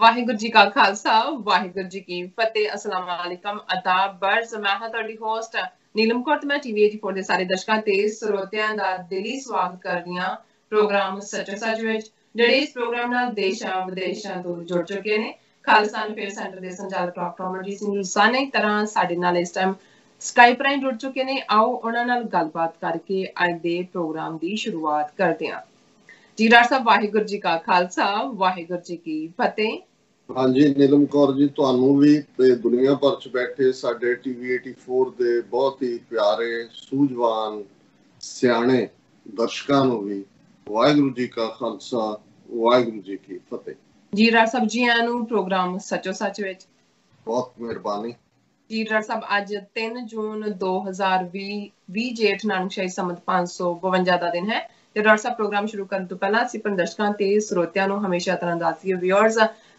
ਵਾਹਿਗੁਰੂ ਜੀ ਕਾ ਖਾਲਸਾ, ਵਾਹਿਗੁਰੂ ਜੀ ਕੀ ਫਤਿਹ। ਅਸਲਾਮ ਵਾਲੇਕਮ ਅਦਾਬ, ਬਰਜ਼। ਮੈਂ ਹਾਂ ਤੁਹਾਡੀ ਹੋਸਟ ਨੀਲਮ ਕੋਟ ਮੈਂ ਟੀਵੀ 84 ਦੇ ਸਾਰੇ ਦਰਸ਼ਕਾਂ ਤੇ ਸਰੋਤਿਆਂ ਦਾ ਦਿਲੀ ਸਵਾਗਤ ਕਰਦੀ ਹਾਂ ਪ੍ਰੋਗਰਾਮ ਸੱਚ ਸੱਚ ਵਿੱਚ, ਜਿਹੜੇ ਇਸ ਪ੍ਰੋਗਰਾਮ ਨਾਲ ਦੇਸ਼ਾਂ ਵਿਦੇਸ਼ਾਂ ਤੋਂ ਜੁੜ ਚੁੱਕੇ ਨੇ। ਖਾਲਸਾ ਫੇਰ ਸੈਂਟਰ ਦੇ ਸੰਚਾਲਕ ਡਾਕਟਰ ਅਮਰਜੀਤ ਸਿੰਘ ਸਾਨੇ ਤਰ੍ਹਾਂ ਸਾਡੇ ਨਾਲ ਇਸ ਟਾਈਮ ਸਕਾਈਪ ਰਾਹੀਂ ਜੁੜ ਚੁੱਕੇ ਨੇ। ਆਓ ਉਹਨਾਂ ਨਾਲ ਗੱਲਬਾਤ ਕਰਕੇ ਅੱਜ ਦੇ ਪ੍ਰੋਗਰਾਮ ਦੀ ਸ਼ੁਰੂਆਤ ਕਰਦੇ ਹਾਂ। ਜੀ ਡਾਕਟਰ ਸਾਹਿਬ ਵਾਹਿਗੁਰੂ ਜੀ ਕਾ ਖਾਲਸਾ ਵਾਹਿਗੁਰੂ ਜੀ ਕੀ ਫਤਿਹ। ਹਾਂਜੀ ਨੀਲਮ ਕੌਰ ਜੀ ਤੁਹਾਨੂੰ ਵੀ ਤੇ ਦੁਨੀਆ ਭਰ ਚ ਬੈਠੇ ਸਾਡੇ ਟੀਵੀ 84 ਦੇ ਬਹੁਤ ਹੀ ਪਿਆਰੇ ਸੂਝਵਾਨ ਸਿਆਣੇ ਦਰਸ਼ਕਾਂ ਨੂੰ ਵੀ ਵਾਹਿਗੁਰੂ ਜੀ ਕਾ ਖਾਲਸਾ ਵਾਹਿਗੁਰੂ ਜੀ ਕੀ ਫਤਿਹ। ਜੀ ਡਾਕਟਰ ਸਾਹਿਬ ਜੀ ਆਇਆਂ ਨੂੰ ਪ੍ਰੋਗਰਾਮ ਸੱਚੋ ਸੱਚ ਵਿੱਚ। ਬਹੁਤ ਮਿਹਰਬਾਨੀ। ਜੀ ਡਾਕਟਰ ਸਾਹਿਬ ਅੱਜ 3 ਜੂਨ 2020 20 ਜੇਠ ਨਾਨਕਸ਼ਾਹੀ ਸੰਮਤ 552 ਦਾ ਦਿਨ ਹੈ। ਤੇ ਡਾਕਟਰ ਸਾਹਿਬ, ਪ੍ਰੋਗਰਾਮ ਸ਼ੁਰੂ ਕਰਨ ਤੋਂ ਪਹਿਲਾਂ ਅਸੀਂ ਆਪਣੇ ਤੇ ਸਰੋਤਿਆਂ ਨੂੰ ਹਮੇਸ਼ਾ ਤਰ੍ਹਾਂ ਦੱਸੀਏ ਵਿਊਅਰਸ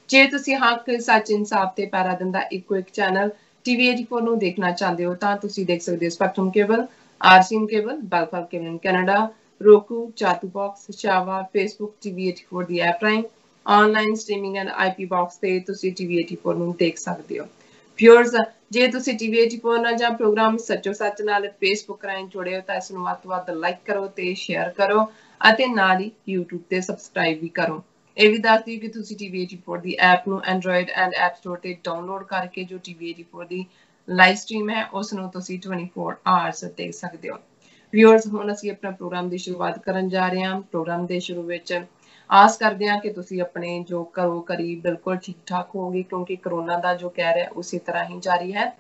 ਜੇ ਤੁਸੀਂ ਹੱਕ, ਸੱਚ, ਇਨਸਾਫ ਤੇ ਪੈਰਾ ਦਿੰਦਾ ਇੱਕੋ ਇੱਕ ਚੈਨਲ ਟੀਵੀ 84 ਨੂੰ ਦੇਖਣਾ ਚਾਹੁੰਦੇ ਹੋ, ਤਾਂ ਤੁਸੀਂ ਦੇਖ ਸਕਦੇ ਹੋ ਸਪੈਕਟਰਮ ਕੇਬਲ ਆਰਸੀਐਨ ਕੇਬਲ ਬੈਲਫਾਰ ਕੇਬਲ ਕੈਨੇਡਾ roku ਚਾਤੂ ਬਾਕਸ ਸ਼ਾਵਾ ਫੇਸਬੁੱਕ ਟੀਵੀ 84 ਦੀ ਐਪ ਰਾਹੀਂ online streaming and IP box ਤੇ ਤੁਸੀਂ ਟੀਵੀ 84 ਨੂੰ ਦੇਖ ਸਕਦੇ ਹੋ। ਵਿਊਅਰਸ ਜੇ ਤੁਸੀਂ ਟੀਵੀ 84 ਨਾਲ ਜਾਂ ਪ੍ਰੋਗਰਾਮ ਸੱਚੋ ਸੱਚ ਨਾਲ ਫੇਸਬੁੱਕ ਰਾਹੀਂ ਜੁੜੇ ਹੋ ਤਾਂ ਇਸ ਨੂੰ ਵੱਧ ਤੋਂ ਵੱਧ ਲਾਈਕ ਕਰੋ ਤੇ ਸ਼ੇਅਰ ਕਰੋ ਅਤੇ ਨਾਲ ਹੀ YouTube ਤੇ ਸਬਸਕ੍ਰਾਈਬ ਵੀ ਕਰੋ। ਇਹ ਵੀ ਦੱਸ ਦਿਓ ਕਿ ਤੁਸੀਂ ਟੀਵੀ 84 ਦੀ ਐਪ ਨੂੰ Android ਐਂਡ App Store ਤੇ ਡਾਊਨਲੋਡ ਕਰਕੇ ਜੋ ਟੀਵੀ 84 ਦੀ ਲਾਈਵ ਸਟ੍ਰੀਮ ਹੈ ਉਸ ਨੂੰ ਤੁਸੀਂ 24 ਆਵਰਸ ਦੇਖ ਸਕਦੇ ਹੋ। ਵਿਊਅਰਸ ਹੁਣ ਅਸੀਂ ਆਪਣਾ ਪ੍ਰੋਗਰਾਮ ਦੀ ਸ਼ੁਰੂਆਤ ਕਰਨ ਜਾ ਰਹੇ ਹਾਂ। ਪ੍ਰੋਗਰਾਮ ਦੇ ਸ਼ੁਰੂ ਵਿੱਚ ਆਸ ਕਰਦੇ ਹਾਂ ਕਿ ਤੁਸੀਂ ਆਪਣੇ ਜੋ ਕਰੋ ਕਰੀ ਬਿਲਕੁਲ ਠੀਕ ਠਾਕ ਹੋਗੇ ਕਿਉਂਕਿ ਕਰੋਨਾ ਦਾ ਜੋ ਕਹਿ ਰਿਹਾ, ਉਸੇ ਤਰ੍ਹਾਂ ਹੀ ਜਾਰੀ ਹੈ।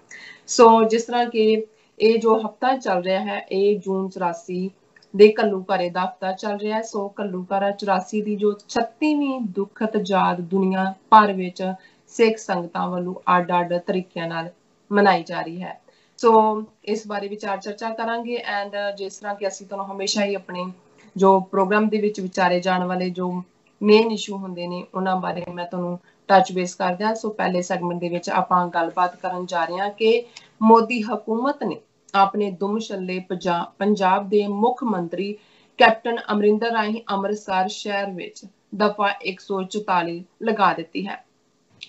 ਸੋ ਜਿਸ ਤਰ੍ਹਾਂ ਕਿ ਇਹ ਜੋ ਹਫਤਾ ਚੱਲ ਰਿਹਾ ਹੈ, ਇਹ ਜੂਨ 84 ਦੇ ਕੱਲੂਕਾਰੇ ਦਾ ਹਫਤਾ ਚੱਲ ਰਿਹਾ ਹੈ। ਸੋ ਕੱਲੂਕਾਰਾ 84 ਦੀ ਜੋ 36ਵੀਂ ਦੁਖਤ ਯਾਦ ਦੁਨੀਆ ਭਰ ਵਿੱਚ ਸਿੱਖ ਸੰਗਤਾਂ ਵੱਲੋਂ ਅੱਡ-ਅੱਡ ਤਰੀਕਿਆਂ ਨਾਲ ਮਨਾਈ ਜਾ ਰਹੀ ਹੈ। ਸੋ ਇਸ ਬਾਰੇ ਵਿਚਾਰ ਚਰਚਾ ਕਰਾਂਗੇ ਐਂਡ ਜਿਸ ਤਰ੍ਹਾਂ ਕਿ ਅਸੀਂ ਤੁਹਾਨੂੰ ਹਮੇਸ਼ਾ ਹੀ ਆਪਣੇ ਜੋ ਪ੍ਰੋਗਰਾਮ ਦੇ ਵਿੱਚ ਵਿਚਾਰੇ ਜਾਣ ਵਾਲੇ ਜੋ ਮੇਨ ਇਸ਼ੂ ਹੁੰਦੇ ਨੇ, ਉਹਨਾਂ ਬਾਰੇ ਮੈਂ ਤੁਹਾਨੂੰ ਟੱਚ ਬੇਸ ਕਰਦਿਆਂ, ਸੋ ਪਹਿਲੇ ਸੈਗਮੈਂਟ ਦੇ ਵਿੱਚ ਆਪਾਂ ਗੱਲਬਾਤ ਕਰਨ ਜਾ ਰਹੇ ਹਾਂ ਕਿ ਮੋਦੀ ਹਕੂਮਤ ਨੇ ਆਪਣੇ ਦੁਮਸ਼ੱਲੇ ਪੰਜਾਬ ਦੇ ਮੁੱਖ ਮੰਤਰੀ ਕੈਪਟਨ ਅਮਰਿੰਦਰ ਰਾਹੀਂ ਅੰਮ੍ਰਿਤਸਰ ਸ਼ਹਿਰ ਵਿੱਚ ਦਫਾ 144 ਲਗਾ ਦਿੱਤੀ ਹੈ।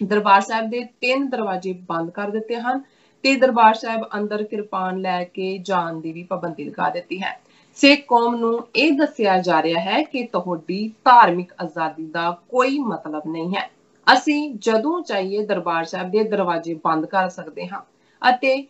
ਦਰਬਾਰ ਸਾਹਿਬ ਦੇ ਤਿੰਨ ਦਰਵਾਜ਼ੇ ਬੰਦ ਕਰ ਦਿੱਤੇ ਹਨ ਤੇ ਦਰਬਾਰ ਸਾਹਿਬ ਅੰਦਰ ਕਿਰਪਾਨ ਲੈ ਕੇ ਜਾਣ ਦੀ ਵੀ ਪਾਬੰਦੀ ਲਗਾ ਦਿੱਤੀ ਹੈ। ਸਿੱਖ ਕੌਮ ਨੂੰ ਇਹ ਦੱਸਿਆ ਜਾ ਰਿਹਾ ਹੈ ਕਿ ਤੁਹਾਡੀ ਧਾਰਮਿਕ ਆਜ਼ਾਦੀ ਦਾ ਕੋਈ ਮਤਲਬ ਨਹੀਂ ਹੈ। ਅਸੀਂ ਜਦੋਂ ਚਾਹੀਏ ਦਰਬਾਰ ਸਾਹਿਬ ਦੇ ਦਰਵਾਜ਼ੇ ਬੰਦ ਕਰ ਸਕਦੇ ਹਾਂ ਅਤੇ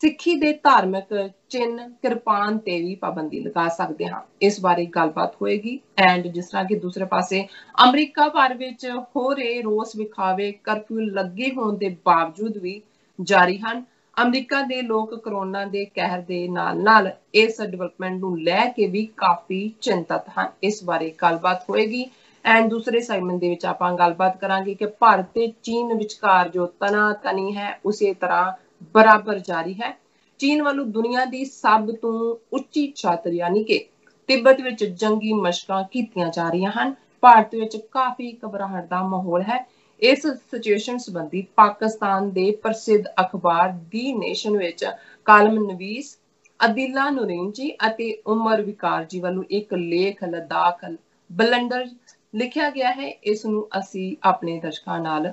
ਸਿੱਖੀ ਦੇ ਧਾਰਮਿਕ ਚਿੰਨ ਕਿਰਪਾਨ ਤੇ ਵੀ ਪਾਬੰਦੀ ਲਗਾ ਸਕਦੇ ਹਾਂ। ਇਸ ਬਾਰੇ ਗੱਲਬਾਤ ਹੋਏਗੀ ਐਂਡ ਜਿਸ ਤਰ੍ਹਾਂ ਕਿ ਦੂਸਰੇ ਪਾਸੇ ਅਮਰੀਕਾ ਭਰ ਵਿੱਚ ਹੋ ਰਹੇ ਰੋਸ ਵਿਖਾਵੇ, ਕਰਫਿਊ ਲੱਗੇ ਹੋਣ ਦੇ ਬਾਵਜੂਦ ਵੀ ਜਾਰੀ ਹਨ। ਅਮਰੀਕਾ ਦੇ ਲੋਕ ਕਰੋਨਾ ਦੇ ਕਹਿਰ ਦੇ ਨਾਲ-ਨਾਲ ਇਸ ਡਿਵੈਲਪਮੈਂਟ ਨੂੰ ਲੈ ਕੇ ਵੀ ਕਾਫੀ ਚਿੰਤਤ ਹਨ। ਇਸ ਬਾਰੇ ਗੱਲਬਾਤ ਹੋਏਗੀ। ਐਂਡ ਦੂਸਰੇ ਸੈਗਮੈਂਟ ਦੇ ਵਿੱਚ ਆਪਾਂ ਗੱਲਬਾਤ ਕਰਾਂਗੇ ਕਿ ਭਾਰਤ ਤੇ ਚੀਨ ਵਿਚਕਾਰ ਜੋ ਤਣਾ ਤਣੀ ਹੈ, ਉਸੇ ਤਰ੍ਹਾਂ ਬਰਾਬਰ ਜਾਰੀ ਹੈ। ਚੀਨ ਵੱਲੋਂ ਦੁਨੀਆ ਦੀ ਸਭ ਤੋਂ ਉੱਚੀ ਛੱਤ ਯਾਨੀ ਕਿ ਤਿੱਬਤ ਵਿੱਚ ਜੰਗੀ ਮਸ਼ਕਾਂ ਕੀਤੀਆਂ ਜਾ ਰਹੀਆਂ ਹਨ। ਭਾਰਤ ਵਿੱਚ ਕਾਫੀ ਘਬਰਾਹਟ ਦਾ ਮਾਹੌਲ ਹੈ। ਇਸ ਸਿਚੁਏਸ਼ਨ ਸੰਬੰਧੀ ਪਾਕਿਸਤਾਨ ਦੇ ਪ੍ਰਸਿੱਧ ਅਖਬਾਰ ਦੀ ਨੇਸ਼ਨ ਵਿੱਚ ਕਾਲਮ ਨਵੀਸ, ਅਦਿਲਾ ਨੂਰੀਨ ਜੀ ਅਤੇ ਉਮਰ ਵਿਕਾਰ ਜੀ ਵੱਲੋਂ ਇੱਕ ਲੇਖ ਲਦਾਖ ਬਲੰਡਰ ਲਿਖਿਆ ਗਿਆ ਹੈ। ਇਸ ਨੂੰ ਅਸੀਂ ਆਪਣੇ ਦਰਸ਼ਕਾਂ ਨਾਲ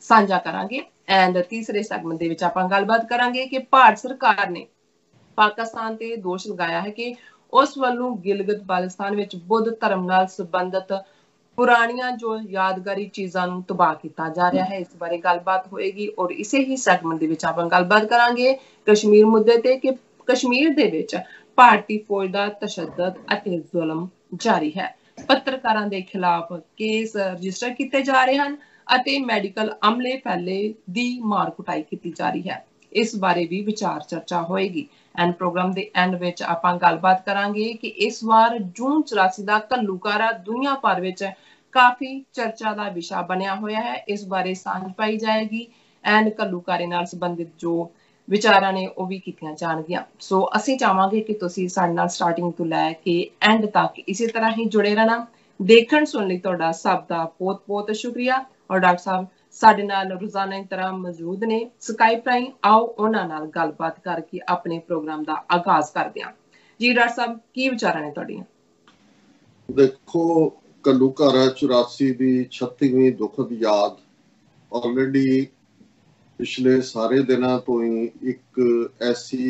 ਸਾਂਝਾ ਕਰਾਂਗੇ ਐਂਡ ਤੀਸਰੇ ਸੈਗਮੈਂਟ ਦੇ ਵਿੱਚ ਆਪਾਂ ਗੱਲਬਾਤ ਕਰਾਂਗੇ ਕਿ ਭਾਰਤ ਸਰਕਾਰ ਨੇ ਪਾਕਿਸਤਾਨ ਤੇ ਦੋਸ਼ ਲਗਾਇਆ ਹੈ ਕਿ ਉਸ ਵੱਲੋਂ ਗਿਲਗਤ ਬਾਲਸਤਾਨ ਵਿੱਚ ਬੁੱਧ ਧਰਮ ਨਾਲ ਸੰਬੰਧਿਤ ਪੁਰਾਣੀਆਂ ਜੋ ਯਾਦਗਾਰੀ ਚੀਜ਼ਾਂ ਨੂੰ ਤਬਾਹ ਕੀਤਾ ਜਾ ਰਿਹਾ ਹੈ, ਇਸ ਬਾਰੇ ਗੱਲਬਾਤ ਹੋਏਗੀ ਔਰ ਇਸੇ ਹੀ ਸੈਗਮੈਂਟ ਦੇ ਵਿੱਚ ਆਪਾਂ ਗੱਲਬਾਤ ਕਰਾਂਗੇ ਕਸ਼ਮੀਰ ਮੁੱਦੇ ਤੇ ਕਿ ਕਸ਼ਮੀਰ ਦੇ ਵਿੱਚ ਭਾਰਤੀ ਫੌਜ ਦਾ ਤਸ਼ੱਦਦ ਅਤੇ ਜ਼ੁਲਮ ਜਾਰੀ ਹੈ। ਪੱਤਰਕਾਰਾਂ ਦੇ ਖਿਲਾਫ ਕੇਸ ਰਜਿਸਟਰ ਕੀਤੇ ਜਾ ਰਹੇ ਹਨ ਅਤੇ ਮੈਡੀਕਲ ਅਮਲੇ ਫੈਲੇ ਦੀ ਮਾਰ ਕੁਟਾਈ ਕੀਤੀ ਜਾ ਰਹੀ ਹੈ। ਇਸ ਬਾਰੇ ਵੀ ਵਿਚਾਰ ਚਰਚਾ ਹੋਏਗੀ। ਐਂਡ ਪ੍ਰੋਗਰਾਮ ਦੇ ਐਂਡ ਵਿੱਚ ਆਪਾਂ ਗੱਲਬਾਤ ਕਰਾਂਗੇ ਕਿ ਇਸ ਵਾਰ ਜੂਨ 84 ਦਾ ਕੱਲੂਕਾਰਾ ਦੁਨੀਆ ਭਰ ਵਿੱਚ ਕਾਫੀ ਚਰਚਾ ਦਾ ਵਿਸ਼ਾ ਬਣਿਆ ਹੋਇਆ ਹੈ। ਇਸ ਬਾਰੇ ਸਾਂਝ ਪਾਈ ਜਾਏਗੀ ਐਂਡ ਕੱਲੂਕਾਰੇ ਨਾਲ ਸੰਬੰਧਿਤ ਜੋ ਵਿਚਾਰਾਂ ਨੇ ਉਹ ਵੀ ਕੀਤੀਆਂ ਜਾਣਗੀਆਂ। ਸੋ ਅਸੀਂ ਚਾਹਾਂਗੇ ਕਿ ਤੁਸੀਂ ਸਾਡੇ ਨਾਲ ਸਟਾਰਟਿੰਗ ਤੋਂ ਲੈ ਕੇ ਐਂਡ ਤੱਕ ਇਸੇ ਤਰ੍ਹਾਂ ਹੀ ਜੁੜੇ ਰਹਿਣਾ। ਦੇਖਣ ਸੁਣਨ ਲਈ ਤੁਹਾਡਾ ਸਭ ਦਾ ਬਹੁਤ-ਬਹੁਤ ਸ਼ੁਕਰੀਆ। ਔਰ ਡਾਕਟਰ ਸਾਹਿਬ, ਸਾਡੇ ਨਾਲ ਰੋਜ਼ਾਨਾ ਦੀ ਤਰ੍ਹਾਂ ਮੌਜੂਦ ਨੇ। ਸਕਾਈਪ ਰਾਹੀਂ ਆਓ ਉਹਨਾਂ ਨਾਲ ਗੱਲਬਾਤ ਕਰਕੇ ਆਪਣੇ ਪ੍ਰੋਗਰਾਮ ਦਾ ਆਗਾਜ਼ ਕਰਦੇ ਹਾਂ। ਜੀ ਡਾਕਟਰ ਸਾਹਿਬ, ਕੀ ਵਿਚਾਰਾਂ ਨੇ ਤੁਹਾਡੀਆਂ? ਦੇਖੋ ਕੱਲੂਕਾਰਾ 84 ਦੀ 36ਵੀਂ ਦੁਖਦ ਯਾਦ। ਆਲਰੇਡੀ ਪਿਛਲੇ ਸਾਰੇ ਦਿਨਾਂ ਤੋਂ ਹੀ ਇੱਕ ਐਸੀ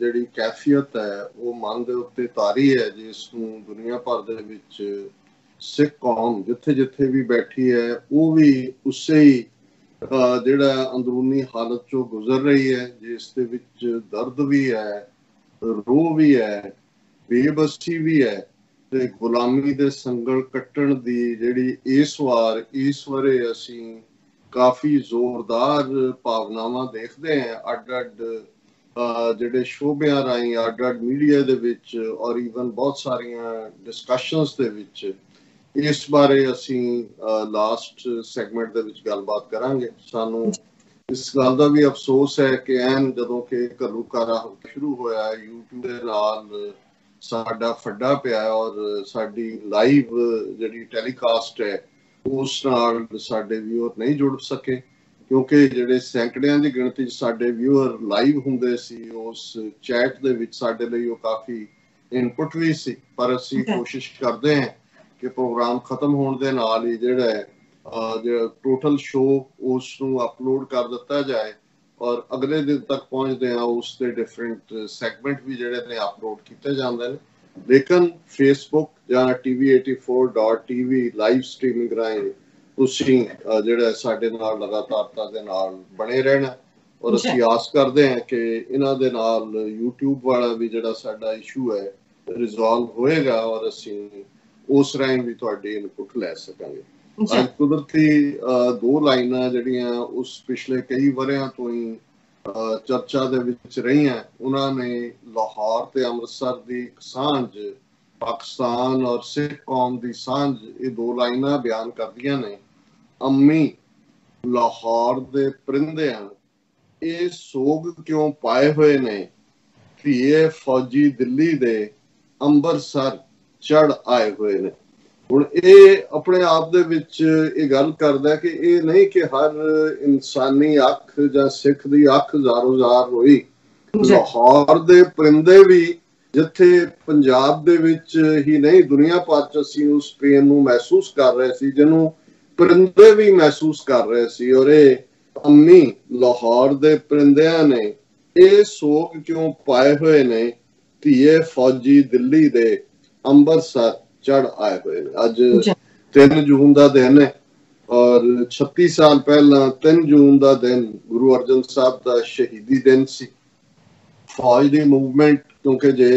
ਜਿਹੜੀ ਕੈਫੀਅਤ ਹੈ, ਉਹ ਮਨ ਦੇ ਉੱਤੇ ਤਾਰੀ ਹੈ, ਜਿਸ ਨੂੰ ਦੁਨੀਆ ਭਰ ਦੇ ਵਿੱਚ ਸਿੱਖ ਕੌਮ ਜਿੱਥੇ ਜਿੱਥੇ ਵੀ ਬੈਠੀ ਹੈ, ਉਹ ਵੀ ਉਸੇ ਹੀ ਜਿਹੜਾ ਅੰਦਰੂਨੀ ਹਾਲਤ ਚੋਂ ਗੁਜ਼ਰ ਰਹੀ ਹੈ, ਜਿਸ ਦੇ ਵਿੱਚ ਦਰਦ ਵੀ ਹੈ, ਰੋਹ ਵੀ ਹੈ, ਬੇਬਸੀ ਵੀ ਹੈ। ਤੇ ਗੁਲਾਮੀ ਦੇ ਸੰਗਲ ਕੱਟਣ ਦੀ ਜਿਹੜੀ ਇਸ ਵਾਰ ਇਸ ਵਰੇ ਅਸੀਂ ਕਾਫੀ ਜ਼ੋਰਦਾਰ ਭਾਵਨਾਵਾਂ ਦੇਖਦੇ ਹਾਂ। ਅੱਡ ਅੱਡ ਜਿਹੜੇ ਸ਼ੋਭਿਆਂ ਰਾਈ ਅੱਡ ਅੱਡ ਮੀਡੀਆ ਦੇ ਵਿੱਚ ਔਰ ਈਵਨ ਬਹੁਤ ਸਾਰੀਆਂ ਡਿਸਕਸ਼ਨਸ ਦੇ ਵਿੱਚ ਇਸ ਬਾਰੇ ਅਸੀਂ ਲਾਸਟ ਸੈਗਮੈਂਟ ਦੇ ਵਿੱਚ ਗੱਲਬਾਤ ਕਰਾਂਗੇ। ਸਾਨੂੰ ਇਸ ਗੱਲ ਦਾ ਵੀ ਅਫਸੋਸ ਹੈ ਕਿ ਐਨ ਜਦੋਂ ਕਿ ਘਰੂਕਾਰਾ ਸ਼ੁਰੂ ਹੋਇਆ YouTube ਦੇ ਨਾਲ ਸਾਡਾ ਫੱਡਾ ਪਿਆ ਔਰ ਸਾਡੀ ਲਾਈਵ ਜਿਹੜੀ ਟੈਲੀਕਾਸਟ ਹੈ ਉਸ ਨਾਲ ਸਾਡੇ ਵਿਊਅਰ ਨਹੀਂ ਜੁੜ ਸਕੇ ਕਿਉਂਕਿ ਜਿਹੜੇ ਸੈਂਕੜਿਆਂ ਦੀ ਗਿਣਤੀ 'ਚ ਸਾਡੇ ਵਿਊਅਰ ਲਾਈਵ ਹੁੰਦੇ ਸੀ ਉਸ ਚੈਟ ਦੇ ਵਿੱਚ ਸਾਡੇ ਲਈ ਉਹ ਕਾਫੀ ਇਨਪੁਟ ਵੀ ਸੀ। ਪਰ ਅਸੀਂ ਕੋਸ਼ਿਸ਼ ਕਰਦੇ ਹਾਂ ਕਿ ਪ੍ਰੋਗਰਾਮ ਖਤਮ ਹੋਣ ਦੇ ਨਾਲ ਹੀ ਜਿਹੜਾ ਹੈ ਜਿਹੜਾ ਟੋਟਲ ਸ਼ੋ ਉਸ ਨੂੰ ਅਪਲੋਡ ਕਰ ਦਿੱਤਾ ਜਾਏ ਔਰ ਅਗਲੇ ਦਿਨ ਤੱਕ ਪਹੁੰਚਦੇ ਆ ਉਸ ਦੇ ਡਿਫਰੈਂਟ ਸੈਗਮੈਂਟ ਵੀ ਜਿਹੜੇ ਨੇ ਅਪਲੋਡ ਕੀਤੇ ਜਾਂਦੇ ਨੇ। ਲੇਕਿਨ ਫੇਸਬੁੱਕ ਜਾਂ tv84.tv ਲਾਈਵ ਸਟ੍ਰੀਮਿੰਗ ਰਾਹੀਂ ਤੁਸੀਂ ਜਿਹੜਾ ਸਾਡੇ ਨਾਲ ਲਗਾਤਾਰਤਾ ਦੇ ਨਾਲ ਬਣੇ ਰਹਿਣਾ। ਔਰ ਅਸੀਂ ਆਸ ਕਰਦੇ ਹਾਂ ਕਿ ਇਹਨਾਂ ਦੇ ਨਾਲ YouTube ਵਾਲਾ ਵੀ ਜਿਹੜਾ ਸਾਡਾ ਇਸ਼ੂ ਹੈ ਰਿਜ਼ੋਲਵ ਹੋਏਗਾ ਔਰ ਅਸੀਂ ਉਸ ਰਾਹੀਂ ਵੀ ਤੁਹਾਡੀ ਇਨਪੁਟ ਲੈ ਸਕਾਂਗੇ। ਅੱਜ ਕੁਦਰਤੀ ਦੋ ਲਾਈਨਾਂ ਜਿਹੜੀਆਂ ਉਸ ਪਿਛਲੇ ਕਈ ਵਰਿਆਂ ਤੋਂ ਹੀ ਚਰਚਾ ਦੇ ਵਿੱਚ ਰਹੀਆਂ, ਉਹਨਾਂ ਨੇ ਲਾਹੌਰ ਤੇ ਅੰਮ੍ਰਿਤਸਰ ਦੀ ਸਾਂਝ, ਪਾਕਿਸਤਾਨ ਔਰ ਸਿੱਖ ਕੌਮ ਦੀ ਸਾਂਝ, ਇਹ ਦੋ ਲਾਈਨਾਂ ਬਿਆਨ ਕਰਦੀਆਂ ਨੇ। ਅੰਮੀ ਲਾਹੌਰ ਦੇ ਪਰਿੰਦਿਆਂ, ਇਹ ਸੋਗ ਕਿਉਂ ਪਾਏ ਹੋਏ ਨੇ? ਕਿ ਫੌਜੀ ਦਿੱਲੀ ਦੇ ਅੰਮ੍ਰਿਤਸਰ ਚੜ ਆਏ ਹੋਏ ਨੇ। ਹੁਣ ਇਹ ਆਪਣੇ ਆਪ ਦੇ ਵਿੱਚ ਇਹ ਗੱਲ ਕਰਦਾ ਕਿ ਇਹ ਨਹੀਂ ਕਿ ਹਰ ਇਨਸਾਨੀ ਅੱਖ ਜਾਂ ਸਿੱਖ ਦੀ ਅੱਖ ਜ਼ਾਰੋ ਜ਼ਾਰ ਹੋਈ। ਲਾਹੌਰ ਦੇ ਪਰਿੰਦੇ ਵੀ ਜਿੱਥੇ ਪੰਜਾਬ ਦੇ ਵਿੱਚ ਹੀ ਨਹੀਂ ਦੁਨੀਆ ਭਰ ਚ ਅਸੀਂ ਉਸ ਪੇਨ ਨੂੰ ਮਹਿਸੂਸ ਕਰ ਰਹੇ ਸੀ ਜਿਹਨੂੰ ਪਰਿੰਦੇ ਵੀ ਮਹਿਸੂਸ ਕਰ ਰਹੇ ਸੀ। ਔਰ ਇਹ ਅੰਮੀ ਲਾਹੌਰ ਦੇ ਪਰਿੰਦਿਆਂ ਨੇ ਇਹ ਸੋਗ ਕਿਉਂ ਪਾਏ ਹੋਏ ਨੇ ਇਹ ਫੌਜੀ ਦਿੱਲੀ ਦੇ ਅੰਮ੍ਰਿਤਸਰ ਚੜ ਆਏ ਹੋਏ ਅੱਜ 3 ਜੂਨ ਦਾ ਦਿਨ ਹੈ ਔਰ 36 ਸਾਲ ਪਹਿਲਾਂ 3 ਜੂਨ ਦਾ ਦਿਨ ਗੁਰੂ ਅਰਜਨ ਸਾਹਿਬ ਦਾ ਸ਼ਹੀਦੀ ਦਿਨ ਸੀ। ਫੌਜ ਦੀ ਮੂਵਮੈਂਟ ਕਿਉਂਕਿ ਜੇ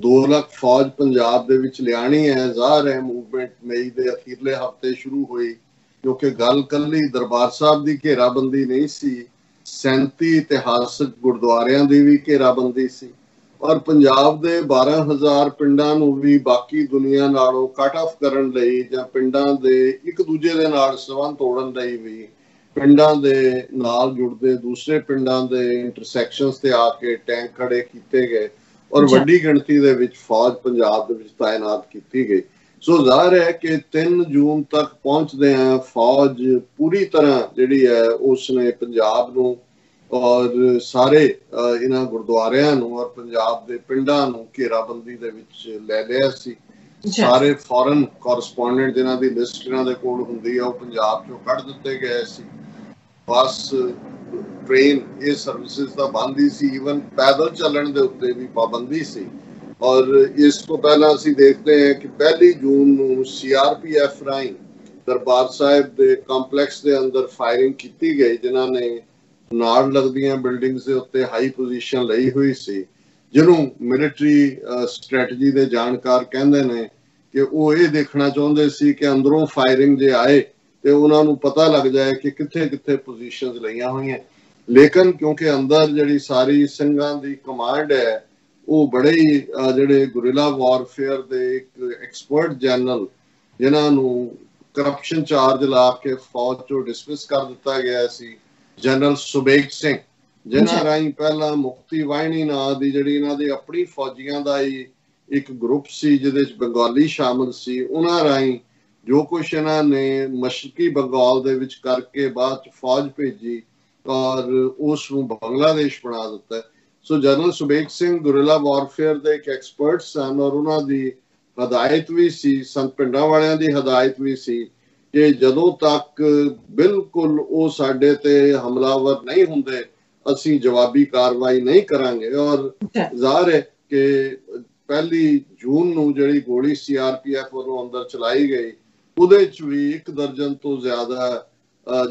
2 ਲੱਖ ਫੌਜ ਪੰਜਾਬ ਦੇ ਵਿੱਚ ਲਿਆਣੀ ਹੈ ਜ਼ਾਹਰ ਹੈ ਮੂਵਮੈਂਟ ਮਈ ਦੇ ਅਖੀਰਲੇ ਹਫ਼ਤੇ ਸ਼ੁਰੂ ਹੋਈ ਕਿਉਂਕਿ ਗੱਲ ਕੱਲੀ ਦਰਬਾਰ ਸਾਹਿਬ ਦੀ ਘੇਰਾਬੰਦੀ ਨਹੀਂ ਸੀ 37 ਇਤਿਹਾਸਕ ਗੁਰਦੁਆਰਿਆਂ ਦੀ ਵੀ ਘੇਰਾਬੰਦੀ ਸੀ। ਔਰ ਪੰਜਾਬ ਦੇ 12000 ਪਿੰਡਾਂ ਨੂੰ ਵੀ ਬਾਕੀ ਦੁਨੀਆ ਨਾਲੋਂ ਕੱਟ ਆਫ ਕਰਨ ਲਈ ਜਾਂ ਪਿੰਡਾਂ ਦੇ ਇੱਕ ਦੂਜੇ ਦੇ ਨਾਲ ਸਬੰਧ ਤੋੜਨ ਲਈ ਵੀ ਪਿੰਡਾਂ ਦੇ ਨਾਲ ਜੁੜਦੇ ਦੂਸਰੇ ਪਿੰਡਾਂ ਦੇ ਇੰਟਰਸੈਕਸ਼ਨਸ ਤੇ ਆ ਕੇ ਟੈਂਕ ਖੜੇ ਕੀਤੇ ਗਏ ਔਰ ਵੱਡੀ ਗਿਣਤੀ ਦੇ ਵਿੱਚ ਫੌਜ ਪੰਜਾਬ ਦੇ ਵਿੱਚ ਤਾਇਨਾਤ ਕੀਤੀ ਗਈ। ਸੋ ਜ਼ਾਹਰ ਹੈ ਕਿ 3 ਜੂਨ ਤੱਕ ਪਹੁੰਚਦੇ ਆ ਫੌਜ ਪੂਰੀ ਤਰ੍ਹਾਂ ਜਿਹੜੀ ਹੈ ਉਸ ਨੇ ਪੰਜਾਬ ਨੂੰ ਔਰ ਸਾਰੇ ਇਹਨਾਂ ਗੁਰਦੁਆਰਿਆਂ ਨੂੰ ਔਰ ਪੰਜਾਬ ਦੇ ਪਿੰਡਾਂ ਨੂੰ ਘੇਰਾਬੰਦੀ ਦੇ ਵਿੱਚ ਲੈ ਲਿਆ ਸੀ। ਸਾਰੇ ਫੋਰਨ ਕੋਰਸਪੋਂਡੈਂਟ ਜਿਨ੍ਹਾਂ ਦੀ ਲਿਸਟ ਇਹਨਾਂ ਦੇ ਕੋਲ ਹੁੰਦੀ ਆ ਉਹ ਪੰਜਾਬ ਚੋਂ ਕੱਢ ਦਿੱਤੇ ਗਏ ਸੀ। ਬੱਸ ਟ੍ਰੇਨ ਇਹ ਸਰਵਿਸਿਜ਼ ਦਾ ਬੰਦੀ ਸੀ। ਇਵਨ ਪੈਦਲ ਚੱਲਣ ਦੇ ਉੱਤੇ ਵੀ ਪਾਬੰਦੀ ਸੀ। ਔਰ ਇਸ ਤੋਂ ਪਹਿਲਾਂ ਅਸੀਂ ਦੇਖਦੇ ਹਾਂ ਕਿ ਪਹਿਲੀ ਜੂਨ ਨੂੰ ਸੀਆਰਪੀਐਫ ਰਾਈ ਦਰਬਾਰ ਸਾਹਿਬ ਦੇ ਕੰਪਲੈਕਸ ਦੇ ਅੰਦਰ ਫਾਇਰਿੰਗ ਕੀਤੀ ਗਈ ਜਿਨ੍ਹਾਂ ਨੇ ਨਾਲ ਲੱਗਦੀਆਂ ਬਿਲਡਿੰਗਸ ਦੇ ਉੱਤੇ ਹਾਈ ਪੋਜੀਸ਼ਨ ਲਈ ਹੋਈ ਸੀ, ਜਿਹਨੂੰ ਮਿਲਟਰੀ ਸਟ੍ਰੈਟਜੀ ਦੇ ਜਾਣਕਾਰ ਕਹਿੰਦੇ ਨੇ ਕਿ ਉਹ ਇਹ ਦੇਖਣਾ ਚਾਹੁੰਦੇ ਸੀ ਕਿ ਅੰਦਰੋਂ ਫਾਇਰਿੰਗ ਜੇ ਆਏ ਤੇ ਉਹਨਾਂ ਨੂੰ ਪਤਾ ਲੱਗ ਜਾਏ ਕਿ ਕਿੱਥੇ ਕਿੱਥੇ ਪੋਜੀਸ਼ਨਸ ਲਈਆਂ ਹੋਈਆਂ। ਲੇਕਿਨ ਕਿਉਂਕਿ ਅੰਦਰ ਜਿਹੜੀ ਸਾਰੀ ਸਿੰਘਾਂ ਦੀ ਕਮਾਂਡ ਹੈ, ਉਹ ਬੜੇ ਹੀ ਜਿਹੜੇ ਗੁਰਿਲਾ ਵਾਰਫੇਅਰ ਦੇ ਇੱਕ ਐਕਸਪਰਟ ਜਨਰਲ ਜਿਨ੍ਹਾਂ ਨੂੰ ਕਰਪਸ਼ਨ ਚਾਰਜ ਲਾ ਕੇ ਫੌਜ ਤੋਂ ਡਿਸਮਿਸ ਕਰ ਦਿੱਤਾ ਗਿਆ ਸੀ। ਜਨਰਲ ਸੁਬੇਗ ਸਿੰਘ ਜਿਨ੍ਹਾਂ ਰਾਹੀਂ ਪਹਿਲਾਂ ਮੁਕਤੀ ਵਾਹਿਨੀ ਨਾਂ ਦੀ ਜਿਹੜੀ ਇਹਨਾਂ ਦੀ ਆਪਣੀ ਫੌਜੀਆਂ ਦਾ ਹੀ ਇੱਕ ਗਰੁੱਪ ਸੀ ਜਿਹਦੇ ਵਿੱਚ ਬੰਗਾਲੀ ਸ਼ਾਮਲ ਸੀ ਉਹਨਾਂ ਰਾਹੀਂ ਜੋ ਕੁਛ ਇਹਨਾਂ ਨੇ ਮਸ਼ਰਕੀ ਬੰਗਾਲ ਦੇ ਵਿੱਚ ਕਰਕੇ ਬਾਅਦ ਚ ਫੌਜ ਭੇਜੀ ਔਰ ਉਸ ਨੂੰ ਬੰਗਲਾਦੇਸ਼ ਬਣਾ ਦਿੱਤਾ। So general Subeg Singh guerrilla warfare ਦੇ ਇੱਕ ਐਕਸਪਰਟ ਸਨ ਔਰ ਉਹਨਾਂ ਦੀ ਹਦਾਇਤ ਵੀ ਸੀ ਸੰਤ ਪਿੰਡਾਂ ਵਾਲਿਆਂ ਦੀ ਹਦਾਇਤ ਵੀ ਸੀ ਕਿ ਜਦੋਂ ਤੱਕ ਬਿਲਕੁਲ ਉਹ ਸਾਡੇ ਤੇ ਹਮਲਾਵਰ ਨਹੀਂ ਹੁੰਦੇ ਅਸੀਂ ਜਵਾਬੀ ਕਾਰਵਾਈ ਨਹੀਂ ਕਰਾਂਗੇ। ਔਰ ਜ਼ਾਹਰ ਹੈ ਕਿ ਪਹਿਲੀ ਜੂਨ ਨੂੰ ਜਿਹੜੀ ਗੋਲੀ ਸੀਆਰਪੀਐਫ ਵੱਲੋਂ ਅੰਦਰ ਚਲਾਈ ਗਈ ਉਹਦੇ ਚ ਵੀ ਇੱਕ ਦਰਜਨ ਤੋਂ ਜ਼ਿਆਦਾ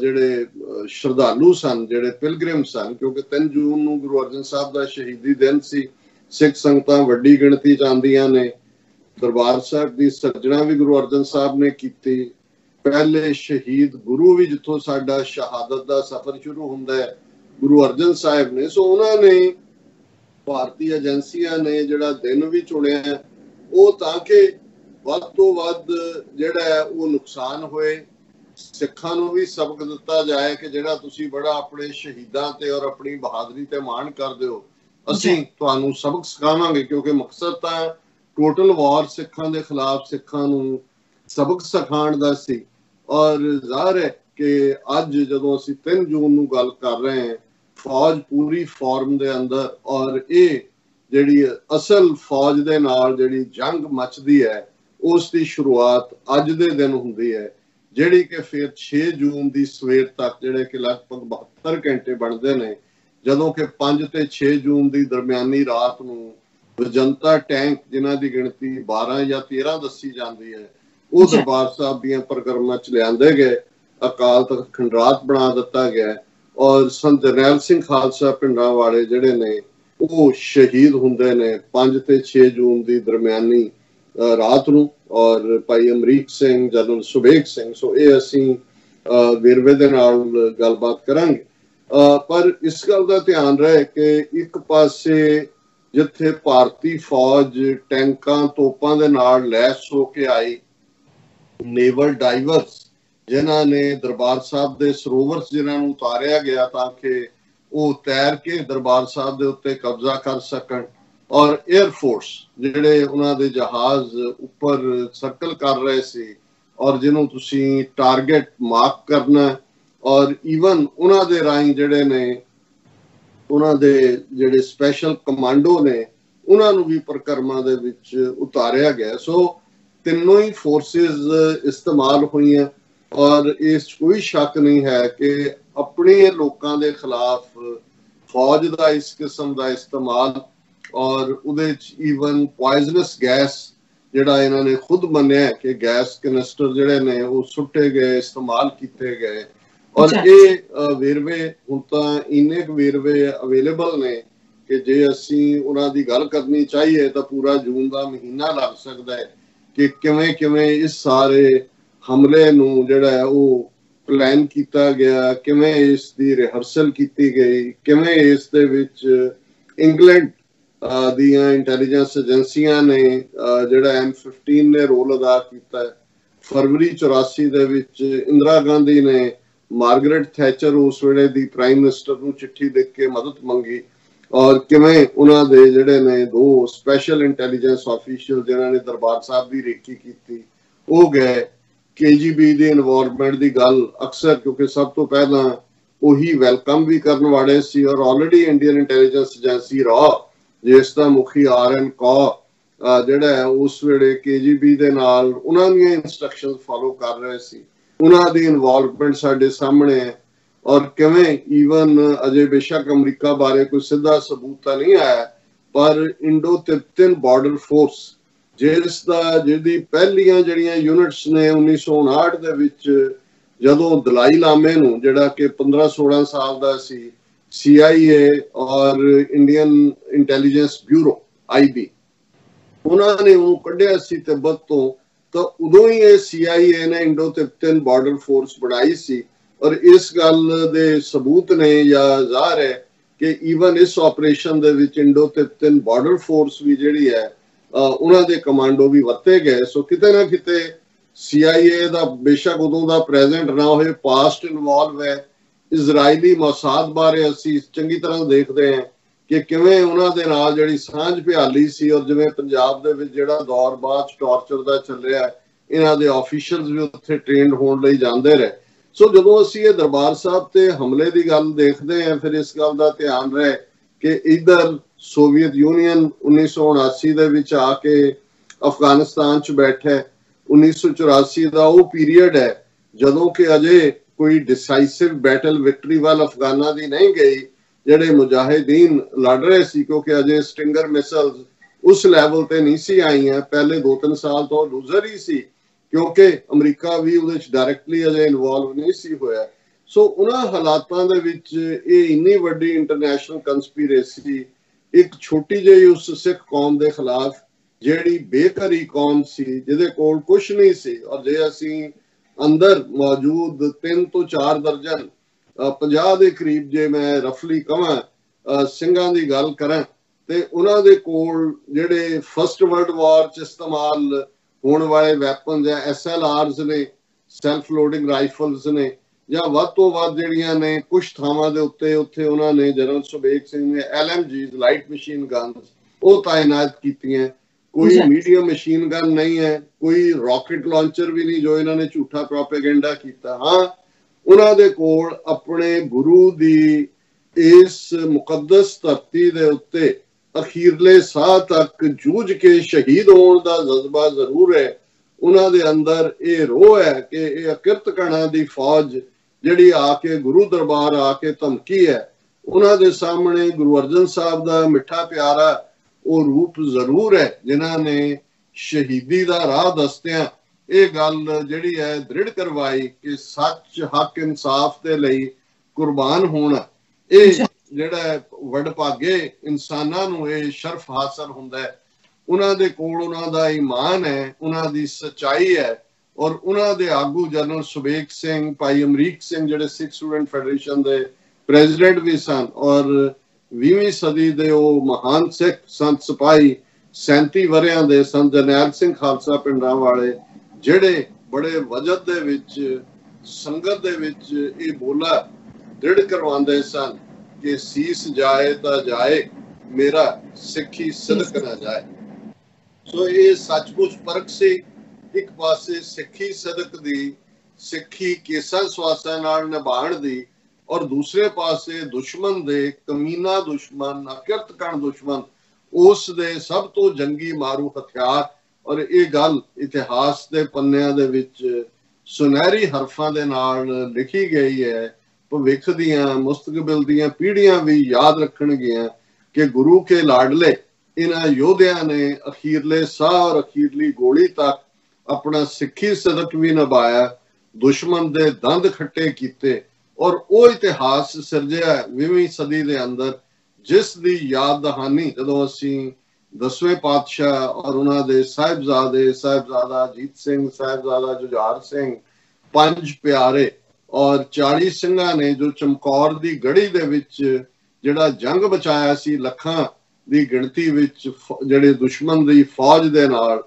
ਜਿਹੜੇ ਸ਼ਰਧਾਲੂ ਸਨ ਜਿਹੜੇ ਪਿਲਗ੍ਰਿਮ ਸਨ ਕਿਉਂਕਿ 3 ਜੂਨ ਨੂੰ ਗੁਰੂ ਅਰਜਨ ਸਾਹਿਬ ਦਾ ਸ਼ਹੀਦੀ ਦਿਨ ਸੀ ਸਿੱਖ ਸੰਗਤਾਂ ਵੱਡੀ ਗਿਣਤੀ ਚ ਆਂਦੀਆਂ ਨੇ। ਦਰਬਾਰ ਸਾਹਿਬ ਦੀ ਸੱਜਣਾ ਵੀ ਗੁਰੂ ਅਰਜਨ ਸਾਹਿਬ ਨੇ ਕੀਤੀ ਪਹਿਲੇ ਸ਼ਹੀਦ ਗੁਰੂ ਵੀ ਜਿੱਥੋਂ ਸਾਡਾ ਸ਼ਹਾਦਤ ਦਾ ਸਫ਼ਰ ਸ਼ੁਰੂ ਹੁੰਦਾ ਹੈ ਗੁਰੂ ਅਰਜਨ ਸਾਹਿਬ ਨੇ ਸੋ ਉਹਨਾਂ ਨੇ ਭਾਰਤੀ ਏਜੰਸੀਆਂ ਨੇ ਜਿਹੜਾ ਦਿਨ ਵੀ ਚੁਣਿਆ ਉਹ ਤਾਂ ਕਿ ਵੱਧ ਤੋਂ ਵੱਧ ਜਿਹੜਾ ਉਹ ਨੁਕਸਾਨ ਹੋਏ ਸਿੱਖਾਂ ਨੂੰ ਵੀ ਸਬਕ ਦਿੱਤਾ ਜਾਏ ਕਿ ਜਿਹੜਾ ਤੁਸੀਂ ਬੜਾ ਆਪਣੇ ਸ਼ਹੀਦਾਂ ਤੇ ਔਰ ਆਪਣੀ ਬਹਾਦਰੀ ਤੇ ਮਾਣ ਕਰਦੇ ਹੋ ਅਸੀਂ ਤੁਹਾਨੂੰ ਸਬਕ ਸਿਖਾਵਾਂਗੇ ਕਿਉਂਕਿ ਮਕਸਦ ਤਾਂ ਟੋਟਲ ਵਾਰ ਸਿੱਖਾਂ ਦੇ ਖਿਲਾਫ ਸਿੱਖਾਂ ਨੂੰ ਸਬਕ ਸਿਖਾਉਣ ਦਾ ਸੀ। ਔਰ ਜ਼ਾਹਰ ਹੈ ਕਿ ਅੱਜ ਜਦੋਂ ਅਸੀਂ 3 ਜੂਨ ਨੂੰ ਗੱਲ ਕਰ ਰਹੇ ਹਾਂ, ਫੌਜ ਪੂਰੀ ਫਾਰਮ ਦੇ ਅੰਦਰ ਔਰ ਇਹ ਜਿਹੜੀ ਅਸਲ ਫੌਜ ਦੇ ਨਾਲ ਜਿਹੜੀ ਜੰਗ ਮੱਚਦੀ ਹੈ, ਉਸ ਦੀ ਸ਼ੁਰੂਆਤ ਅੱਜ ਦੇ ਦਿਨ ਹੁੰਦੀ ਹੈ, ਜਿਹੜੀ ਕਿ ਫਿਰ 6 ਜੂਨ ਦੀ ਸਵੇਰ ਤੱਕ ਜਿਹੜੇ ਕਿ ਲਗਭਗ 72 ਘੰਟੇ ਬਣਦੇ ਨੇ, ਜਦੋਂ ਕਿ 5 ਤੇ 6 ਜੂਨ ਦੀ ਦਰਮਿਆਨੀ ਰਾਤ ਨੂੰ ਜਨਤਾ ਟੈਂਕ ਜਿਨ੍ਹਾਂ ਦੀ ਗਿਣਤੀ 12 ਜਾਂ 13 ਦੱਸੀ ਜਾਂਦੀ ਹੈ ਉਹ ਦਰਬਾਰ ਸਾਹਿਬ ਦੀਆਂ ਪ੍ਰਕਰਮਾਂ ਚ ਲਿਆਂਦੇ ਗਏ ਅਕਾਲ ਤਖਤ ਖੰਡਰਾਤ ਬਣਾ ਦਿੱਤਾ ਗਿਆ ਔਰ ਸੰਤ ਜਰਨੈਲ ਸਿੰਘ ਖਾਲਸਾ ਪਿੰਡਾਂ ਵਾਲੇ ਜਿਹੜੇ ਨੇ ਉਹ ਸ਼ਹੀਦ ਹੁੰਦੇ ਨੇ 5 ਤੇ 6 ਜੂਨ ਦੀ ਦਰਮਿਆਨੀ ਰਾਤ ਨੂੰ ਔਰ ਭਾਈ ਅਮਰੀਕ ਸਿੰਘ ਜਨਰਲ ਸੁਬੇਗ ਸਿੰਘ ਸੋ ਇਹ ਅਸੀਂ ਵਿਰਵੇ ਦੇ ਨਾਲ ਗੱਲਬਾਤ ਕਰਾਂਗੇ। ਪਰ ਇਸ ਗੱਲ ਦਾ ਧਿਆਨ ਰਹੇ ਕਿ ਇੱਕ ਪਾਸੇ ਜਿੱਥੇ ਭਾਰਤੀ ਫੌਜ ਟੈਂਕਾਂ ਤੋਪਾਂ ਦੇ ਨਾਲ ਲੈਸ ਹੋ ਕੇ ਆਈ ਨੇਵਲ ਡਾਈਵਰਸ ਜਿਨ੍ਹਾਂ ਨੇ ਦਰਬਾਰ ਸਾਹਿਬ ਦੇ ਸਰੋਵਰਸ ਜਿਨ੍ਹਾਂ ਨੂੰ ਉਤਾਰਿਆ ਗਿਆ ਤਾਂ ਕਿ ਉਹ ਤੈਰ ਕੇ ਦਰਬਾਰ ਸਾਹਿਬ ਦੇ ਉੱਤੇ ਕਬਜ਼ਾ ਕਰ ਸਕਣ ਔਰ 에ਅਰ ਫੋਰਸ ਜਿਹੜੇ ਉਹਨਾਂ ਦੇ ਜਹਾਜ਼ ਉੱਪਰ ਸਰਕਲ ਕਰ ਰਹੇ ਸੀ ਔਰ ਜਿਹਨੂੰ ਤੁਸੀਂ ਟਾਰਗੇਟ ਮਾਰਕ ਕਰਨਾ ਔਰ ਈਵਨ ਉਹਨਾਂ ਦੇ ਰਾਹੀਂ ਜਿਹੜੇ ਨੇ, ਉਹਨਾਂ ਦੇ ਜਿਹੜੇ ਸਪੈਸ਼ਲ ਕਮਾਂਡੋ ਨੇ, ਉਹਨਾਂ ਨੂੰ ਵੀ ਪ੍ਰਕਰਮਾਂ ਦੇ ਵਿੱਚ ਉਤਾਰਿਆ ਗਿਆ। ਸੋ ਤਿੰਨੋਂ ਹੀ ਫੋਰਸਸ ਇਸਤੇਮਾਲ ਹੋਈਆਂ। ਔਰ ਇਸ ਕੋਈ ਸ਼ੱਕ ਨਹੀਂ ਹੈ ਕਿ ਆਪਣੇ ਲੋਕਾਂ ਦੇ ਖਿਲਾਫ ਫੌਜ ਦਾ ਇਸ ਕਿਸਮ ਦਾ ਇਸਤੇਮਾਲ ਔਰ ਉਹਦੇ ਚ ਈਵਨ ਪੋਇਜ਼ਨਸ ਗੈਸ ਜਿਹੜਾ ਇਹਨਾਂ ਨੇ ਖੁਦ ਮੰਨਿਆ ਕਿ ਗੈਸ ਕਨਿਸਟਰ ਜਿਹੜੇ ਨੇ ਉਹ ਸੁੱਟੇ ਗਏ ਇਸਤੇਮਾਲ ਕੀਤੇ ਗਏ। ਔਰ ਇਹ ਵੇਰਵੇ ਹੁਣ ਤਾਂ ਇੰਨੇ ਕੁ ਵੇਰਵੇ ਅਵੇਲੇਬਲ ਨੇ ਕਿ ਜੇ ਅਸੀਂ ਉਹਨਾਂ ਦੀ ਗੱਲ ਕਰਨੀ ਚਾਹੀਏ ਤਾਂ ਪੂਰਾ ਜੂਨ ਦਾ ਮਹੀਨਾ ਲੱਗ ਸਕਦਾ ਹੈ। ਕਿ ਕਿਵੇਂ ਕਿਵੇਂ ਇਸ ਸਾਰੇ ਹਮਲੇ ਨੂੰ ਜਿਹੜਾ ਹੈ ਉਹ ਪਲਾਨ ਕੀਤਾ ਗਿਆ, ਕਿਵੇਂ ਇਸ ਦੀ ਰਿਹਰਸਲ ਕੀਤੀ ਗਈ, ਕਿਵੇਂ ਇਸ ਦੇ ਵਿੱਚ ਇੰਗਲੈਂਡ ਦੀਆਂ ਇੰਟੈਲੀਜੈਂਸ ਏਜੰਸੀਆਂ ਨੇ ਜਿਹੜਾ M15 ਨੇ ਰੋਲ ਅਦਾ ਕੀਤਾ ਹੈ। ਫਰਵਰੀ 84 ਦੇ ਵਿੱਚ ਇੰਦਰਾ ਗਾਂਧੀ ਨੇ ਮਾਰਗਰੇਟ ਥੈਚਰ ਉਸ ਵੇਲੇ ਦੀ ਪ੍ਰਾਈਮ ਮਿਨਿਸਟਰ ਨੂੰ ਚਿੱਠੀ ਲਿਖ ਕੇ ਮਦਦ ਮੰਗੀ। ਔਰ ਕਿਵੇਂ ਉਹਨਾਂ ਦੇ ਜਿਹੜੇ ਨੇ ਦੋ ਸਪੈਸ਼ਲ ਇੰਟੈਲੀਜੈਂਸ ਆਫੀਸ਼ੀਅਲ ਜਿਨ੍ਹਾਂ ਨੇ ਦਰਬਾਰ ਸਾਹਿਬ ਦੀ ਰੇਕੀ ਕੀਤੀ, ਉਹ ਗਏ। ਕੇਜੀਬੀ ਦੇ ਇਨਵੋਲਵਮੈਂਟ ਦੀ ਗੱਲ ਅਕਸਰ, ਕਿਉਂਕਿ ਸਭ ਤੋਂ ਪਹਿਲਾਂ ਉਹੀ ਵੈਲਕਮ ਵੀ ਕਰਨ ਵਾਲੇ ਸੀ ਔਰ ਆਲਰੇਡੀ ਇੰਡੀਅਨ ਇੰਟੈਲੀਜੈਂਸ ਏਜੰਸੀ ਰਾ ਜਿਸ ਦਾ ਮੁਖੀ ਆਰ ਐਨ ਕੋ ਜਿਹੜਾ ਹੈ, ਉਸ ਵੇਲੇ ਕੇਜੀਬੀ ਦੇ ਨਾਲ ਉਹਨਾਂ ਦੀਆਂ ਇਨਸਟਰਕਸ਼ਨਸ ਫਾਲੋ ਕਰ ਰਹੇ ਸੀ। ਉਹਨਾਂ ਦੀ ਇਨਵੋਲਵਮੈਂਟ ਸਾਡੇ ਸਾਹਮਣੇ ਔਰ ਕਿਵੇਂ ਈਵਨ ਅਜੇ ਬੇਸ਼ੱਕ ਅਮਰੀਕਾ ਬਾਰੇ ਕੋਈ ਸਿੱਧਾ ਸਬੂਤ ਤਾਂ ਨਹੀਂ ਆਇਆ, ਪਰ ਇੰਡੋ ਤਿਬਤਨ ਬਾਰਡਰ ਫੋਰਸ ਜਿਸ ਦਾ, ਜਿਹਦੀ ਪਹਿਲੀਆਂ ਜਿਹੜੀਆਂ ਯੂਨਿਟਸ ਨੇ 1959 ਦੇ ਵਿੱਚ ਜਦੋਂ ਦਲਾਈ ਲਾਮੇ ਨੂੰ, ਜਿਹੜਾ ਕਿ 15 16 ਸਾਲ ਦਾ ਸੀ CIA ਔਰ ਇੰਡੀਅਨ ਇੰਟੈਲੀਜੈਂਸ ਬਿਊਰੋ ਆਈਬੀ ਉਹਨਾਂ ਨੇ ਉਹ ਕੱਢਿਆ ਸੀ ਤਿੱਬਤ ਤੋਂ, ਤਾਂ ਉਦੋਂ ਹੀ ਇਹ CIA ਨੇ ਇੰਡੋ ਤਿਬਤਨ ਬਾਰਡਰ ਫੋਰਸ ਬਣਾਈ ਸੀ। ਔਰ ਇਸ ਗੱਲ ਦੇ ਸਬੂਤ ਨੇ ਜਾਂ ਜ਼ਾਹਰ ਹੈ ਕਿ ਈਵਨ ਇਸ ਆਪਰੇਸ਼ਨ ਦੇ ਵਿੱਚ ਇੰਡੋ ਤਿਬਤਨ ਬਾਰਡਰ ਫੋਰਸ ਵੀ ਜਿਹੜੀ ਹੈ ਉਹਨਾਂ ਦੇ ਕਮਾਂਡੋ ਵੀ ਵਰਤੇ ਗਏ। ਸੋ ਕਿਤੇ ਨਾ ਕਿਤੇ CIA ਦਾ ਬੇਸ਼ੱਕ ਉਦੋਂ ਦਾ ਪ੍ਰੈਜ਼ੈਂਟ ਨਾ ਹੋਏ ਪਾਸਟ ਇਨਵੋਲਵ ਹੈ। ਇਜ਼ਰਾਈਲੀ ਮੌਸਾਦ ਬਾਰੇ ਅਸੀਂ ਚੰਗੀ ਤਰ੍ਹਾਂ ਦੇਖਦੇ ਹਾਂ ਕਿ ਕਿਵੇਂ ਉਹਨਾਂ ਦੇ ਨਾਲ ਜਿਹੜੀ ਸਾਂਝ ਭਿਆਲੀ ਸੀ ਔਰ ਜਿਵੇਂ ਪੰਜਾਬ ਦੇ ਵਿੱਚ ਜਿਹੜਾ ਦੌਰ ਬਾਅਦ ਟਾਰਚਰ ਦਾ ਚੱਲਿਆ ਇਹਨਾਂ ਦੇ ਆਫੀਸ਼ੀਅਲਸ ਵੀ ਉੱਥੇ ਟ੍ਰੇਨਡ ਹੋਣ ਲਈ ਜਾਂਦੇ ਰਹੇ। ਸੋ ਜਦੋਂ ਅਸੀਂ ਇਹ ਦਰਬਾਰ ਸਾਹਿਬ ਤੇ ਹਮਲੇ ਦੀ ਗੱਲ ਦੇਖਦੇ ਹਾਂ, ਫਿਰ ਇਸ ਗੱਲ ਦਾ ਧਿਆਨ ਰਹੇ ਕਿ ਇਧਰ ਸੋਵੀਅਤ ਯੂਨੀਅਨ 1979 ਦੇ ਵਿੱਚ ਆ ਕੇ ਅਫਗਾਨਿਸਤਾਨ 'ਚ ਬੈਠਾ 1984 ਦਾ ਉਹ ਪੀਰੀਅਡ ਹੈ ਜਦੋਂ ਕਿ ਅਜੇ ਕੋਈ ਡਿਸਾਈਸਿਵ ਬੈਟਲ ਵਿਕਟਰੀ ਵੱਲ ਅਫਗਾਨਾਂ ਦੀ ਨਹੀਂ ਗਈ, ਜਿਹੜੇ ਮੁਜਾਹਿਦੀਨ ਲੜ ਰਹੇ ਸੀ, ਕਿਉਂਕਿ ਅਜੇ ਸਟਿੰਗਰ ਮਿਸਲ ਉਸ ਲੈਵਲ ਤੇ ਨਹੀਂ ਸੀ ਆਈਆਂ। ਪਹਿਲੇ 2-3 ਸਾਲ ਤੋਂ ਲੂਜ਼ਰ ਹੀ ਸੀ। ਕਿਉਂਕਿ ਅਮਰੀਕਾ ਵੀ ਉਹਦੇ ਵਿੱਚ ਡਾਇਰੈਕਟਲੀ ਅਜੇ ਇਨਵੋਲਵ ਨਹੀਂ ਸੀ ਹੋਇਆ। ਸੋ ਉਹਨਾਂ ਹਾਲਾਤਾਂ ਦੇ ਵਿੱਚ ਇਹ ਇੰਨੀ ਵੱਡੀ ਇੰਟਰਨੈਸ਼ਨਲ ਕਨਸਪੀਰੇਸੀ ਇੱਕ ਛੋਟੀ ਜਿਹੀ ਉਸ ਸਿੱਖ ਕੌਮ ਦੇ ਖਿਲਾਫ, ਜਿਹੜੀ ਬੇਕਰੀ ਕੌਮ ਸੀ, ਜਿਹਦੇ ਕੋਲ ਕੁਝ ਨਹੀਂ ਸੀ, ਔਰ ਜੇ ਅਸੀਂ ਅੰਦਰ ਮੌਜੂਦ 3 ਤੋਂ 4 ਦਰਜਨ 50 ਦੇ ਕਰੀਬ ਜੇ ਮੈਂ ਰਫਲੀ ਕਵਾਂ ਸਿੰਘਾਂ ਦੀ ਗੱਲ ਕਰਾਂ, ਤੇ ਉਹਨਾਂ ਦੇ ਕੋਲ ਜਿਹੜੇ ਫਸਟ ਵਰਲਡ ਵਾਰ ਚ ਇਸਤੇਮਾਲ ਹੋਣ ਵਾਲੇ ਵੈਪਨਸ ਐ ਐਸਐਲਆਰਸ ਨੇ ਸੈਲਫ ਲੋਡਿੰਗ ਰਾਈਫਲਸ ਨੇ ਜਾਂ ਵੱਧ ਤੋਂ ਵੱਧ ਜਿਹੜੀਆਂ ਨੇ ਕੁਝ ਥਾਵਾਂ ਦੇ ਉੱਤੇ ਉੱਥੇ ਉਹਨਾਂ ਨੇ ਜਨਰਲ ਸੁਬੇਕ ਸਿੰਘ ਨੇ ਐਲਐਮਜੀਸ ਲਾਈਟ ਮਸ਼ੀਨ ਗਨਸ ਉਹ ਤਾਇਨਾਤ ਕੀਤੀਆਂ। ਕੋਈ ਮੀਡੀਅਮ ਮਸ਼ੀਨ ਗਨ ਨਹੀਂ ਹੈ ਕੋਈ ਰਾਕਟ ਲਾਂਚਰ ਵੀ ਨਹੀਂ ਜੋ ਇਹਨਾਂ ਨੇ ਝੂਠਾ ਪ੍ਰੋਪੇਗੈਂਡਾ ਕੀਤਾ। ਹਾਂ ਉਹਨਾਂ ਦੇ ਕੋਲ ਆਪਣੇ ਗੁਰੂ ਦੀ ਇਸ ਮੁਕੱਦਸ ਧਰਤੀ ਦੇ ਉੱਤੇ ਅਖੀਰਲੇ ਸਾਹ ਤੱਕ ਜੂਝ ਕੇ ਸ਼ਹੀਦ ਹੋਣ ਦਾ ਜਜ਼ਬਾ ਜ਼ਰੂਰ ਹੈ। ਉਹਨਾਂ ਦੇ ਅੰਦਰ ਇਹ ਰੋਹ ਹੈ ਕਿ ਇਹ ਅਕਿਰਤ ਕਣਾ ਦੀ ਫੌਜ ਜਿਹੜੀ ਆ ਕੇ ਗੁਰੂ ਦਰਬਾਰ ਆ ਕੇ ਧਮਕੀ ਹੈ। ਉਹਨਾਂ ਦੇ ਸਾਹਮਣੇ ਗੁਰੂ ਅਰਜਨ ਸਾਹਿਬ ਦਾ ਮਿੱਠਾ ਪਿਆਰਾ ਉਹ ਰੂਪ ਜ਼ਰੂਰ ਹੈ, ਜਿਨ੍ਹਾਂ ਨੇ ਸ਼ਹੀਦੀ ਦਾ ਰਾਹ ਦੱਸਦਿਆਂ ਇਹ ਗੱਲ ਜਿਹੜੀ ਹੈ ਦ੍ਰਿੜ ਕਰਵਾਈ ਕਿ ਸੱਚ, ਹੱਕ, ਇਨਸਾਫ ਦੇ ਲਈ ਕੁਰਬਾਨ ਹੋਣਾ। ਇਹ ਜਿਹੜਾ ਵਡਭਾਗੇ ਇਨਸਾਨਾਂ ਨੂੰ ਇਹ ਸ਼ਰਫ ਹਾਸਲ ਹੁੰਦਾ ਹੈ, ਉਹਨਾਂ ਦੇ ਕੋਲ ਉਹਨਾਂ ਦਾ ਈਮਾਨ ਹੈ, ਉਹਨਾਂ ਦੀ ਸਚਾਈ ਹੈ ਔਰ ਉਹਨਾਂ ਦੇ ਆਗੂ ਜਨਰਲ ਸੁਬੇਕ ਸਿੰਘ, ਭਾਈ ਅਮਰੀਕ ਸਿੰਘ ਜਿਹੜੇ ਸਿੱਖ ਸਟੂਡੈਂਟ ਫੈਡਰੇਸ਼ਨ ਦੇ ਪ੍ਰੈਜ਼ੀਡੈਂਟ ਵੀ ਸਨ ਔਰ 20ਵੀਂ ਸਦੀ ਦੇ ਉਹ ਮਹਾਨ ਸਿੱਖ ਸੰਤ ਸਿਪਾਹੀ 37 ਵਰਿਆਂ ਦੇ ਸੰਤ ਜਰਨੈਲ ਸਿੰਘ ਖਾਲਸਾ ਪਿੰਡਾਂ ਵਾਲੇ ਜਿਹੜੇ ਬੜੇ ਵਜਦ ਦੇ ਵਿੱਚ, ਸੰਗਤ ਦੇ ਵਿੱਚ ਇਹ ਬੋਲਾ ਦ੍ਰਿੜ ਕਰਵਾਉਂਦੇ ਸਨ। ਕਿ ਸੀਸ ਜਾਏ ਤਾਂ ਜਾਏ, ਮੇਰਾ ਸਿੱਖੀ ਸਦਕ ਨਾ ਜਾਏ। ਸੋ ਇਹ ਸੱਚਮੁੱਚ ਫ਼ਰਕ ਸੀ। ਇੱਕ ਪਾਸੇ ਸਿੱਖੀ ਸਦਕ ਦੀ, ਸਿੱਖੀ ਕੇਸਾਂ ਸਵਾਸਾਂ ਨਾਲ ਨਿਭਾਣ ਦੀ ਔਰ ਦੂਸਰੇ ਪਾਸੇ ਦੁਸ਼ਮਣ ਦੇ ਕਮੀਨਾ ਦੁਸ਼ਮਣ ਅਕਿਰਤ ਕਰਨ ਦੁਸ਼ਮਣ, ਉਸ ਦੇ ਸਭ ਤੋਂ ਜੰਗੀ ਮਾਰੂ ਹਥਿਆਰ। ਔਰ ਇਹ ਗੱਲ ਇਤਿਹਾਸ ਦੇ ਪੰਨਿਆਂ ਦੇ ਵਿੱਚ ਸੁਨਹਿਰੀ ਹਰਫਾਂ ਦੇ ਨਾਲ ਲਿਖੀ ਗਈ ਹੈ ਭਵਿੱਖ ਦੀਆਂ ਮੁਸਤਕਬਲ ਦੀਆਂ ਪੀੜ੍ਹੀਆਂ ਵੀ ਯਾਦ ਰੱਖਣਗੀਆਂ ਕਿ ਗੁਰੂ ਕੇ ਲਾਡਲੇ ਇਹਨਾਂ ਯੋਧਿਆਂ ਨੇ ਅਖੀਰਲੇ ਸਾਹ ਔਰ ਅਖੀਰਲੀ ਗੋਲੀ ਤੱਕ ਆਪਣਾ ਸਿੱਖੀ ਸਦਕ ਵੀ ਨਿਭਾਇਆ, ਦੁਸ਼ਮਣ ਦੇ ਦੰਦ ਖੱਟੇ ਕੀਤੇ ਔਰ ਉਹ ਇਤਿਹਾਸ ਸਿਰਜਿਆ 20ਵੀਂ ਸਦੀ ਦੇ ਅੰਦਰ, ਜਿਸ ਦੀ ਯਾਦ ਦਹਾਨੀ ਜਦੋਂ ਅਸੀਂ ਦਸਵੇਂ ਪਾਤਸ਼ਾਹ ਔਰ ਉਹਨਾਂ ਦੇ ਸਾਹਿਬਜ਼ਾਦੇ, ਸਾਹਿਬਜ਼ਾਦਾ ਜੀਤ ਸਿੰਘ, ਸਾਹਿਬਜ਼ਾਦਾ ਜੁਝਾਰ ਸਿੰਘ ਪੰਜ ਪਿਆਰੇ ਔਰ 40 ਸਿੰਘਾਂ ਨੇ ਜੋ ਚਮਕੌਰ ਦੀ ਗੜੀ ਦੇ ਵਿੱਚ ਜਿਹੜਾ ਜੰਗ ਬਚਾਇਆ ਸੀ ਲੱਖਾਂ ਦੀ ਗਿਣਤੀ ਵਿੱਚ ਜਿਹੜੇ ਦੁਸ਼ਮਣ ਦੀ ਫੌਜ ਦੇ ਨਾਲ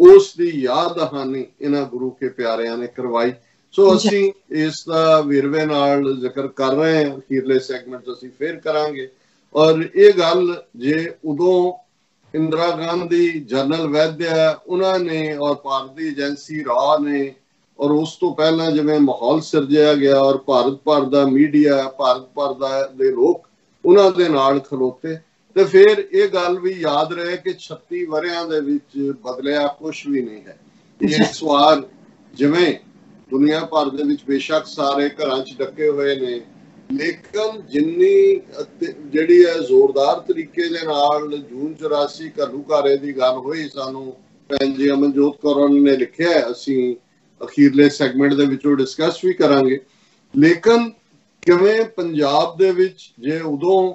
ਉਸ ਦੀ ਯਾਦ ਦਹਾਨੀ ਇਹਨਾਂ ਗੁਰੂ ਕੇ ਪਿਆਰਿਆਂ ਨੇ ਕਰਵਾਈ। ਸੋ ਅਸੀਂ ਇਸ ਦਾ ਵਿਰਵੇ ਨਾਲ ਜ਼ਿਕਰ ਕਰ ਰਹੇ ਹਾਂ। ਅਖੀਰਲੇ ਸੈਗਮੈਂਟ ਅਸੀਂ ਫੇਰ ਕਰਾਂਗੇ। ਔਰ ਇਹ ਗੱਲ ਜੇ ਉਦੋਂ ਇੰਦਰਾ ਗਾਂਧੀ ਜਨਰਲ ਵੈਦਿਆ ਉਹਨਾਂ ਨੇ ਔਰ ਭਾਰਤੀ ਏਜੰਸੀ ਰਾ ਨੇ ਔਰ ਉਸ ਤੋਂ ਪਹਿਲਾਂ ਜਿਵੇਂ ਮਾਹੌਲ ਸਿਰਜਿਆ ਗਿਆ ਔਰ ਭਾਰਤ ਭਰ ਦਾ ਮੀਡੀਆ ਭਾਰਤ ਭਰ ਦਾ ਦੇ ਲੋਕ ਉਹਨਾਂ ਦੇ ਨਾਲ ਖਲੋਤੇ ਤੇ ਫਿਰ ਇਹ ਗੱਲ ਵੀ ਯਾਦ ਰਹੇ ਕਿ 36 ਵਰਿਆਂ ਦੇ ਵਿੱਚ ਬਦਲਿਆ ਕੁਝ ਵੀ ਨਹੀਂ ਹੈ। ਇਸ ਵਾਰ ਜਿਵੇਂ ਦੁਨੀਆ ਭਰ ਦੇ ਵਿੱਚ ਬੇਸ਼ੱਕ ਸਾਰੇ ਘਰਾਂ 'ਚ ਡੱਕੇ ਹੋਏ ਨੇ ਲੇਕਿਨ ਜਿੰਨੀ ਜਿਹੜੀ ਹੈ ਜ਼ੋਰਦਾਰ ਤਰੀਕੇ ਦੇ ਨਾਲ ਜੂਨ 84 ਘਾਰੇ ਦੀ ਗੱਲ ਹੋਈ ਸਾਨੂੰ ਭੈਣ ਜੀ ਅਮਨਜੋਤ ਕੌਰ ਨੇ ਲਿਖਿਆ ਅਸੀਂ ਅਖੀਰਲੇ ਸੈਗਮੈਂਟ ਦੇ ਵਿੱਚ ਉਹ ਡਿਸਕਸ ਵੀ ਕਰਾਂਗੇ। ਲੇਕਿਨ ਕਿਵੇਂ ਪੰਜਾਬ ਦੇ ਵਿੱਚ ਜੇ ਉਦੋਂ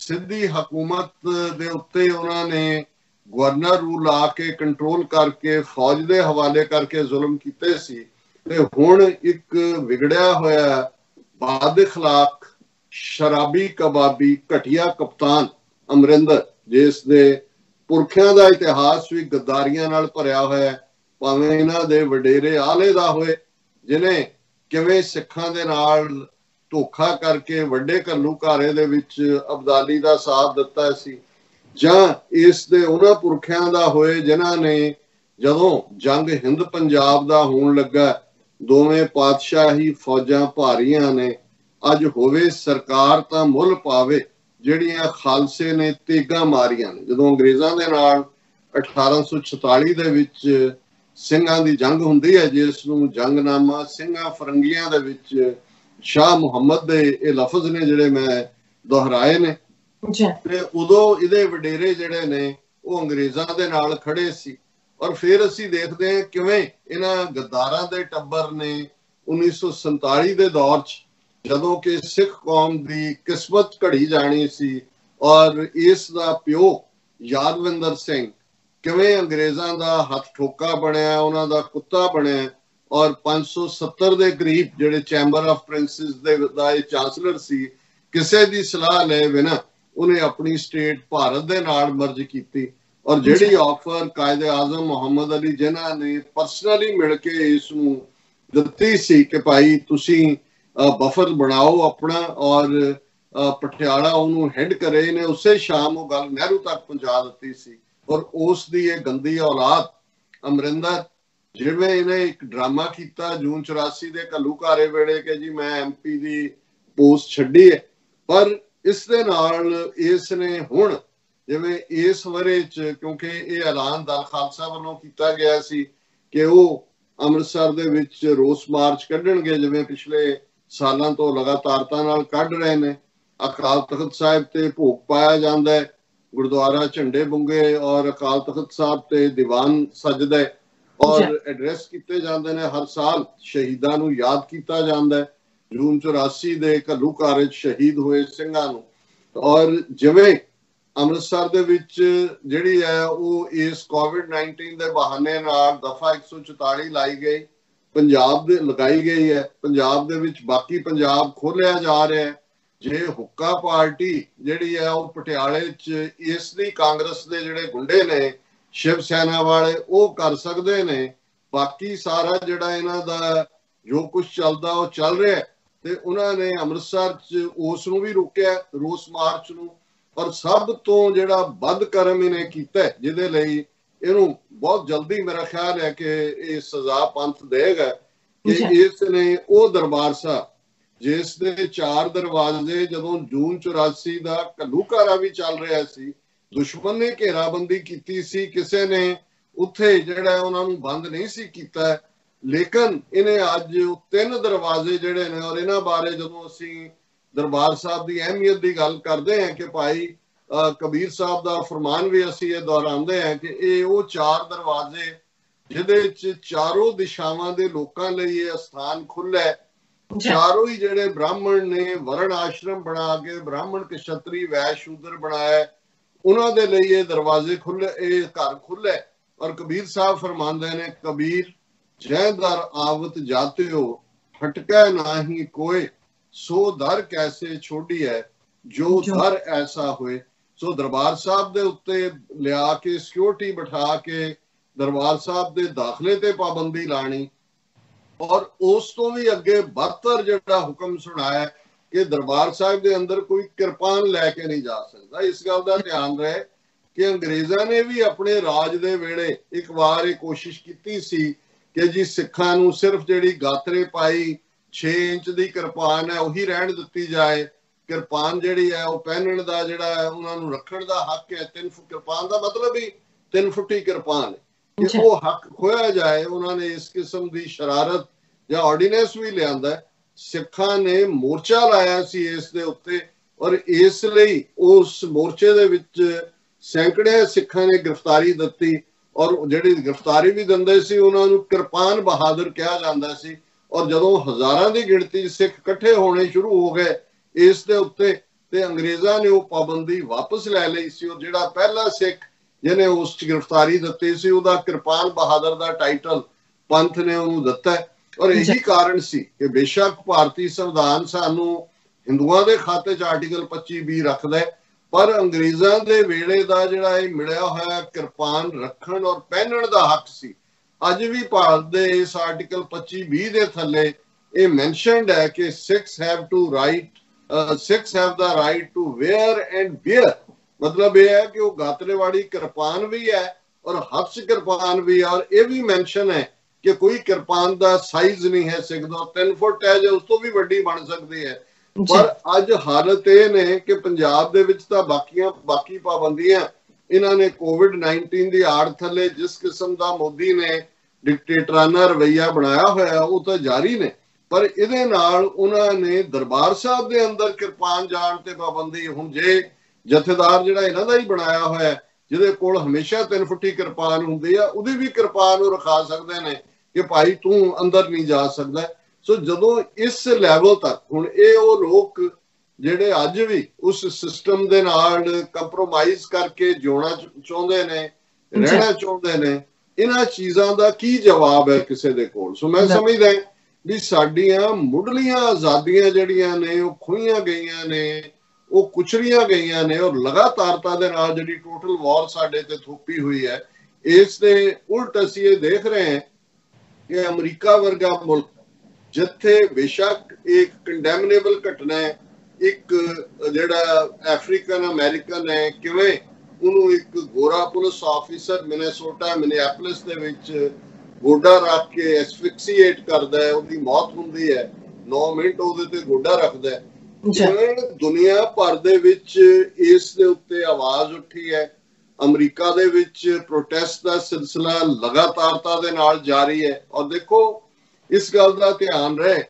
ਸਿੱਧੀ ਹਕੂਮਤ ਦੇ ਉੱਤੇ ਉਹਨਾਂ ਨੇ ਗਵਰਨਰ ਰੂਲ ਆ ਕੇ ਕੰਟਰੋਲ ਕਰਕੇ, ਫੌਜ ਦੇ ਹਵਾਲੇ ਕਰਕੇ ਜ਼ੁਲਮ ਕੀਤੇ ਸੀ, ਤੇ ਹੁਣ ਇੱਕ ਵਿਗੜਿਆ ਹੋਇਆ ਬਾਦ ਖਲਾਕ ਸ਼ਰਾਬੀ ਕਬਾਬੀ ਘਟਿਆ ਕਪਤਾਨ ਅਮਰਿੰਦਰ, ਜਿਸ ਦੇ ਪੁਰਖਿਆਂ ਦਾ ਇਤਿਹਾਸ ਵੀ ਗੱਦਾਰੀਆਂ ਨਾਲ ਭਰਿਆ ਹੋਇਆ ਹੈ ਭਾਵੇਂ ਇਹਨਾਂ ਦੇ ਵਡੇਰੇ ਆਲੇ ਦਾ ਹੋਏ, ਜਿਨੇ ਕਿਵੇਂ ਸਿੱਖਾਂ ਦੇ ਨਾਲ ਧੋਖਾ ਕਰਕੇ ਵੱਡੇ ਘੱਲੂ ਦੇ ਵਿੱਚ ਅਬਦਾਲੀ ਦਾ ਸਾਥ ਦਿੱਤਾ ਸੀ, ਜਾਂ ਇਸ ਦੇ ਉਹਨਾਂ ਪੁਰਖਿਆਂ ਦਾ ਹੋਏ ਜਿਨ੍ਹਾਂ ਨੇ ਜਦੋਂ ਜੰਗ ਹਿੰਦ ਪੰਜਾਬ ਦਾ ਹੋਣ ਲੱਗਾ, ਦੋਵੇਂ ਪਾਤਸ਼ਾਹੀ ਫੌਜਾਂ ਭਾਰੀਆਂ ਨੇ, ਅੱਜ ਹੋਵੇ ਸਰਕਾਰ ਤਾਂ ਮੁੱਲ ਪਾਵੇ, ਜਿਹੜੀਆਂ ਖਾਲਸੇ ਨੇ ਤੇਗਾ ਮਾਰੀਆਂ ਨੇ। ਜਦੋਂ ਅੰਗਰੇਜ਼ਾਂ ਦੇ ਨਾਲ 1846 ਦੇ ਵਿੱਚ ਸਿੰਘਾਂ ਦੀ ਜੰਗ ਹੁੰਦੀ ਹੈ ਜਿਸ ਨੂੰ ਜੰਗਨਾਮਾ ਸਿੰਘਾਂ ਫਰੰਗੀਆਂ ਦੇ ਵਿੱਚ ਸ਼ਾਹ ਮੁਹੰਮਦ ਦੇ ਇਹ ਲਫ਼ਜ਼ ਨੇ ਜਿਹੜੇ ਮੈਂ ਦੁਹਰਾਏ ਨੇ। ਜੀ। ਤੇ ਉਦੋਂ ਇਹਦੇ ਵਡੇਰੇ ਜਿਹੜੇ ਨੇ ਉਹ ਅੰਗਰੇਜ਼ਾਂ ਦੇ ਨਾਲ ਖੜੇ ਸੀ। ਔਰ ਫਿਰ ਅਸੀਂ ਦੇਖਦੇ ਹਾਂ ਕਿਵੇਂ ਇਹਨਾਂ ਗੱਦਾਰਾਂ ਦੇ ਟੱਬਰ ਨੇ 1947 ਦੇ ਦੌਰ 'ਚ ਜਦੋਂ ਕਿ ਸਿੱਖ ਕੌਮ ਦੀ ਕਿਸਮਤ ਘੜੀ ਜਾਣੀ ਸੀ ਔਰ ਇਸ ਦਾ ਪਿਓ ਯਾਦਵਿੰਦਰ ਸਿੰਘ ਕਿਵੇਂ ਅੰਗਰੇਜ਼ਾਂ ਦਾ ਹੱਥ ਠੋਕਾ ਬਣਿਆ ਉਹਨਾਂ ਦਾ ਕੁੱਤਾ ਬਣਿਆ ਔਰ 570 ਦੇ ਕਰੀਬ ਜਿਹੜੇ ਚੈਂਬਰ ਆਫ ਪ੍ਰਿੰਸਸ ਦੇ ਦਾ ਇਹ ਚਾਂਸਲਰ ਸੀ ਕਿਸੇ ਦੀ ਸਲਾਹ ਲਏ ਬਿਨਾ ਉਹਨੇ ਆਪਣੀ ਸਟੇਟ ਭਾਰਤ ਦੇ ਨਾਲ ਮਰਜ ਕੀਤੀ ਔਰ ਜਿਹੜੀ ਆਫਰ ਕਾਇਦੇ ਆਜ਼ਮ ਮੁਹੰਮਦ ਅਲੀ ਜਿਨ੍ਹਾਂ ਨੇ ਪਰਸਨਲੀ ਮਿਲ ਕੇ ਇਸ ਨੂੰ ਦਿੱਤੀ ਸੀ ਕਿ ਭਾਈ ਤੁਸੀਂ ਬਫਰ ਬਣਾਓ ਆਪਣਾ ਔਰ ਪਟਿਆਲਾ ਉਹਨੂੰ ਹੈਡ ਕਰੇ ਨੇ ਉਸੇ ਸ਼ਾਮ ਉਹ ਗੱਲ ਨਹਿਰੂ ਤੱਕ ਪਹੁੰਚਾ ਦਿੱਤੀ ਸੀ। ਔਰ ਉਸ ਦੀ ਇਹ ਗੰਦੀ ਔਲਾਦ ਅਮਰਿੰਦਰ, ਜਿਵੇਂ ਇਹਨੇ ਇੱਕ ਡਰਾਮਾ ਕੀਤਾ ਜੂਨ 84 ਦੇ ਘੱਲੂਘਾਰੇ ਵੇਲੇ ਕਿ ਜੀ ਮੈਂ ਐਮਪੀ ਦੀ ਪੋਸਟ ਛੱਡੀ ਹੈ, ਪਰ ਇਸ ਦੇ ਨਾਲ ਇਸ ਨੇ ਹੁਣ ਜਿਵੇਂ ਇਸ ਵਰੇ ਚ ਕਿਉਂਕਿ ਇਹ ਐਲਾਨ ਦਲ ਖਾਲਸਾ ਵੱਲੋਂ ਕੀਤਾ ਗਿਆ ਸੀ ਕਿ ਉਹ ਅੰਮ੍ਰਿਤਸਰ ਦੇ ਵਿੱਚ ਰੋਸ ਮਾਰਚ ਕੱਢਣਗੇ, ਜਿਵੇਂ ਪਿਛਲੇ ਸਾਲਾਂ ਤੋਂ ਲਗਾਤਾਰਤਾ ਨਾਲ ਕੱਢ ਰਹੇ ਨੇ। ਅਕਾਲ ਤਖਤ ਸਾਹਿਬ ਤੇ ਭੋਗ ਪਾਇਆ ਜਾਂਦਾ ਹੈ। ਗੁਰਦੁਆਰਾ ਝੰਡੇ ਬੁੰਗੇ ਔਰ ਅਕਾਲ ਤਖਤ ਸਾਹਿਬ ਤੇ ਦੀਵਾਨ ਸਜਦਾ ਹੈ ਔਰ ਐਡਰੈਸ ਕੀਤੇ ਜਾਂਦੇ ਨੇ ਹਰ ਸਾਲ ਸ਼ਹੀਦਾਂ ਨੂੰ ਯਾਦ ਕੀਤਾ ਜਾਂਦਾ ਹੈ। ਜੂਨ 84 ਦੇ ਘੱਲੂਘਾਰੇ ਸ਼ਹੀਦ ਹੋਏ ਸਿੰਘਾਂ ਨੂੰ। ਔਰ ਜਿਵੇਂ ਅੰਮ੍ਰਿਤਸਰ ਦੇ ਵਿੱਚ ਜਿਹੜੀ ਹੈ ਉਹ ਇਸ ਕੋਵਿਡ-19 ਦੇ ਬਹਾਨੇ ਨਾਲ ਦਫਾ 144 ਲਾਈ ਗਈ। ਪੰਜਾਬ ਦੇ ਲਗਾਈ ਗਈ ਹੈ। ਪੰਜਾਬ ਦੇ ਵਿੱਚ ਬਾਕੀ ਪੰਜਾਬ ਖੋਲਿਆ ਜਾ ਰਿਹਾ ਹੈ। ਜੇ ਹੁੱਕਾ ਪਾਰਟੀ ਜਿਹੜੀ ਹੈ ਉਹ ਪਟਿਆਲੇ 'ਚ ਇਸ ਦੀ ਕਾਂਗਰਸ ਦੇ ਜਿਹੜੇ ਗੁੰਡੇ ਨੇ ਸ਼ਿਵ ਸੈਨਾ ਵਾਲੇ ਉਹ ਕਰ ਸਕਦੇ ਨੇ। ਬਾਕੀ ਸਾਰਾ ਜਿਹੜਾ ਇਹਨਾਂ ਦਾ ਜੋ ਕੁਝ ਚੱਲਦਾ ਉਹ ਚੱਲ ਰਿਹਾ ਤੇ ਉਹਨਾਂ ਨੇ ਅੰਮ੍ਰਿਤਸਰ 'ਚ ਉਸ ਨੂੰ ਵੀ ਰੋਕਿਆ ਰੋਸ ਮਾਰਚ ਨੂੰ। ਔਰ ਸਭ ਤੋਂ ਜਿਹੜਾ ਵੱਧ ਕਰਮ ਇਹਨੇ ਕੀਤਾ ਜਿਹਦੇ ਲਈ ਇਹਨੂੰ ਬਹੁਤ ਜਲਦੀ ਮੇਰਾ ਖਿਆਲ ਹੈ ਕਿ ਇਹ ਸਜ਼ਾ ਪੰਥ ਦੇਗਾ ਕਿ ਇਸ ਨੇ ਉਹ ਦਰਬਾਰ ਸਾਹਿਬ ਜਿਸ ਦੇ ਚਾਰ ਦਰਵਾਜ਼ੇ ਜਦੋਂ ਜੂਨ 84 ਦਾ ਘੱਲੂਘਾਰਾ ਵੀ ਚੱਲ ਰਿਹਾ ਸੀ, ਦੁਸ਼ਮਣ ਨੇ ਘੇਰਾਬੰਦੀ ਕੀਤੀ ਸੀ, ਕਿਸੇ ਨੇ ਉੱਥੇ ਜਿਹੜਾ ਉਹਨਾਂ ਨੂੰ ਬੰਦ ਨਹੀਂ ਸੀ ਕੀਤਾ। ਲੇਕਿਨ ਇਹਨੇ ਅੱਜ ਤਿੰਨ ਦਰਵਾਜ਼ੇ ਜਿਹੜੇ ਨੇ ਔਰ ਇਹਨਾਂ ਬਾਰੇ ਜਦੋਂ ਅਸੀਂ ਦਰਬਾਰ ਸਾਹਿਬ ਦੀ ਅਹਿਮੀਅਤ ਦੀ ਗੱਲ ਕਰਦੇ ਹਾਂ ਕਿ ਭਾਈ ਕਬੀਰ ਸਾਹਿਬ ਦਾ ਫਰਮਾਨ ਵੀ ਅਸੀਂ ਇਹ ਦੁਹਰਾਉਂਦੇ ਹਾਂ ਕਿ ਇਹ ਉਹ ਚਾਰ ਦਰਵਾਜ਼ੇ ਜਿਹਦੇ ਵਿੱਚ ਚਾਰੋਂ ਦਿਸ਼ਾਵਾਂ ਦੇ ਲੋਕਾਂ ਲਈ ਇਹ ਸਥਾਨ ਖੁੱਲ੍ਹਾ ਹੈ। ਚਾਰੋਂ ਹੀ ਜਿਹੜੇ ਬ੍ਰਾਹਮਣ ਨੇ ਵਰਣ ਆਸ਼ਰਮ ਬਣਾ ਕੇ ਬ੍ਰਾਹਮਣ ਕਸ਼ਤਰੀ ਵੈਸ਼ ਸ਼ੂਦਰ ਬਣਾਇਆ ਉਹਨਾਂ ਦੇ ਲਈ ਇਹ ਦਰਵਾਜ਼ੇ ਖੁੱਲੇ ਇਹ ਘਰ ਖੁੱਲੇ ਔਰ ਕਬੀਰ ਸਾਹਿਬ ਫਰਮਾਉਂਦੇ ਨੇ ਕਬੀਰ ਜੈ ਦਰ ਆਵਤ ਜਾਤਿਓ ਫਟਕੈ ਨਾਹੀ ਕੋਏ ਸੋ ਦਰ ਕੈਸੇ ਛੋੜੀ ਹੈ ਜੋ ਦਰ ਐਸਾ ਹੋਏ। ਸੋ ਦਰਬਾਰ ਸਾਹਿਬ ਦੇ ਉੱਤੇ ਲਿਆ ਕੇ ਸਿਕਿਉਰਿਟੀ ਬਿਠਾ ਕੇ ਦਰਬਾਰ ਸਾਹਿਬ ਦੇ ਦਾਖਲੇ ਤੇ ਪਾਬੰਦੀ ਲਾਣੀ ਔਰ ਉਸ ਤੋਂ ਵੀ ਅੱਗੇ ਬਦਤਰ ਜਿਹੜਾ ਹੁਕਮ ਸੁਣਾਇਆ ਕਿ ਦਰਬਾਰ ਸਾਹਿਬ ਦੇ ਅੰਦਰ ਕੋਈ ਕਿਰਪਾਨ ਲੈ ਕੇ ਨਹੀਂ ਜਾ ਸਕਦਾ। ਇਸ ਗੱਲ ਦਾ ਧਿਆਨ ਰਹੇ ਕਿ ਅੰਗਰੇਜ਼ਾਂ ਨੇ ਵੀ ਆਪਣੇ ਰਾਜ ਦੇ ਵੇਲੇ ਇੱਕ ਵਾਰ ਇਹ ਕੋਸ਼ਿਸ਼ ਕੀਤੀ ਸੀ ਕਿ ਜੀ ਸਿੱਖਾਂ ਨੂੰ ਸਿਰਫ ਜਿਹੜੀ ਗਾਤਰੇ ਪਾਈ 6 ਇੰਚ ਦੀ ਕਿਰਪਾਨ ਹੈ, ਉਹੀ ਰਹਿਣ ਦਿੱਤੀ ਜਾਏ। ਕਿਰਪਾਨ ਜਿਹੜੀ ਹੈ, ਉਹ ਪਹਿਨਣ ਦਾ ਜਿਹੜਾ ਉਹਨਾਂ ਨੂੰ ਰੱਖਣ ਦਾ ਹੱਕ ਹੈ। ਤਿੰਨ ਫੁੱਟ ਕਿਰਪਾਨ ਦਾ ਮਤਲਬ ਹੀ ਤਿੰਨ ਫੁੱਟੀ ਕਿਰਪਾਨ ਕਿ ਉਹ ਹੱਕ ਖੋਇਆ ਜਾਏ ਉਹਨਾਂ ਨੇ ਇਸ ਕਿਸਮ ਦੀ ਸ਼ਰਾਰਤ ਜਾਂ ਆਰਡੀਨੈਂਸ ਵੀ ਲਿਆਂਦਾ ਸਿੱਖਾਂ ਨੇ ਮੋਰਚਾ ਲਾਇਆ ਸੀ ਇਸ ਦੇ ਉੱਤੇ ਔਰ ਇਸ ਲਈ ਉਸ ਮੋਰਚੇ ਦੇ ਵਿੱਚ ਸੈਂਕੜੇ ਸਿੱਖਾਂ ਨੇ ਗ੍ਰਿਫਤਾਰੀ ਦਿੱਤੀ ਔਰ ਜਿਹੜੀ ਗ੍ਰਿਫਤਾਰੀ ਵੀ ਦਿੰਦੇ ਸੀ ਉਹਨਾਂ ਨੂੰ ਕਿਰਪਾਨ ਬਹਾਦਰ ਕਿਹਾ ਜਾਂਦਾ ਸੀ। ਔਰ ਜਦੋਂ ਹਜ਼ਾਰਾਂ ਦੀ ਗਿਣਤੀ ਸਿੱਖ ਇਕੱਠੇ ਹੋਣੇ ਸ਼ੁਰੂ ਹੋ ਗਏ ਇਸ ਦੇ ਉੱਤੇ ਤੇ ਅੰਗਰੇਜ਼ਾਂ ਨੇ ਉਹ ਪਾਬੰਦੀ ਵਾਪਸ ਲੈ ਲਈ ਸੀ ਔਰ ਜਿਹੜਾ ਪਹਿਲਾ ਸਿੱਖ ਜਿਹਨੇ ਉਸ ਚ ਗ੍ਰਿਫਤਾਰੀ ਦਿੱਤੀ ਸੀ ਉਹਦਾ ਕਿਰਪਾਨ ਬਹਾਦਰ ਦਾ ਟਾਈਟਲ ਪੰਥ ਨੇ ਉਹਨੂੰ ਦਿੱਤਾ ਔਰ ਇਹੀ ਕਾਰਨ ਸੀ ਕਿ ਬੇਸ਼ੱਕ ਭਾਰਤੀ ਸੰਵਿਧਾਨ ਸਾਨੂੰ ਹਿੰਦੂਆਂ ਦੇ ਖਾਤੇ 'ਚ ਆਰਟੀਕਲ 25 ਬੀ ਰੱਖਦਾ ਪਰ ਅੰਗਰੇਜ਼ਾਂ ਦੇ ਵੇਲੇ ਦਾ ਜਿਹੜਾ ਇਹ ਮਿਲਿਆ ਹੋਇਆ ਕਿਰਪਾਨ ਰੱਖਣ ਔਰ ਪਹਿਨਣ ਦਾ ਹੱਕ ਸੀ ਅੱਜ ਵੀ ਭਾਰਤ ਦੇ ਇਸ ਆਰਟੀਕਲ 25 ਬੀ ਦੇ ਥੱਲੇ ਇਹ ਮੈਂਸ਼ਨਡ ਹੈ ਕਿ Sikhs have to right Sikhs have the right to wear and bear. ਮਤਲਬ ਇਹ ਹੈ ਕਿ ਉਹ ਗਾਤਰੇ ਵਾਲੀ ਕਿਰਪਾਨ ਵੀ ਹੈ ਔਰ ਹੱਥ ਕਿਰਪਾਨ ਵੀ ਹੈ ਔਰ ਇਹ ਵੀ ਮੈਂਸ਼ਨ ਹੈ ਕਿ ਕੋਈ ਕਿਰਪਾਨ ਦਾ ਸਾਈਜ਼ ਨਹੀਂ ਹੈ ਸਿੱਖਦਾ 3 ਫੁੱਟ ਹੈ ਜੇ ਉਸ ਤੋਂ ਵੀ ਵੱਡੀ ਬਣ ਸਕਦੀ ਹੈ। ਪਰ ਅੱਜ ਹਾਲਤ ਇਹ ਨੇ ਕਿ ਪੰਜਾਬ ਦੇ ਵਿੱਚ ਤਾਂ ਬਾਕੀਆਂ ਬਾਕੀ ਪਾਬੰਦੀਆਂ ਇਹਨਾਂ ਨੇ ਕੋਵਿਡ 19 ਦੀ ਆੜ ਥੱਲੇ ਜਿਸ ਕਿਸਮ ਦਾ ਮੋਦੀ ਨੇ ਡਿਕਟੇਟਰਾਨਾ ਰਵਈਆ ਬਣਾਇਆ ਹੋਇਆ ਉਹ ਤਾਂ ਜਾਰੀ ਨੇ। ਪਰ ਇਹਦੇ ਨਾਲ ਉਹਨਾਂ ਨੇ ਦਰਬਾਰ ਸਾਹਿਬ ਦੇ ਅੰਦਰ ਕਿਰਪਾਨ ਜਾਣ ਤੇ ਪਾਬੰਦੀ ਹੁਣ ਜੇ ਜਥੇਦਾਰ ਜਿਹੜਾ ਇਹਨਾਂ ਦਾ ਹੀ ਬਣਾਇਆ ਹੋਇਆ ਜਿਹਦੇ ਕੋਲ ਹਮੇਸ਼ਾ ਤਿੰਨ ਫੁੱਟੀ ਕਿਰਪਾਨ ਹੁੰਦੀ ਆ ਉਹਦੀ ਵੀ ਕਿਰਪਾਨ ਉਹ ਰਖਾ ਸਕਦੇ ਨੇ ਕਿ ਭਾਈ ਤੂੰ ਅੰਦਰ ਨਹੀਂ ਜਾ ਸਕਦਾ ਸੋ ਜਦੋਂ ਇਸ ਲੈਵਲ ਤੱਕ ਹੁਣ ਇਹ ਉਹ ਲੋਕ ਜਿਹੜੇ ਅੱਜ ਵੀ ਉਸ ਸਿਸਟਮ ਦੇ ਨਾਲ ਕੰਪਰੋਮਾਈਜ਼ ਕਰਕੇ ਜਿਉਣਾ ਚਾਹੁੰਦੇ ਨੇ ਰਹਿਣਾ ਚਾਹੁੰਦੇ ਨੇ ਇਹਨਾਂ ਚੀਜ਼ਾਂ ਦਾ ਕੀ ਜਵਾਬ ਹੈ ਕਿਸੇ ਦੇ ਕੋਲ? ਸੋ ਮੈਂ ਸਮਝਦਾ ਵੀ ਸਾਡੀਆਂ ਮੁੱਢਲੀਆਂ ਆਜ਼ਾਦੀਆਂ ਜਿਹੜੀਆਂ ਨੇ ਉਹ ਖੋਈਆਂ ਗਈਆਂ ਨੇ ਉਹ ਕੁਚਲੀਆਂ ਗਈਆਂ ਨੇ ਔਰ ਲਗਾਤਾਰਤਾ ਦੇ ਨਾਲ ਜਿਹੜੀ ਟੋਟਲ ਵਾਰ ਸਾਡੇ ਤੇ ਥੋਪੀ ਹੋਈ ਹੈ, ਇਸ ਦੇ ਉਲਟ ਅਸੀਂ ਇਹ ਦੇਖ ਰਹੇ ਹਾਂ ਕਿ ਅਮਰੀਕਾ ਵਰਗਾ ਮੁਲਕ ਜਿੱਥੇ ਬੇਸ਼ੱਕ ਇੱਕ ਕੰਡੈਮਨੇਬਲ ਘਟਨਾ ਹੈ, ਇੱਕ ਜਿਹੜਾ ਅਫਰੀਕਨ ਅਮਰੀਕਨ ਹੈ, ਕਿਵੇਂ ਉਹਨੂੰ ਇੱਕ ਗੋਰਾ ਪੁਲਿਸ ਆਫੀਸਰ ਮਿਨੇਸੋਟਾ ਮਿਨੀਐਪਲਿਸ ਦੇ ਵਿੱਚ ਗੋਡਾ ਰੱਖ ਕੇ ਐਸਫਿਕਸੀਏਟ ਕਰਦਾ ਹੈ, ਉਹਦੀ ਮੌਤ ਹੁੰਦੀ ਹੈ 9 ਮਿੰਟ ਉਹਦੇ ਤੇ ਗੋਡਾ ਰੱਖਦਾ ਹੈ। ਦੁਨੀਆ ਭਰ ਦੇ ਵਿੱਚ ਇਸ ਦੇ ਉੱਤੇ ਆਵਾਜ਼ ਉੱਠੀ ਹੈ, ਅਮਰੀਕਾ ਦੇ ਵਿੱਚ ਪ੍ਰੋਟੈਸਟ ਦਾ ਸਿਲਸਿਲਾ ਲਗਾਤਾਰਤਾ ਦੇ ਨਾਲ ਜਾਰੀ ਹੈ, ਔਰ ਦੇਖੋ, ਇਸ ਗੱਲ ਦਾ ਧਿਆਨ ਰਹੇ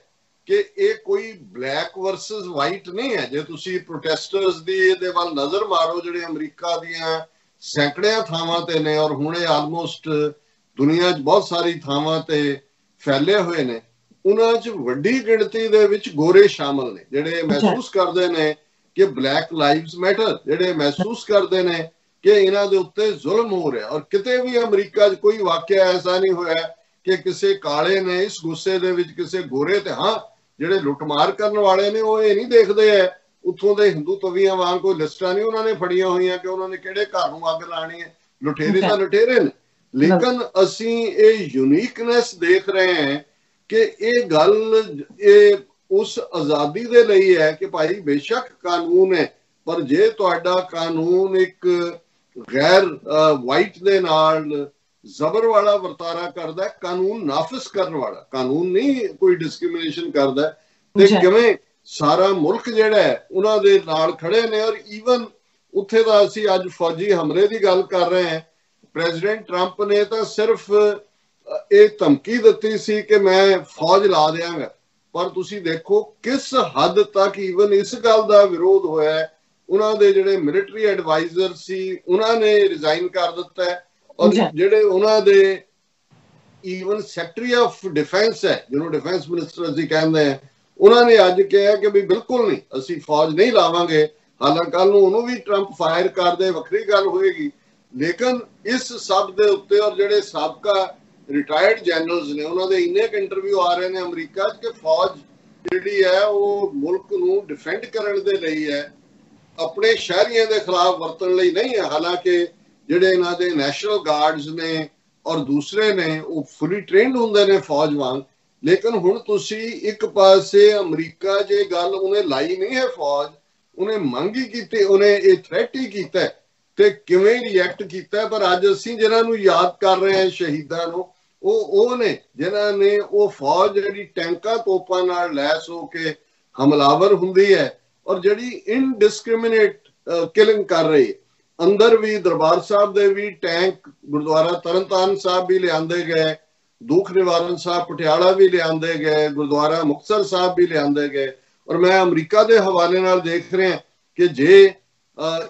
ਕਿ ਇਹ ਕੋਈ ਬਲੈਕ ਵਰਸਸ ਵਾਈਟ ਨਹੀਂ ਹੈ। ਜੇ ਤੁਸੀਂ ਪ੍ਰੋਟੈਸਟਰਸ ਦੀ ਇਹਦੇ ਵੱਲ ਨਜ਼ਰ ਮਾਰੋ, ਜਿਹੜੇ ਅਮਰੀਕਾ ਦੀਆਂ ਸੈਂਕੜਿਆਂ ਥਾਵਾਂ ਤੇ ਨੇ, ਔਰ ਹੁਣ ਇਹ ਆਲਮੋਸਟ ਦੁਨੀਆ 'ਚ ਬਹੁਤ ਸਾਰੀ ਥਾਵਾਂ ਤੇ ਫੈਲੇ ਹੋਏ ਨੇ ਉਹਨਾਂ 'ਚ ਵੱਡੀ ਗਿਣਤੀ ਦੇ ਵਿੱਚ ਗੋਰੇ ਸ਼ਾਮਲ ਨੇ ਜਿਹੜੇ ਮਹਿਸੂਸ ਕਰਦੇ ਨੇ ਕਿ ਬਲੈਕ ਲਾਈਵਸ ਮੈਟਰ ਜਿਹੜੇ ਮਹਿਸੂਸ ਕਰਦੇ ਨੇ ਕਿ ਇਹਨਾਂ ਦੇ ਉੱਤੇ ਜ਼ੁਲਮ ਹੋ ਰਿਹਾ। ਔਰ ਕਿਤੇ ਵੀ ਅਮਰੀਕਾ 'ਚ ਕੋਈ ਵਾਕਿਆ ਐਸਾ ਨਹੀਂ ਹੋਇਆ ਕਿ ਕਿਸੇ ਕਾਲੇ ਨੇ ਇਸ ਗੁੱਸੇ ਦੇ ਵਿੱਚ ਕਿਸੇ ਗੋਰੇ ਤੇ ਹਾਂ ਜਿਹੜੇ ਲੁੱਟਮਾਰ ਕਰਨ ਵਾਲੇ ਨੇ ਉਹ ਇਹ ਨਹੀਂ ਦੇਖਦੇ ਐ ਉੱਥੋਂ ਦੇ ਹਿੰਦੂ ਤਵੀਆਂ ਵਾਂਗ ਕੋਈ ਲਿਸਟਾਂ ਨਹੀਂ ਉਹਨਾਂ ਨੇ ਫੜੀਆਂ ਹੋਈਆਂ ਕਿ ਉਹਨਾਂ ਨੇ ਕਿਹੜੇ ਘਰ ਨੂੰ ਅੱਗ ਲਾਣੀ ਹੈ ਲੁਟੇਰੇ ਤਾਂ ਲੁਟੇਰੇ ਨੇ। ਲੇਕਿਨ ਅਸੀਂ ਇਹ ਯੂਨੀਕਨੈਸ ਦੇਖ ਰਹੇ ਹਾਂ ਕਿ ਇਹ ਗੱਲ ਇਹ ਉਸ ਆਜ਼ਾਦੀ ਦੇ ਲਈ ਹੈ ਕਿ ਭਾਈ ਬੇਸ਼ੱਕ ਕਾਨੂੰਨ ਹੈ ਪਰ ਜੇ ਤੁਹਾਡਾ ਕਾਨੂੰਨ ਇੱਕ ਗੈਰ ਵਾਈਟ ਦੇ ਨਾਲ ਜ਼ਬਰ ਵਾਲਾ ਵਰਤਾਰਾ ਕਰਦਾ ਕਾਨੂੰਨ ਨਾਫਿਸ ਕਰਨ ਵਾਲਾ ਕਾਨੂੰਨ ਨਹੀਂ ਕੋਈ ਡਿਸਕ੍ਰਿਮੀਨੇਸ਼ਨ ਕਰਦਾ ਤੇ ਕਿਵੇਂ ਸਾਰਾ ਮੁਲਕ ਜਿਹੜਾ ਹੈ ਉਹਨਾਂ ਦੇ ਨਾਲ ਖੜੇ ਨੇ ਔਰ ਈਵਨ ਉੱਥੇ ਦਾ ਅਸੀਂ ਅੱਜ ਫੌਜੀ ਹਮਲੇ ਦੀ ਗੱਲ ਕਰ ਰਹੇ ਹਾਂ ਪ੍ਰੈਜ਼ੀਡੈਂਟ ਟਰੰਪ ਨੇ ਤਾਂ ਸਿਰਫ ਇਹ ਧਮਕੀ ਦਿੱਤੀ ਸੀ ਕਿ ਮੈਂ ਫੌਜ ਲਾ ਦੇਵਾਂਗਾ ਪਰ ਤੁਸੀਂ ਦੇਖੋ ਕਿਸ ਹੱਦ ਤੱਕ ਈਵਨ ਇਸ ਗੱਲ ਦਾ ਵਿਰੋਧ ਹੋਇਆ ਉਹਨਾਂ ਦੇ ਜਿਹੜੇ ਮਿਲਟਰੀ ਐਡਵਾਈਜ਼ਰ ਸੀ ਉਹਨਾਂ ਨੇ ਰਿਜ਼ਾਈਨ ਕਰ ਦਿੱਤਾ ਹੈ। ਔਰ ਜਿਹੜੇ ਉਹਨਾਂ ਦੇ ਈਵਨ ਸੈਕਟਰੀ ਆਫ ਡਿਫੈਂਸ ਹੈ ਜਿਹਨੂੰ ਡਿਫੈਂਸ ਮਿਨਿਸਟਰ ਅਸੀਂ ਕਹਿੰਦੇ ਆ ਉਹਨਾਂ ਨੇ ਅੱਜ ਕਿਹਾ ਕਿ ਵੀ ਬਿਲਕੁਲ ਨਹੀਂ ਅਸੀਂ ਫੌਜ ਨਹੀਂ ਲਾਵਾਂਗੇ। ਹਾਲਾਂਕਿ ਕੱਲ ਨੂੰ ਉਹਨੂੰ ਵੀ ਟਰੰਪ ਫਾਇਰ ਕਰ ਦੇ ਵੱਖਰੀ ਗੱਲ ਹੋਏਗੀ। ਲੇਕਿਨ ਇਸ ਸਭ ਦੇ ਉੱਤੇ ਔਰ ਜਿਹੜੇ ਸਾਬਕਾ ਰਿਟਾਇਰਡ ਜਨਰਲਸ ਨੇ, ਉਹਨਾਂ ਦੇ ਇੰਨੇ ਕ ਇੰਟਰਵਿਊ ਆ ਰਹੇ ਨੇ ਅਮਰੀਕਾ 'ਚ ਕਿ ਫੌਜ ਜਿਹੜੀ ਹੈ, ਉਹ ਮੁਲਕ ਨੂੰ ਡਿਫੈਂਡ ਕਰਨ ਦੇ ਲਈ ਹੈ। ਆਪਣੇ ਸ਼ਹਿਰੀਆਂ ਦੇ ਖਿਲਾਫ ਵਰਤਣ ਲਈ ਨਹੀਂ ਹੈ। ਹਾਲਾਂਕਿ ਜਿਹੜੇ ਇਹਨਾਂ ਦੇ ਨੈਸ਼ਨਲ ਗਾਰਡਸ ਨੇ ਔਰ ਦੂਸਰੇ ਨੇ, ਉਹ ਫੁੱਲੀ ਟ੍ਰੇਨਡ ਹੁੰਦੇ ਨੇ ਫੌਜ ਵਾਂਗ। ਲੇਕਿਨ ਹੁਣ ਤੁਸੀਂ ਇੱਕ ਪਾਸੇ ਅਮਰੀਕਾ ਜੇ ਗੱਲ, ਉਹਨੇ ਲਾਈ ਨਹੀਂ ਹੈ ਫੌਜ, ਉਹਨੇ ਮੰਗ ਹੀ ਕੀਤੀ, ਉਹਨੇ ਇਹ ਥ੍ਰੈਟ ਹੀ ਕੀਤਾ ਤੇ ਕਿਵੇਂ ਰਿਐਕਟ ਕੀਤਾ, ਪਰ ਅੱਜ ਅਸੀਂ ਜਿਹਨਾਂ ਨੂੰ ਯਾਦ ਕਰ ਰਹੇ ਹਾਂ ਸ਼ਹੀਦਾਂ ਨੂੰ, ਉਹ ਉਹ ਨੇ ਜਿਨ੍ਹਾਂ ਨੇ ਉਹ ਫੌਜ ਜਿਹੜੀ ਟੈਂਕਾਂ ਤੋਪਾਂ ਨਾਲ ਲੈਸ ਹੋ ਕੇ ਹਮਲਾਵਰ ਹੁੰਦੀ ਹੈ ਔਰ ਜਿਹੜੀ ਇਨਡਿਸਕ੍ਰਿਮੀਨੇਟ ਕਿਲਿੰਗ ਕਰ ਰਹੀ ਅੰਦਰ ਵੀ ਦਰਬਾਰ ਸਾਹਿਬ ਦੇ ਵੀ ਟੈਂਕ ਗੁਰਦੁਆਰਾ ਤਰਨਤਾਰਨ ਸਾਹਿਬ ਵੀ ਲਿਆਂਦੇ ਗਏ, ਦੁੱਖ ਨਿਵਾਰਨ ਸਾਹਿਬ ਪਟਿਆਲਾ ਵੀ ਲਿਆਂਦੇ ਗਏ, ਗੁਰਦੁਆਰਾ ਮੁਕਤਸਰ ਸਾਹਿਬ ਵੀ ਲਿਆਂਦੇ ਗਏ। ਔਰ ਮੈਂ ਅਮਰੀਕਾ ਦੇ ਹਵਾਲੇ ਨਾਲ ਦੇਖ ਰਿਹਾ ਕਿ ਜੇ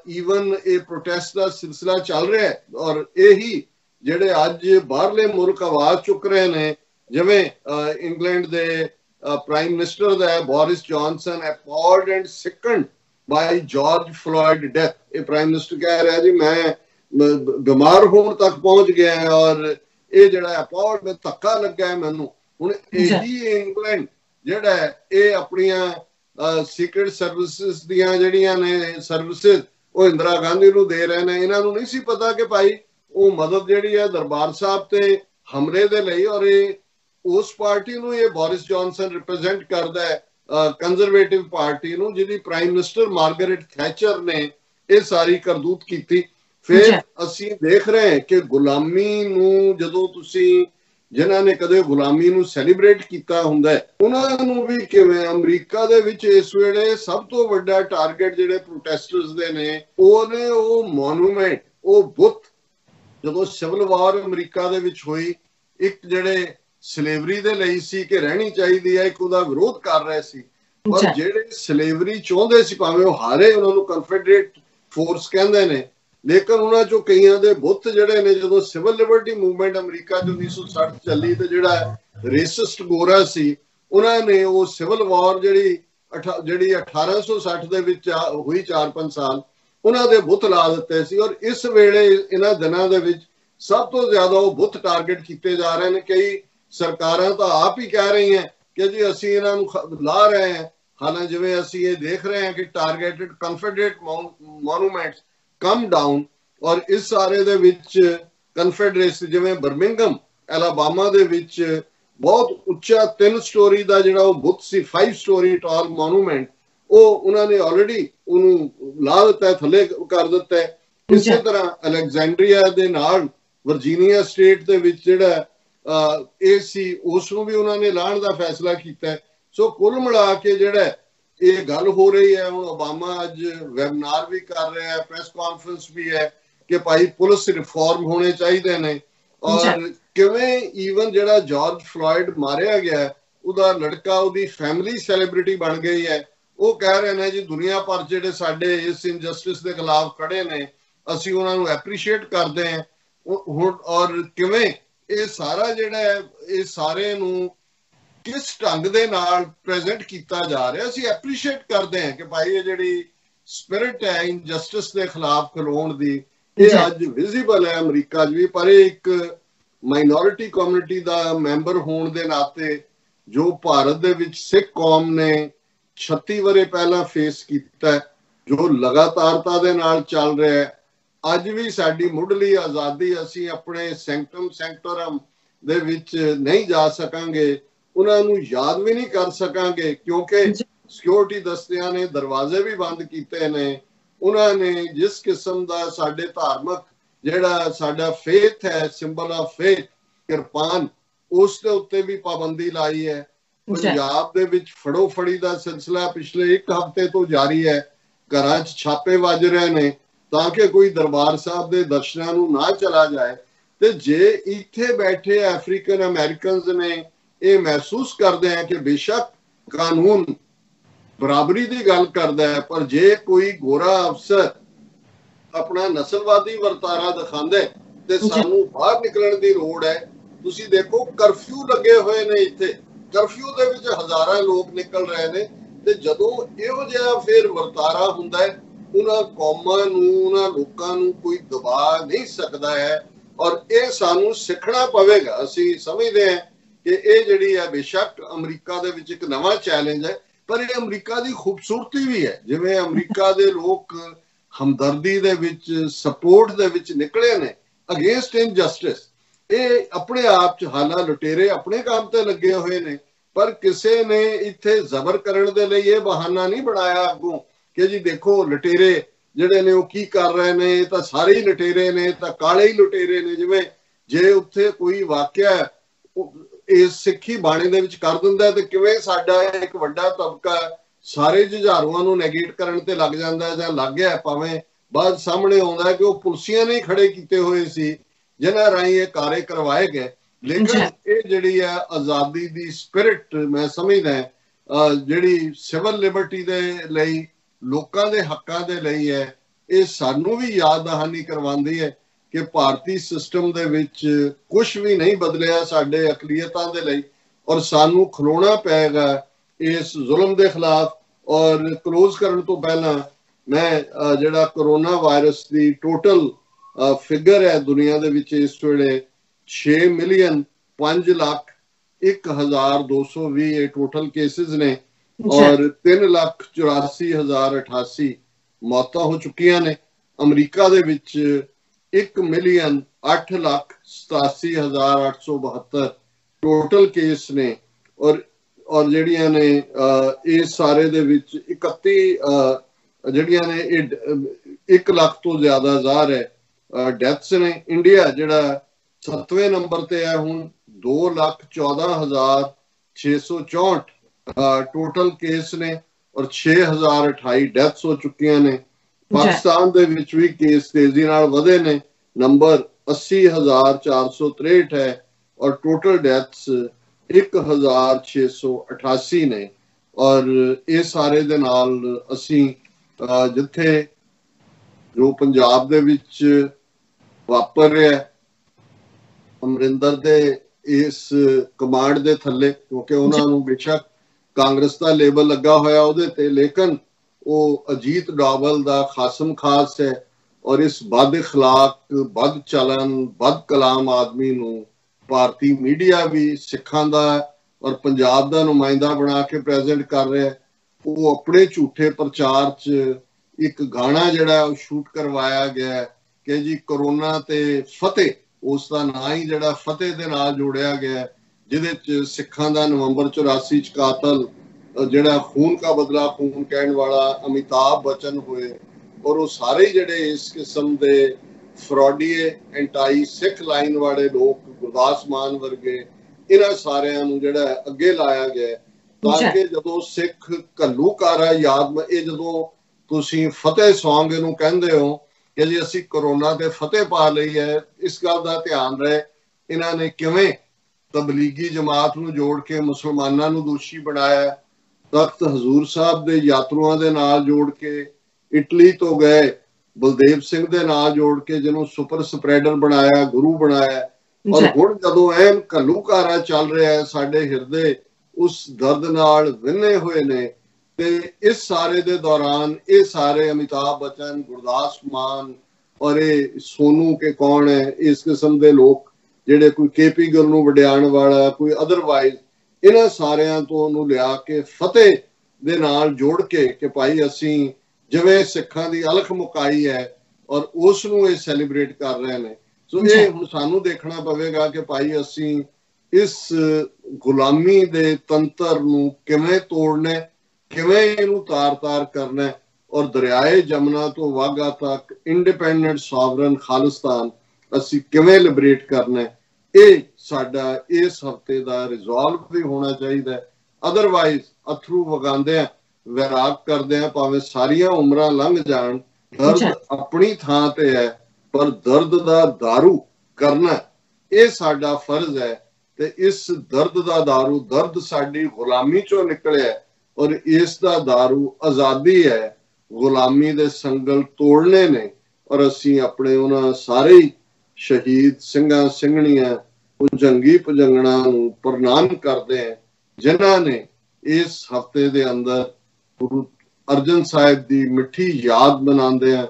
ਈਵਨ ਇਹ ਪ੍ਰੋਟੈਸਟ ਦਾ ਸਿਲਸਿਲਾ ਚੱਲ ਰਿਹਾ ਹੈ ਔਰ ਇਹੀ ਜਿਹੜੇ ਅੱਜ ਬਾਹਰਲੇ ਮੁਲਕ ਆਵਾਜ਼ ਚੁੱਕ ਰਹੇ ਨੇ ਜਿਵੇਂ ਇੰਗਲੈਂਡ ਦੇ prime minister the Boris Johnson appalled and sickened by George Floyd death ਇਹ ਪ੍ਰਾਈਮ ਮਿਨਿਸਟਰ ਕਹਿ ਰਿਹਾ ਜੀ ਮੈਂ ਬਿਮਾਰ ਹੋਣ ਤੱਕ ਪਹੁੰਚ ਗਿਆ ਔਰ ਇਹ ਜਿਹੜਾ ਅਪੋਰਡ ਵਿੱਚ ਧੱਕਾ ਲੱਗਾ ਹੈ ਮੈਨੂੰ। ਹੁਣ ਇਹੀ ਇੰਗਲੈਂਡ ਜਿਹੜਾ ਇਹ ਆਪਣੀਆਂ ਸੀਕ੍ਰੀਟ ਸਰਵਿਸਿਜ਼ ਦੀਆਂ ਜਿਹੜੀਆਂ ਨੇ ਸਰਵਿਸਿਜ਼ ਉਹ ਇੰਦਰਾ ਗਾਂਧੀ ਨੂੰ ਦੇ ਰਹੇ ਨੇ। ਇਹਨਾਂ ਨੂੰ ਨਹੀਂ ਸੀ ਪਤਾ ਕਿ ਭਾਈ ਉਹ ਮਦਦ ਜਿਹੜੀ ਹੈ ਦਰਬਾਰ ਸਾਹਿਬ ਤੇ ਹਮਲੇ ਦੇ ਲਈ ਔਰ ਇਹ ਉਸ ਪਾਰਟੀ ਨੂੰ ਇਹ ਬੋਰਿਸ ਜੌਨਸਨ ਰਿਪਰੈਜ਼ੈਂਟ ਕਰਦਾ ਹੈ ਕੰਜ਼ਰਵੇਟਿਵ ਪਾਰਟੀ ਨੂੰ ਜਿਹਦੀ ਪ੍ਰਾਈਮ ਮਿਨਿਸਟਰ ਮਾਰਗਰੇਟ ਥੈਚਰ ਨੇ ਇਹ ਸਾਰੀ ਕਰਦੂਤ ਕੀਤੀ। ਫਿਰ ਅਸੀਂ ਦੇਖ ਰਹੇ ਹਾਂ ਕਿ ਗੁਲਾਮੀ ਨੂੰ ਜਦੋਂ ਤੁਸੀਂ ਜਿਨ੍ਹਾਂ ਨੇ ਕਦੇ ਗੁਲਾਮੀ ਨੂੰ ਸੈਲੀਬ੍ਰੇਟ ਕੀਤਾ ਹੁੰਦਾ ਉਹਨਾਂ ਨੂੰ ਵੀ ਕਿਵੇਂ? ਅਮਰੀਕਾ ਦੇ ਵਿੱਚ ਇਸ ਵੇਲੇ ਸਭ ਤੋਂ ਵੱਡਾ ਟਾਰਗੇਟ ਜਿਹੜੇ ਪ੍ਰੋਟੈਸਟਰਸ ਦੇ ਨੇ ਉਹ ਨੇ ਉਹ ਮੋਨੂਮੈਂਟ ਉਹ ਬੁੱਤ ਜਦੋਂ ਸਿਵਲ ਵਾਰ ਅਮਰੀਕਾ ਦੇ ਵਿੱਚ ਹੋਈ ਇੱਕ ਜਿਹੜੇ ਸਲੇਵਰੀ ਦੇ ਲਈ ਸੀ ਕਿ ਰਹਿਣੀ ਚਾਹੀਦੀ ਹੈ ਇੱਕ ਉਹਦਾ ਵਿਰੋਧ ਕਰ ਰਹੇ ਸੀ। ਪਰ ਜਿਹੜੇ ਸਲੇਵਰੀ ਚਾਹੁੰਦੇ ਸੀ ਭਾਵੇਂ ਉਹ ਹਾਰੇ ਉਹਨਾਂ ਨੂੰ ਕਨਫੈਡਰੇਟ ਫੋਰਸ ਕਹਿੰਦੇ ਨੇ ਲੇਕਿਨ ਉਹਨਾਂ ਚੋਂ ਕਈਆਂ ਦੇ ਬੁੱਤ ਜਿਹੜੇ ਨੇ, ਜਦੋਂ ਸਿਵਲ ਲਿਬਰਟੀ ਮੂਵਮੈਂਟ ਅਮਰੀਕਾ ਚ 1960 ਚੱਲੀ ਤੇ ਜਿਹੜਾ ਰੇਸਿਸਟ ਗੋਰਾ ਸੀ, ਉਹਨਾਂ ਨੇ ਉਹ ਸਿਵਲ ਵਾਰ ਜਿਹੜੀ ਜਿਹੜੀ 1860 ਦੇ ਵਿੱਚ ਹੋਈ 4-5 ਸਾਲ, ਉਹਨਾਂ ਦੇ ਬੁੱਤ ਲਾ ਦਿੱਤੇ ਸੀ ਔਰ ਇਸ ਵੇਲੇ ਇਹਨਾਂ ਦਿਨਾਂ ਦੇ ਵਿੱਚ ਸਭ ਤੋਂ ਜ਼ਿਆਦਾ ਉਹ ਬੁੱਤ ਟਾਰਗੇਟ ਕੀਤੇ ਜਾ ਰਹੇ ਨੇ। ਕਈ ਸਰਕਾਰਾਂ ਤਾਂ ਆਪ ਹੀ ਕਹਿ ਰਹੀਆਂ ਕਿ ਜੀ ਅਸੀਂ ਇਹਨਾਂ ਨੂੰ ਲਾ ਰਹੇ ਹਾਂ। ਹਾਲਾਂ ਜਿਵੇਂ ਅਸੀਂ ਇਹ ਦੇਖ ਰਹੇ ਹਾਂ ਕਿ targeted Confederate monuments come down ਔਰ ਇਸ ਸਾਰੇ ਦੇ ਵਿੱਚ ਕਨਫੈਡਰੇਸੀ ਜਿਵੇਂ ਬਰਮਿੰਗਮ ਐਲਾਬਾਮਾ ਦੇ ਵਿੱਚ ਬਹੁਤ ਉੱਚਾ ਤਿੰਨ ਸਟੋਰੀ ਦਾ ਜਿਹੜਾ ਉਹ ਬੁੱਤ ਸੀ 5 ਸਟੋਰੀ ਟਾਲ ਮੋਨੂਮੈਂਟ ਉਹ ਉਹਨਾਂ ਨੇ ਆਲਰੇਡੀ ਉਹਨੂੰ ਲਾ ਦਿੱਤਾ ਥੱਲੇ ਕਰ ਦਿੱਤਾ। ਇਸੇ ਤਰ੍ਹਾਂ ਅਲੈਗਜ਼ੈਂਡਰੀਆ ਦੇ ਨਾਲ ਵਰਜੀਨੀਆ ਸਟੇਟ ਦੇ ਵਿੱਚ ਜਿਹੜਾ ਇਹ ਸੀ ਉਸ ਨੂੰ ਵੀ ਉਹਨਾਂ ਨੇ ਲਾਣ ਦਾ ਫੈਸਲਾ ਕੀਤਾ। ਸੋ ਕੁੱਲ ਮਿਲਾ ਕੇ ਜਿਹੜਾ ਇਹ ਗੱਲ ਹੋ ਰਹੀ ਹੈ ਹੁਣ ਓਬਾਮਾ ਅੱਜ ਵੈਬਿਨਾਰ ਵੀ ਕਰ ਰਿਹਾ ਹੈ ਪ੍ਰੈਸ ਕਾਨਫਰੰਸ ਵੀ ਹੈ ਕਿ ਭਾਈ ਪੁਲਿਸ ਰਿਫਾਰਮ ਹੋਣੇ ਚਾਹੀਦੇ ਨੇ। ਔਰ ਕਿਵੇਂ ਈਵਨ ਜਿਹੜਾ ਜਾਰਜ ਫਲੋਇਡ ਮਾਰਿਆ ਗਿਆ ਉਹਦਾ ਲੜਕਾ ਉਹਦੀ ਫੈਮਿਲੀ ਸੈਲੀਬ੍ਰਿਟੀ ਬਣ ਗਈ ਹੈ ਉਹ ਕਹਿ ਰਹੇ ਨੇ ਜੀ ਦੁਨੀਆ ਭਰ ਜਿਹੜੇ ਸਾਡੇ ਇਸ ਇਨਜਸਟਿਸ ਦੇ ਖਿਲਾਫ ਖੜੇ ਨੇ ਅਸੀਂ ਉਹਨਾਂ ਨੂੰ ਐਪਰੀਸ਼ੀਏਟ ਕਰਦੇ ਹਾਂ। ਔਰ ਕਿਵੇਂ ਇਹ ਸਾਰਾ ਜਿਹੜਾ ਇਹ ਸਾਰੇ ਨੂੰ ਕਿਸ ਢੰਗ ਦੇ ਨਾਲ ਪ੍ਰੈਜ਼ੈਂਟ ਕੀਤਾ ਜਾ ਰਿਹਾ? ਅਸੀਂ ਐਪਰੀਸ਼ੀਏਟ ਕਰਦੇ ਹਾਂ ਕਿ ਭਾਈ ਇਹ ਜਿਹੜੀ ਸਪਿਰਿਟ ਹੈ ਇਨਜਸਟਿਸ ਦੇ ਖਿਲਾਫ ਖਲੋਣ ਦੀ ਇਹ ਅੱਜ ਵਿਜ਼ੀਬਲ ਹੈ ਅਮਰੀਕਾ 'ਚ ਵੀ ਪਰ ਇਹ ਇੱਕ ਮਾਈਨੋਰਿਟੀ ਕਮਿਊਨਿਟੀ ਦਾ ਮੈਂਬਰ ਹੋਣ ਦੇ ਨਾਤੇ ਜੋ ਭਾਰਤ ਦੇ ਵਿੱਚ ਸਿੱਖ ਕੌਮ ਨੇ 36 ਵਰੇ ਪਹਿਲਾਂ ਫੇਸ ਕੀਤਾ ਜੋ ਲਗਾਤਾਰਤਾ ਦੇ ਨਾਲ ਚੱਲ ਰਿਹਾ ਹੈ। ਅੱਜ ਵੀ ਸਾਡੀ ਮੁੱਢਲੀ ਆਜ਼ਾਦੀ ਅਸੀਂ ਆਪਣੇ ਸੈਂਕਟਮ ਸੈਂਕਟਰਮ ਦੇ ਵਿੱਚ ਨਹੀਂ ਜਾ ਸਕਾਂਗੇ। ਉਹਨਾਂ ਨੂੰ ਯਾਦ ਵੀ ਨਹੀਂ ਕਰ ਸਕਾਂਗੇ ਕਿਉਂਕਿ ਸਿਕਿਉਰਿਟੀ ਦਸਤਿਆਂ ਨੇ ਦਰਵਾਜ਼ੇ ਵੀ ਬੰਦ ਕੀਤੇ ਨੇ। ਉਹਨਾਂ ਨੇ ਜਿਸ ਕਿਸਮ ਦਾ ਸਾਡੇ ਧਾਰਮਿਕ ਜਿਹੜਾ ਸਾਡਾ ਫੇਥ ਹੈ ਸਿੰਬਲ ਆਫ ਫੇਥ ਕਿਰਪਾਨ ਉਸ ਦੇ ਉੱਤੇ ਵੀ ਪਾਬੰਦੀ ਲਾਈ ਹੈ। ਪੰਜਾਬ ਦੇ ਵਿੱਚ ਫੜੋ ਫੜੀ ਦਾ ਸਿਲਸਿਲਾ ਪਿਛਲੇ ਇੱਕ ਹਫ਼ਤੇ ਤੋਂ ਜਾਰੀ ਹੈ। ਘਰਾਂ 'ਚ ਛਾਪੇ ਵੱਜ ਰਹੇ ਨੇ ਤਾਂ ਕਿ ਕੋਈ ਦਰਬਾਰ ਸਾਹਿਬ ਦੇ ਦਰਸ਼ਨਾਂ ਨੂੰ ਨਾ ਚਲਾ ਜਾਏ। ਤੇ ਜੇ ਇੱਥੇ ਬੈਠੇ ਅਫਰੀਕਨ ਅਮਰੀਕਨਸ ਨੇ ਇਹ ਮਹਿਸੂਸ ਕਰਦੇ ਆ ਕਿ ਬੇਸ਼ੱਕ ਕਾਨੂੰਨ ਬਰਾਬਰੀ ਦੀ ਗੱਲ ਕਰਦਾ ਹੈ ਪਰ ਜੇ ਕੋਈ ਗੋਰਾ ਅਫਸਰ ਆਪਣਾ ਨਸਲਵਾਦੀ ਵਰਤਾਰਾ ਦਿਖਾਉਂਦਾ ਤੇ ਸਾਨੂੰ ਬਾਹਰ ਨਿਕਲਣ ਦੀ ਲੋੜ ਹੈ ਤੁਸੀਂ ਦੇਖੋ ਕਰਫਿਊ ਲੱਗੇ ਹੋਏ ਨੇ ਇੱਥੇ। ਕਰਫਿਊ ਦੇ ਵਿੱਚ ਹਜ਼ਾਰਾਂ ਲੋਕ ਨਿਕਲ ਰਹੇ ਨੇ ਤੇ ਜਦੋਂ ਇਹੋ ਜਿਹਾ ਫੇਰ ਵਰਤਾਰਾ ਹੁੰਦਾ ਹੈ ਉਹਨਾਂ ਕੌਮਾਂ ਨੂੰ ਉਹਨਾਂ ਲੋਕਾਂ ਨੂੰ ਕੋਈ ਦਬਾ ਨਹੀਂ ਸਕਦਾ ਹੈ ਔਰ ਇਹ ਸਾਨੂੰ ਸਿੱਖਣਾ ਪਵੇਗਾ। ਅਸੀਂ ਸਮਝਦੇ ਹਾਂ ਕਿ ਇਹ ਜਿਹੜੀ ਹੈ ਬੇਸ਼ੱਕ ਅਮਰੀਕਾ ਦੇ ਵਿੱਚ ਇੱਕ ਨਵਾਂ ਚੈਲੰਜ ਹੈ, ਪਰ ਇਹ ਅਮਰੀਕਾ ਦੀ ਖੂਬਸੂਰਤੀ ਵੀ ਹੈ। ਜਿਵੇਂ ਅਮਰੀਕਾ ਦੇ ਲੋਕ ਹਮਦਰਦੀ ਦੇ ਵਿੱਚ ਸਪੋਰਟ ਦੇ ਵਿੱਚ ਨਿਕਲੇ ਨੇ ਅਗੇਂਸਟ ਇਨਜਸਟਿਸ ਇਹ ਆਪਣੇ ਆਪ ਚ ਹਾਲਾ ਲੁਟੇਰੇ ਆਪਣੇ ਕੰਮ ਤੇ ਲੱਗੇ ਹੋਏ ਨੇ, ਪਰ ਕਿਸੇ ਨੇ ਇੱਥੇ ਜ਼ਬਰ ਕਰਨ ਦੇ ਲਈ ਇਹ ਬਹਾਨਾ ਨਹੀਂ ਬਣਾਇਆ ਅੱਗੋਂ ਕਿ ਜੀ ਦੇਖੋ ਲੁਟੇਰੇ ਜਿਹੜੇ ਨੇ ਉਹ ਕੀ ਕਰ ਰਹੇ ਨੇ, ਇਹ ਤਾਂ ਸਾਰੇ ਹੀ ਲੁਟੇਰੇ ਨੇ ਤਾਂ ਕਾਲੇ ਹੀ ਲੁਟੇਰੇ ਨੇ। ਜਿਵੇਂ ਜੇ ਉੱਥੇ ਕੋਈ ਵਾਕਿਆ ਇਸ ਸਿੱਖੀ ਬਾਣੀ ਦੇ ਵਿੱਚ ਕਰ ਦਿੰਦਾ ਤੇ ਕਿਵੇਂ ਸਾਡਾ ਇੱਕ ਵੱਡਾ ਤਬਕਾ ਸਾਰੇ ਜੁਝਾਰੂਆਂ ਨੂੰ ਨੈਗੇਟ ਕਰਨ ਤੇ ਲੱਗ ਜਾਂਦਾ ਜਾਂ ਲੱਗ ਗਿਆ ਭਾਵੇਂ ਬਾਅਦ ਸਾਹਮਣੇ ਆਉਂਦਾ ਕਿ ਉਹ ਪੁਲਸੀਆਂ ਨੇ ਖੜੇ ਕੀਤੇ ਹੋਏ ਸੀ ਜਿਨ੍ਹਾਂ ਰਾਹੀਂ ਇਹ ਕਾਰੇ ਕਰਵਾਏ ਗਏ। ਲੇਕਿਨ ਇਹ ਜਿਹੜੀ ਹੈ ਆਜ਼ਾਦੀ ਦੀ ਸਪਿਰਿਟ ਮੈਂ ਸਮਝਦਾ ਜਿਹੜੀ ਸਿਵਲ ਲਿਬਰਟੀ ਦੇ ਲਈ ਲੋਕਾਂ ਦੇ ਹੱਕਾਂ ਦੇ ਲਈ ਹੈ ਇਹ ਸਾਨੂੰ ਵੀ ਯਾਦ ਦਹਾਨੀ ਕਰਵਾਉਂਦੀ ਹੈ। ਕਿ ਭਾਰਤੀ ਸਿਸਟਮ ਦੇ ਵਿੱਚ ਕੁਝ ਵੀ ਨਹੀਂ ਬਦਲਿਆ ਸਾਡੇ ਅਕਲੀਅਤਾਂ ਦੇ ਲਈ ਔਰ ਸਾਨੂੰ ਖਲੋਣਾ ਪਏਗਾ ਇਸ ਜ਼ੁਲਮ ਦੇ ਖਿਲਾਫ ਔਰ ਕਲੋਜ਼ ਕਰਨ ਤੋਂ ਪਹਿਲਾਂ ਮੈਂ ਜਿਹੜਾ ਕਰੋਨਾ ਵਾਇਰਸ ਦੀ ਟੋਟਲ ਫਿਗਰ ਹੈ ਦੁਨੀਆ ਦੇ ਵਿੱਚ ਇਸ ਵੇਲੇ 6 ਮਿਲੀਅਨ 5 ਲੱਖ 1220 ਇਹ ਟੋਟਲ ਕੇਸਿਸ ਨੇ ਔਰ 3 ਲੱਖ 84088 ਮੌਤਾਂ ਹੋ ਚੁੱਕੀਆਂ ਨੇ। ਅਮਰੀਕਾ ਦੇ ਵਿੱਚ 1 ਮਿਲੀਅਨ 8 ਲੱਖ 87872 ਟੋਟਲ ਕੇਸ ਨੇ ਔਰ ਔਰ ਜਿਹੜੀਆਂ ਨੇ ਇਹ ਸਾਰੇ ਦੇ ਵਿੱਚ 31 ਜਿਹੜੀਆਂ ਨੇ ਇਹ 1 ਲੱਖ ਤੋਂ ਜ਼ਿਆਦਾ ਜ਼ਾਹਰ ਹੈ ਡੈਥਸ ਨੇ। ਇੰਡੀਆ ਜਿਹੜਾ 7ਵੇਂ ਨੰਬਰ ਤੇ ਹੈ ਹੁਣ 2 ਲੱਖ 14664 ਟੋਟਲ ਕੇਸ ਨੇ ਔਰ 6028 ਡੈਥਸ ਹੋ ਚੁੱਕੀਆਂ ਨੇ। ਪਾਕਿਸਤਾਨ ਦੇ ਵਿੱਚ ਵੀ ਕੇਸ ਤੇਜ਼ੀ ਨਾਲ ਵਧੇ ਨੇ। ਨੰਬਰ 80463 ਹੈ ਔਰ ਟੋਟਲ ਡੈਥਸ 1688 ਨੇ। ਔਰ ਇਹ ਸਾਰੇ ਦੇ ਨਾਲ ਅਸੀਂ ਜਿੱਥੇ ਜੋ ਪੰਜਾਬ ਦੇ ਵਿੱਚ ਵਾਪਰ ਰਿਹਾ ਅਮਰਿੰਦਰ ਦੇ ਇਸ ਕਮਾਂਡ ਦੇ ਥੱਲੇ ਕਿਉਂਕਿ ਉਹਨਾਂ ਨੂੰ ਬੇਸ਼ੱਕ ਕਾਂਗਰਸ ਦਾ ਲੇਬਲ ਲੱਗਾ ਹੋਇਆ ਉਹਦੇ ਤੇ ਲੇਕਿਨ ਉਹ ਅਜੀਤ ਡਾਵਲ ਦਾ ਖਾਸਮ ਖਾਸ ਹੈ ਔਰ ਇਸ ਬਦ اخلاق ਬਦ ਚਲਨ ਬਦ ਕਲਾਮ ਆਦਮੀ ਨੂੰ ਭਾਰਤੀ ਮੀਡੀਆ ਵੀ ਸਿੱਖਾਂ ਦਾ ਔਰ ਪੰਜਾਬ ਦਾ ਨੁਮਾਇੰਦਾ ਬਣਾ ਕੇ ਪ੍ਰੈਜ਼ੈਂਟ ਕਰ ਰਿਹਾ ਹੈ ਉਹ ਆਪਣੇ ਝੂਠੇ ਪ੍ਰਚਾਰ 'ਚ ਇੱਕ ਗਾਣਾ ਜਿਹੜਾ ਉਹ ਸ਼ੂਟ ਕਰਵਾਇਆ ਗਿਆ ਕਿ ਜੀ ਕਰੋਨਾ ਤੇ ਫਤਿਹ ਉਸ ਦਾ ਨਾਂ ਹੀ ਜਿਹੜਾ ਫਤਿਹ ਦੇ ਨਾਲ ਜੋੜਿਆ ਗਿਆ ਜਿਹਦੇ 'ਚ ਸਿੱਖਾਂ ਦਾ ਨਵੰਬਰ 84 ਚ ਕਾਤਲ ਜਿਹੜਾ ਖੂਨ ਦਾ ਬਦਲਾ ਖੂਨ ਕਹਿਣ ਵਾਲਾ ਅਮਿਤਾਭ ਬਚਨ ਹੋਏ ਔਰ ਉਹ ਸਾਰੇ ਜਿਹੜੇ ਇਸ ਕਿਸਮ ਦੇ ਫਰਾਡੀਏ ਐਂਟਾਈ ਸਿੱਖ ਲਾਈਨ ਵਾਲੇ ਲੋਕ ਗੁਰਦਾਸ ਮਾਨ ਵਰਗੇ ਇਹਨਾਂ ਸਾਰਿਆਂ ਨੂੰ ਜਿਹੜਾ ਅੱਗੇ ਲਾਇਆ ਗਿਆ ਤਾਂ ਕਿ ਜਦੋਂ ਸਿੱਖ ਘੱਲੂਕਾਰਾ ਯਾਦ ਇਹ ਜਦੋਂ ਤੁਸੀਂ ਫਤਿਹ ਸੌਂਗ ਇਹਨੂੰ ਕਹਿੰਦੇ ਹੋ ਕਿ ਜੀ ਅਸੀਂ ਕਰੋਨਾ ਤੇ ਫਤਿਹ ਪਾ ਲਈ ਹੈ ਇਸ ਗੱਲ ਦਾ ਧਿਆਨ ਰਹੇ ਇਹਨਾਂ ਨੇ ਕਿਵੇਂ ਤਬਲੀਗੀ ਜਮਾਤ ਨੂੰ ਜੋੜ ਕੇ ਮੁਸਲਮਾਨਾਂ ਨੂੰ ਦੋਸ਼ੀ ਬਣਾਇਆ ਤਖਤ ਹਜ਼ੂਰ ਸਾਹਿਬ ਦੇ ਯਾਤਰੂਆਂ ਦੇ ਨਾਲ ਜੋੜ ਕੇ ਇਟਲੀ ਤੋਂ ਗਏ ਬਲਦੇਵ ਸਿੰਘ ਦੇ ਨਾਲ ਜੋੜ ਕੇ ਜਿਹਨੂੰ ਸੁਪਰ ਸਪਰੈਡਰ ਬਣਾਇਆ ਗੁਰੂ ਬਣਾਇਆ। ਔਰ ਹੁਣ ਜਦੋਂ ਐਨ ਘੱਲੂਕਾਰਾ ਚੱਲ ਰਿਹਾ ਹੈ ਸਾਡੇ ਹਿਰਦੇ ਉਸ ਦਰਦ ਨਾਲ ਵਿੰਨੇ ਹੋਏ ਨੇ ਤੇ ਇਸ ਸਾਰੇ ਦੇ ਦੌਰਾਨ ਇਹ ਸਾਰੇ ਅਮਿਤਾਭ ਬਚਨ ਗੁਰਦਾਸ ਮਾਨ ਔਰ ਇਹ ਸੋਨੂ ਕੇ ਕੌਣ ਹੈ ਇਸ ਕਿਸਮ ਦੇ ਲੋਕ ਜਿਹੜੇ ਕੋਈ ਕੇਪੀ ਗਿੱਲ ਨੂੰ ਵਡਿਆਣ ਵਾਲਾ ਕੋਈ ਅਦਰਵਾਈਜ਼ ਇਹਨਾਂ ਸਾਰਿਆਂ ਤੋਂ ਉਹਨੂੰ ਲਿਆ ਕੇ ਫਤਿਹ ਦੇ ਨਾਲ ਜੋੜ ਕੇ ਕਿ ਭਾਈ ਅਸੀਂ ਜਿਵੇਂ ਸਿੱਖਾਂ ਦੀ ਅਲਖ ਮੁਕਾਈ ਹੈ ਔਰ ਉਸ ਨੂੰ ਇਹ ਸੈਲੀਬ੍ਰੇਟ ਕਰ ਰਹੇ ਨੇ। ਸੋ ਇਹ ਹੁਣ ਸਾਨੂੰ ਦੇਖਣਾ ਪਵੇਗਾ ਕਿ ਭਾਈ ਅਸੀਂ ਇਸ ਗੁਲਾਮੀ ਦੇ ਤੰਤਰ ਨੂੰ ਕਿਵੇਂ ਤੋੜਨਾ ਕਿਵੇਂ ਇਹਨੂੰ ਤਾਰ-ਤਾਰ ਕਰਨਾ ਔਰ ਦਰਿਆਏ ਜਮਨਾ ਤੋਂ ਵਾਗਾ ਤੱਕ ਇੰਡੀਪੈਂਡੈਂਟ ਸੋਵਰਨ ਖਾਲਿਸਤਾਨ ਅਸੀਂ ਕਿਵੇਂ ਲਿਬਰੇਟ ਕਰਨਾ ਇਹ ਸਾਡਾ ਇਸ ਹਫਤੇ ਦਾ ਰਿਜ਼ੋਲਵ ਵੀ ਹੋਣਾ ਚਾਹੀਦਾ ਅਦਰਵਾਈਜ਼ ਅਥਰੂ ਵਗਾਉਂਦੇ ਆ ਵਿਰਾਗ ਕਰਦੇ ਆ ਭਾਵੇਂ ਸਾਰੀਆਂ ਉਮਰਾਂ ਲੰਘ ਜਾਣ ਦਰਦ ਆਪਣੀ ਥਾਂ ਤੇ ਹੈ ਪਰ ਦਰਦ ਦਾ दारू ਕਰਨਾ ਇਹ ਸਾਡਾ ਫਰਜ਼ ਹੈ ਤੇ ਇਸ ਦਰਦ ਦਾ दारू ਦਰਦ ਸਾਡੀ ਗੁਲਾਮੀ ਚੋਂ ਨਿਕਲਿਆ ਔਰ ਇਸ ਦਾ दारू ਆਜ਼ਾਦੀ ਹੈ ਗੁਲਾਮੀ ਦੇ ਸੰਗਲ ਤੋੜਨੇ ਨੇ ਔਰ ਅਸੀਂ ਆਪਣੇ ਉਹਨਾਂ ਸਾਰੇ ਸ਼ਹੀਦ ਸਿੰਘਾਂ ਸਿੰਘਣੀਆਂ ਜੰਗੀ ਪੁਜੰਗਣਾ ਨੂੰ ਪ੍ਰਣਾਮ ਕਰਦੇ ਹਾਂ, ਜਿਨ੍ਹਾਂ ਨੇ ਇਸ ਹਫ਼ਤੇ ਦੇ ਅੰਦਰ ਗੁਰੂ ਅਰਜਨ ਸਾਹਿਬ ਦੀ ਮਿੱਠੀ ਯਾਦ ਮਨਾਉਂਦੇ ਆ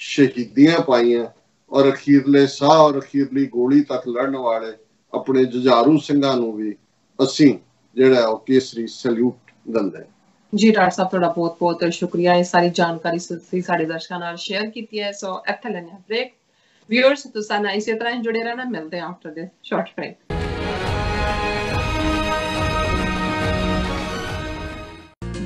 ਸ਼ਹੀਦੀਆਂ ਪਾਈਆਂ ਔਰ ਅਖੀਰਲੇ ਸਾਹ ਔਰ ਅਖੀਰਲੀ ਗੋਲੀ ਤੱਕ ਲੜਨ ਵਾਲੇ ਆਪਣੇ ਜੁਝਾਰੂ ਸਿੰਘਾਂ ਨੂੰ ਵੀ ਅਸੀਂ ਜਿਹੜਾ ਉਹ ਕੇਸਰੀ ਸੈਲੂਟ ਦਿੰਦੇ ਜੀ, ਡਾਕਟਰ ਸਾਹਿਬ, ਤੁਹਾਡਾ ਬਹੁਤ ਬਹੁਤ ਸ਼ੁਕਰੀਆ। ਇਹ ਸਾਰੀ ਜਾਣਕਾਰੀ ਤੁਸੀਂ ਸਾਡੇ ਦਰਸ਼ਕਾਂ ਨਾਲ ਸ਼ੇਅਰ ਕੀਤੀ ਹੈ ਸੋ ਇੱਥੇ ਲੈਣੇ ਬ੍ਰੇਕ ਵਿਊਅਰਸ ਤੁਸੀਂ ਨਾਲ ਇਸੇ ਤਰ੍ਹਾਂ ਜੁੜੇ ਰਹਿਣਾ ਮਿਲਦੇ ਆਫਟਰ ਦਿਸ ਸ਼ਾਰਟ ਬ੍ਰੇਕ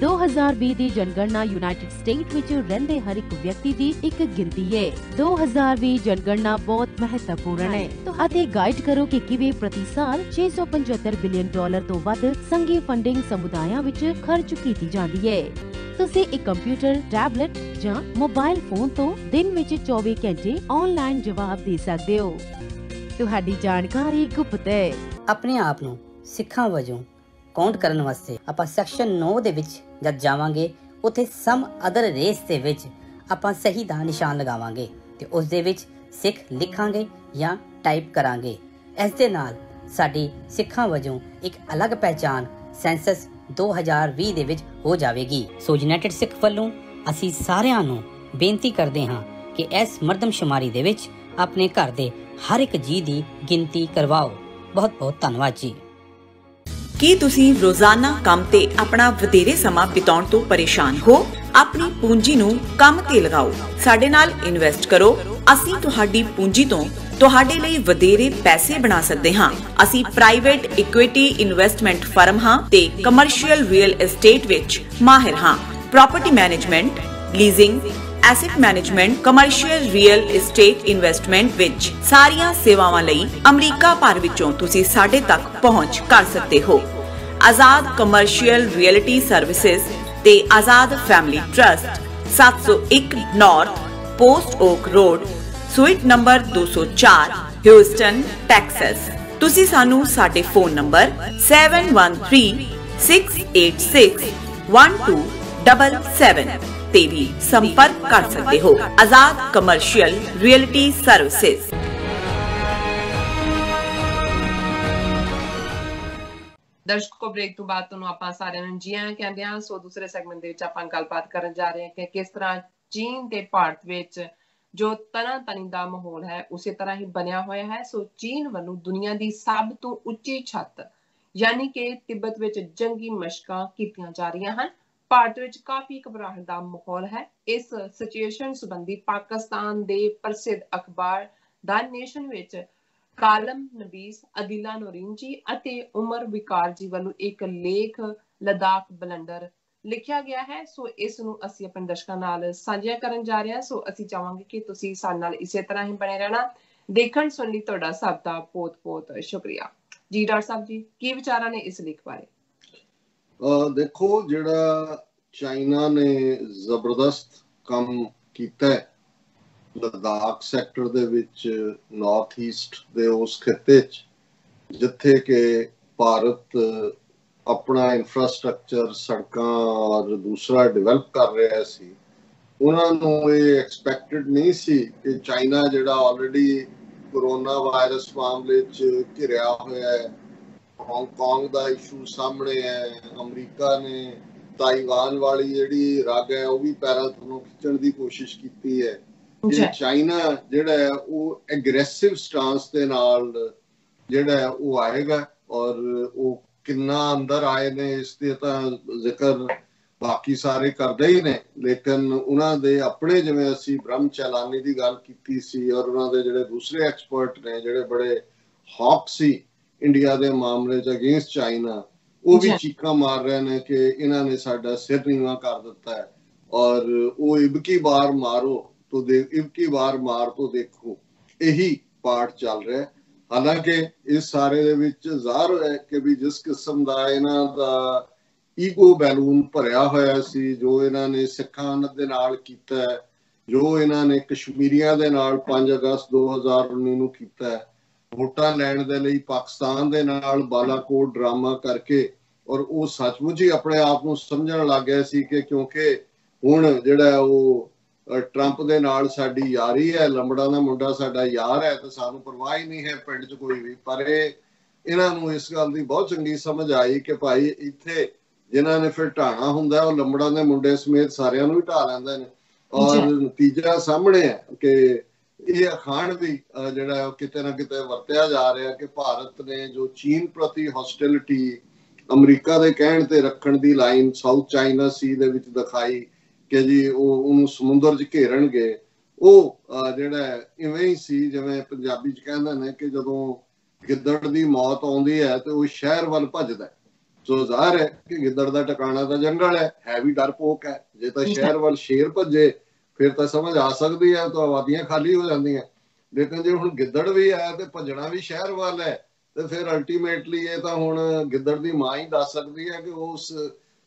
2020 ਦੀ ਜਨਗਣਨਾ ਯੂਨਾਈਟਿਡ ਸਟੇਟ ਵਿੱਚ ਰਹਿੰਦੇ ਹਰ ਇੱਕ ਵਿਅਕਤੀ ਦੀ ਇੱਕ ਗਿਣਤੀ ਹੈ। 2020 ਜਨਗਣਨਾ ਬਹੁਤ ਮਹੱਤਵਪੂਰਨ ਹੈ। ਅਤੇ ਗਾਈਡ ਕਰੋ ਕਿ ਕਿਵੇਂ ਪ੍ਰਤੀ ਸਾਲ 675 ਬਿਲੀਅਨ ਡਾਲਰ ਤੋਂ ਵੱਧ ਸੰਘੀ ਫੰਡਿੰਗ ਸਮੁਦਾਇਆਂ ਵਿੱਚ ਖਰਚ ਕੀਤੀ ਜਾਂਦੀ ਹੈ। ਤੁਸੀਂ ਇੱਕ ਕੰਪਿਊਟਰ, ਟੈਬਲੇਟ ਜਾਂ ਮੋਬਾਈਲ ਫੋਨ ਤੋਂ ਦਿਨ ਵਿੱਚ 24 ਘੰਟੇ ਆਨਲਾਈਨ ਜਵਾਬ ਦੇ ਸਕਦੇ ਹੋ। ਤੁਹਾਡੀ ਜਾਣਕਾਰੀ ਗੁਪਤ ਹੈ। ਆਪਣੇ ਆਪ ਨੂੰ ਸਿੱਖਾਂ ਵਜੋਂ ਕਾਊਂਟ ਕਰਨ ਵਾਸਤੇ ਆਪਾਂ ਸੈਕਸ਼ਨ 9 ਦੇ ਵਿੱਚ ਜਦ ਜਾਵਾਂਗੇ, ਉੱਥੇ ਸਮ ਅਦਰ ਰੇਸ ਦੇ ਵਿੱਚ ਆਪਾਂ ਸਹੀ ਦਾ ਨਿਸ਼ਾਨ ਲਗਾਵਾਂਗੇ ਤੇ ਉਸ ਦੇ ਵਿੱਚ ਸਿੱਖ ਲਿਖਾਂਗੇ ਜਾਂ ਟਾਈਪ ਕਰਾਂਗੇ। ਇਸ ਦੇ ਨਾਲ ਸਾਡੀ ਸਿੱਖਾਂ ਵਜੋਂ ਇੱਕ ਅਲੱਗ ਪਹਿਚਾਨ ਸੈਂਸਸ 2020 ਦੇ ਵਿੱਚ ਹੋ ਜਾਵੇਗੀ। ਸੋ ਯੂਨਾਈਟਿਡ ਸਿੱਖ ਵੱਲੋਂ ਅਸੀਂ ਸਾਰਿਆਂ ਨੂੰ ਬੇਨਤੀ ਕਰਦੇ ਹਾਂ ਕਿ ਇਸ ਮਰਦਮਸ਼ੁਮਾਰੀ ਦੇ ਵਿੱਚ ਆਪਣੇ ਘਰ ਦੇ ਹਰ ਇੱਕ ਜੀ ਦੀ ਗਿਣਤੀ ਕਰਵਾਓ। ਬਹੁਤ ਬਹੁਤ ਧੰਨਵਾਦ ਜੀ। ਕੀ ਤੁਸੀਂ ਰੋਜ਼ਾਨਾ ਕੰਮ ਤੇ ਆਪਣਾ ਵਧੇਰੇ ਸਮਾਂ ਬਿਤਾਉਣ ਤੋਂ ਪਰੇਸ਼ਾਨ ਹੋ? ਆਪਣੀ ਪੂੰਜੀ ਨੂੰ ਕੰਮ ਤੇ ਲਗਾਓ। ਸਾਡੇ ਨਾਲ ਇਨਵੈਸਟ ਕਰੋ। ਅਸੀਂ ਤੁਹਾਡੀ ਪੂੰਜੀ ਤੋਂ ਤੁਹਾਡੇ ਲਈ ਵਧੇਰੇ ਪੈਸੇ ਬਣਾ ਸਕਦੇ ਹਾਂ। ਅਸੀਂ ਪ੍ਰਾਈਵੇਟ ਇਕੁਇਟੀ ਇਨਵੈਸਟਮੈਂਟ ਫਰਮ ਹਾਂ ਤੇ ਕਮਰਸ਼ੀਅਲ ਰੀਅਲ ਏਸਟੇਟ ਵਿੱਚ ਮਾਹਿਰ ਹਾਂ। Property management leasing asset management commercial real estate investment ਵਿੱਚ ਸਾਰੀਆਂ ਸੇਵਾਵਾਂ ਲਈ ਅਮਰੀਕਾ ਭਰ ਵਿੱਚੋਂ ਤੁਸੀਂ ਸਾਡੇ ਤੱਕ ਪਹੁੰਚ ਕਰ ਸਕਦੇ ਹੋ। ਆਜ਼ਾਦ ਕਮਰਸ਼ੀਅਲ ਰੀਅਲਟੀ ਸਰਵਿਸਿਜ਼ ਤੇ Azad family trust 701 north post oak road suite number 204 Houston, Texas. ਤੁਸੀਂ ਸਾਨੂੰ ਸਾਡੇ ਫੋਨ ਨੰਬਰ 7136861277 ਤੇ ਵੀ ਸੰਪਰਕ ਕਰ ਸਕਦੇ ਹੋ। Azad commercial reality services. ਦਰਸ਼ਕੋ break ਤੋਂ ਬਾਅਦ ਤੁਹਾਨੂੰ ਆਪਾਂ ਸਾਰਿਆਂ ਨੂੰ ਜੀ ਆਇਆਂ ਕਹਿੰਦੇ ਹਾਂ ਸੋ ਦੂਸਰੇ ਸੈਗਮੈਂਟ ਦੇ ਵਿੱਚ ਆਪਾਂ ਗੱਲਬਾਤ ਕਰਨ ਜਾ ਰਹੇ ਹਾਂ ਕਿ ਕਿਸ ਤਰ੍ਹਾਂ ਚੀਨ ਤੇ ਭਾਰਤ ਵਿੱਚ ਜੋ ਤਣਾ ਤਣੀ ਦਾ ਮਾਹੌਲ ਹੈ ਉਸੇ ਤਰ੍ਹਾਂ ਹੀ ਬਣਿਆ ਹੋਇਆ ਹੈ ਸੋ ਚੀਨ ਵੱਲੋਂ ਦੁਨੀਆ ਦੀ ਸਭ ਤੋਂ ਉੱਚੀ ਛੱਤ ਯਾਨੀ ਕਿ ਤਿੱਬਤ ਵਿੱਚ ਜੰਗੀ ਮਸ਼ਕਾਂ ਕੀਤੀਆਂ ਜਾ ਰਹੀਆਂ ਹਨ ਭਾਰਤ ਵਿੱਚ ਕਾਫੀ ਘਬਰਾਹਟ ਦਾ ਮਾਹੌਲ ਹੈ ਇਸ ਸਿਚੁਏਸ਼ਨ ਸੰਬੰਧੀ ਪਾਕਿਸਤਾਨ ਦੇ ਪ੍ਰਸਿੱਧ ਅਖਬਾਰ ਦਾ ਨੇਸ਼ਨ ਵਿੱਚ ਕਾਲਮ ਨਵੀਸ ਅਦਿਲਾ ਨੁਰੀਨ ਜੀ ਅਤੇ ਉਮਰ ਵਿਕਾਰ ਜੀ ਵੱਲੋਂ ਇੱਕ ਲੇਖ, ਲਦਾਖ ਬਲੰਡਰ ਲਿਖਿਆ ਗਿਆ ਹੈ। ਸੋ ਇਸ ਨੂੰ ਅਸੀਂ ਆਪਣੇ ਦਰਸ਼ਕਾਂ ਨਾਲ ਸਾਂਝਾ ਕਰਨ ਜਾ ਰਹੇ ਹਾਂ। ਸੋ ਅਸੀਂ ਚਾਹਾਂਗੇ ਕਿ ਤੁਸੀਂ ਸਾਡੇ ਨਾਲ ਇਸੇ ਤਰ੍ਹਾਂ ਹੀ ਬਣੇ ਰਹਿਣਾ। ਦੇਖਣ ਸੁਣ ਲਈ ਤੁਹਾਡਾ ਸਭ ਦਾ ਬਹੁਤ-ਬਹੁਤ ਸ਼ੁਕਰੀਆ। ਜੀ, ਡਾਕਟਰ ਸਾਹਿਬ ਜੀ, ਕੀ ਵਿਚਾਰਾਂ ਨੇ ਇਸ ਲੇਖ ਬਾਰੇ? ਦੇਖੋ, ਜਿਹੜਾ ਚਾਈਨਾ ਨੇ ਜ਼ਬਰਦਸਤ ਕੰਮ ਕੀਤਾ ਹੈ ਲਦਾਖ ਸੈਕਟਰ ਦੇ ਵਿੱਚ ਨਾਰਥ ਈਸਟ ਦੇ ਉਸ ਖਿੱਤੇ 'ਚ, ਜਿੱਥੇ ਕਿ ਭਾਰਤ ਆਪਣਾ ਇਨਫਰਾਸਟ੍ਰਕਚਰ ਸੜਕਾਂ ਔਰ ਦੂਸਰਾ ਡਿਵੈਲਪ ਕਰ ਰਿਹਾ ਸੀ, ਉਹਨਾਂ ਨੂੰ ਇਹ ਐਕਸਪੈਕਟਡ ਨਹੀਂ ਸੀ ਕਿ ਚਾਈਨਾ ਜਿਹੜਾ ਆਲਰੇਡੀ ਕੋਰੋਨਾ ਵਾਇਰਸ ਮਾਮਲੇ 'ਚ ਘਿਰਿਆ ਹੋਇਆ ਹੈ ਹਾਂਗਕਾਂਗ ਦਾ ਇਸ਼ੂ ਸਾਹਮਣੇ ਹੈ, ਅਮਰੀਕਾ ਨੇ ਤਾਈਵਾਨ ਵਾਲੀ ਜਿਹੜੀ ਰਗ ਹੈ ਉਹ ਵੀ ਪੈਰਾਂ ਤੋਂ ਖਿੱਚਣ ਦੀ ਕੋਸ਼ਿਸ਼ ਕੀਤੀ ਹੈ। ਕਿ ਚਾਈਨਾ ਜਿਹੜਾ ਹੈ ਉਹ ਐਗਰੈਸਿਵ ਸਟਾਂਸ ਦੇ ਨਾਲ ਜਿਹੜਾ ਹੈ ਉਹ ਆਏਗਾ ਔਰ ਉਹ ਕਿੰਨਾ ਅੰਦਰ ਆਏ ਨੇ ਇਸ ਤੇ ਤਾਂ ਜ਼ਿਕਰ ਬਾਕੀ ਸਾਰੇ ਕਰਦੇ ਹੀ ਨੇ। ਲੇਕਿਨ ਉਹਨਾਂ ਦੇ ਆਪਣੇ ਜਿਵੇਂ ਅਸੀਂ ਬ੍ਰਹਮ ਚਲਾਨੀ ਦੀ ਗੱਲ ਕੀਤੀ ਸੀ ਔਰ ਉਹਨਾਂ ਦੇ ਜਿਹੜੇ ਦੂਸਰੇ ਐਕਸਪਰਟ ਨੇ ਜਿਹੜੇ ਬੜੇ ਹੌਕ ਸੀ ਇੰਡੀਆ ਦੇ ਮਾਮਲੇ 'ਚ ਅਗੇਂਸਟ ਚਾਈਨਾ ਉਹ ਵੀ ਚੀਕਾਂ ਮਾਰ ਰਹੇ ਨੇ ਕਿ ਇਹਨਾਂ ਨੇ ਸਾਡਾ ਸਿਰ ਨੀਵਾ ਕਰ ਦਿੱਤਾ ਹੈ। ਔਰ ਉਹ ਇਬਕੀ ਬਾਰ ਮਾਰੋ ਤੋ ਦੇ ਇਬਕੀ ਬਾਰ ਮਾਰ ਤੋਂ ਦੇਖੋ। ਇਹੀ ਪਾਠ ਚੱਲ ਰਿਹਾ ਹਾਲਾਂਕਿ ਇਸ ਸਾਰੇ ਦੇ ਵਿੱਚ ਜ਼ਾਹਰ ਹੈ ਕਿ ਵੀ ਜਿਸ ਕਿਸਮ ਦਾ ਇਹਨਾਂ ਦਾ ਈਗੋ ਬੈਲੂਨ ਭਰਿਆ ਹੋਇਆ ਸੀ, ਜੋ ਇਹਨਾਂ ਨੇ ਸਿੱਖਾਂ ਦੇ ਨਾਲ ਕੀਤਾ ਜੋ ਇਹਨਾਂ ਨੇ ਕਸ਼ਮੀਰੀਆਂ ਦੇ ਨਾਲ 5 ਅਗਸਤ 2019 ਨੂੰ ਕੀਤਾ ਵੋਟਾਂ ਲੈਣ ਦੇ ਲਈ ਪਾਕਿਸਤਾਨ ਦੇ ਨਾਲ ਬਾਲਾਕੋਟ ਡਰਾਮਾ ਕਰਕੇ ਔਰ ਉਹ ਸੱਚਮੁੱਚ ਹੀ ਆਪਣੇ ਆਪ ਨੂੰ ਸਮਝਣ ਲੱਗ ਗਿਆ ਸੀ ਕਿ ਕਿਉਂਕਿ ਹੁਣ ਜਿਹੜਾ ਉਹ ਟਰੰਪ ਦੇ ਨਾਲ ਸਾਡੀ ਯਾਰੀ ਹੈ ਲੰਬੜਾ ਦਾ ਮੁੰਡਾ ਸਾਡਾ ਯਾਰ ਹੈ ਤੇ ਸਾਨੂੰ ਪਰਵਾਹ ਹੀ ਨਹੀਂ ਹੈ ਪਿੰਡ 'ਚ ਕੋਈ ਵੀ। ਪਰ ਇਹ ਇਹਨਾਂ ਨੂੰ ਇਸ ਗੱਲ ਦੀ ਬਹੁਤ ਚੰਗੀ ਸਮਝ ਆਈ ਕਿ ਭਾਈ ਇੱਥੇ ਜਿਨ੍ਹਾਂ ਨੇ ਫਿਰ ਢਾਣਾ ਹੁੰਦਾ ਉਹ ਲੰਬੜਾ ਦੇ ਮੁੰਡੇ ਸਮੇਤ ਸਾਰਿਆਂ ਨੂੰ ਹੀ ਢਾ ਲੈਂਦੇ ਨੇ। ਔਰ ਨਤੀਜਾ ਸਾਹਮਣੇ ਹੈ ਕਿ ਇਹ ਅਖਾਣ ਵੀ ਜਿਹੜਾ ਕਿਤੇ ਨਾ ਕਿਤੇ ਵਰਤਿਆ ਜਾ ਰਿਹਾ ਕਿ ਭਾਰਤ ਨੇ ਜੋ ਚੀਨ ਪ੍ਰਤੀ ਹੌਸਟਿਲਿਟੀ ਅਮਰੀਕਾ ਦੇ ਕਹਿਣ ਤੇ ਰੱਖਣ ਦੀ ਲਾਈਨ ਸਾਊਥ ਚਾਈਨਾ ਸੀ ਦੇ ਵਿੱਚ ਦਿਖਾਈ ਕਿ ਜੀ ਉਹ ਉਹਨੂੰ ਸਮੁੰਦਰ 'ਚ ਘੇਰਣਗੇ ਉਹ ਜਿਹੜਾ ਇਵੇਂ ਹੀ ਸੀ, ਜਿਵੇਂ ਪੰਜਾਬੀ 'ਚ ਕਹਿੰਦੇ ਨੇ ਕਿ ਜਦੋਂ ਗਿੱਦੜ ਦੀ ਮੌਤ ਆਉਂਦੀ ਹੈ ਤੇ ਉਹ ਸ਼ਹਿਰ ਵੱਲ ਭੱਜਦਾ ਸੋ ਜ਼ਾਹਰ ਹੈ ਕਿ ਗਿੱਦੜ ਦਾ ਟਿਕਾਣਾ ਤਾਂ ਜੰਗਲ ਹੈ ਹੈ ਵੀ ਡਰਪੋਕ ਹੈ। ਜੇ ਤਾਂ ਸ਼ਹਿਰ ਵੱਲ ਸ਼ੇਰ ਭੱਜੇ, ਫਿਰ ਤਾਂ ਸਮਝ ਆ ਸਕਦੀ ਹੈ ਤਾਂ ਆਬਾਦੀਆਂ ਖਾਲੀ ਹੋ ਜਾਂਦੀਆਂ ਲੇਕਿਨ ਜੇ ਹੁਣ ਗਿੱਦੜ ਵੀ ਹੈ ਤੇ ਭੱਜਣਾ ਵੀ ਸ਼ਹਿਰ ਵੱਲ ਹੈ, ਤੇ ਫਿਰ ਅਲਟੀਮੇਟਲੀ ਇਹ ਤਾਂ ਹੁਣ ਗਿੱਦੜ ਦੀ ਮਾਂ ਹੀ ਦੱਸ ਸਕਦੀ ਹੈ ਕਿ ਉਸ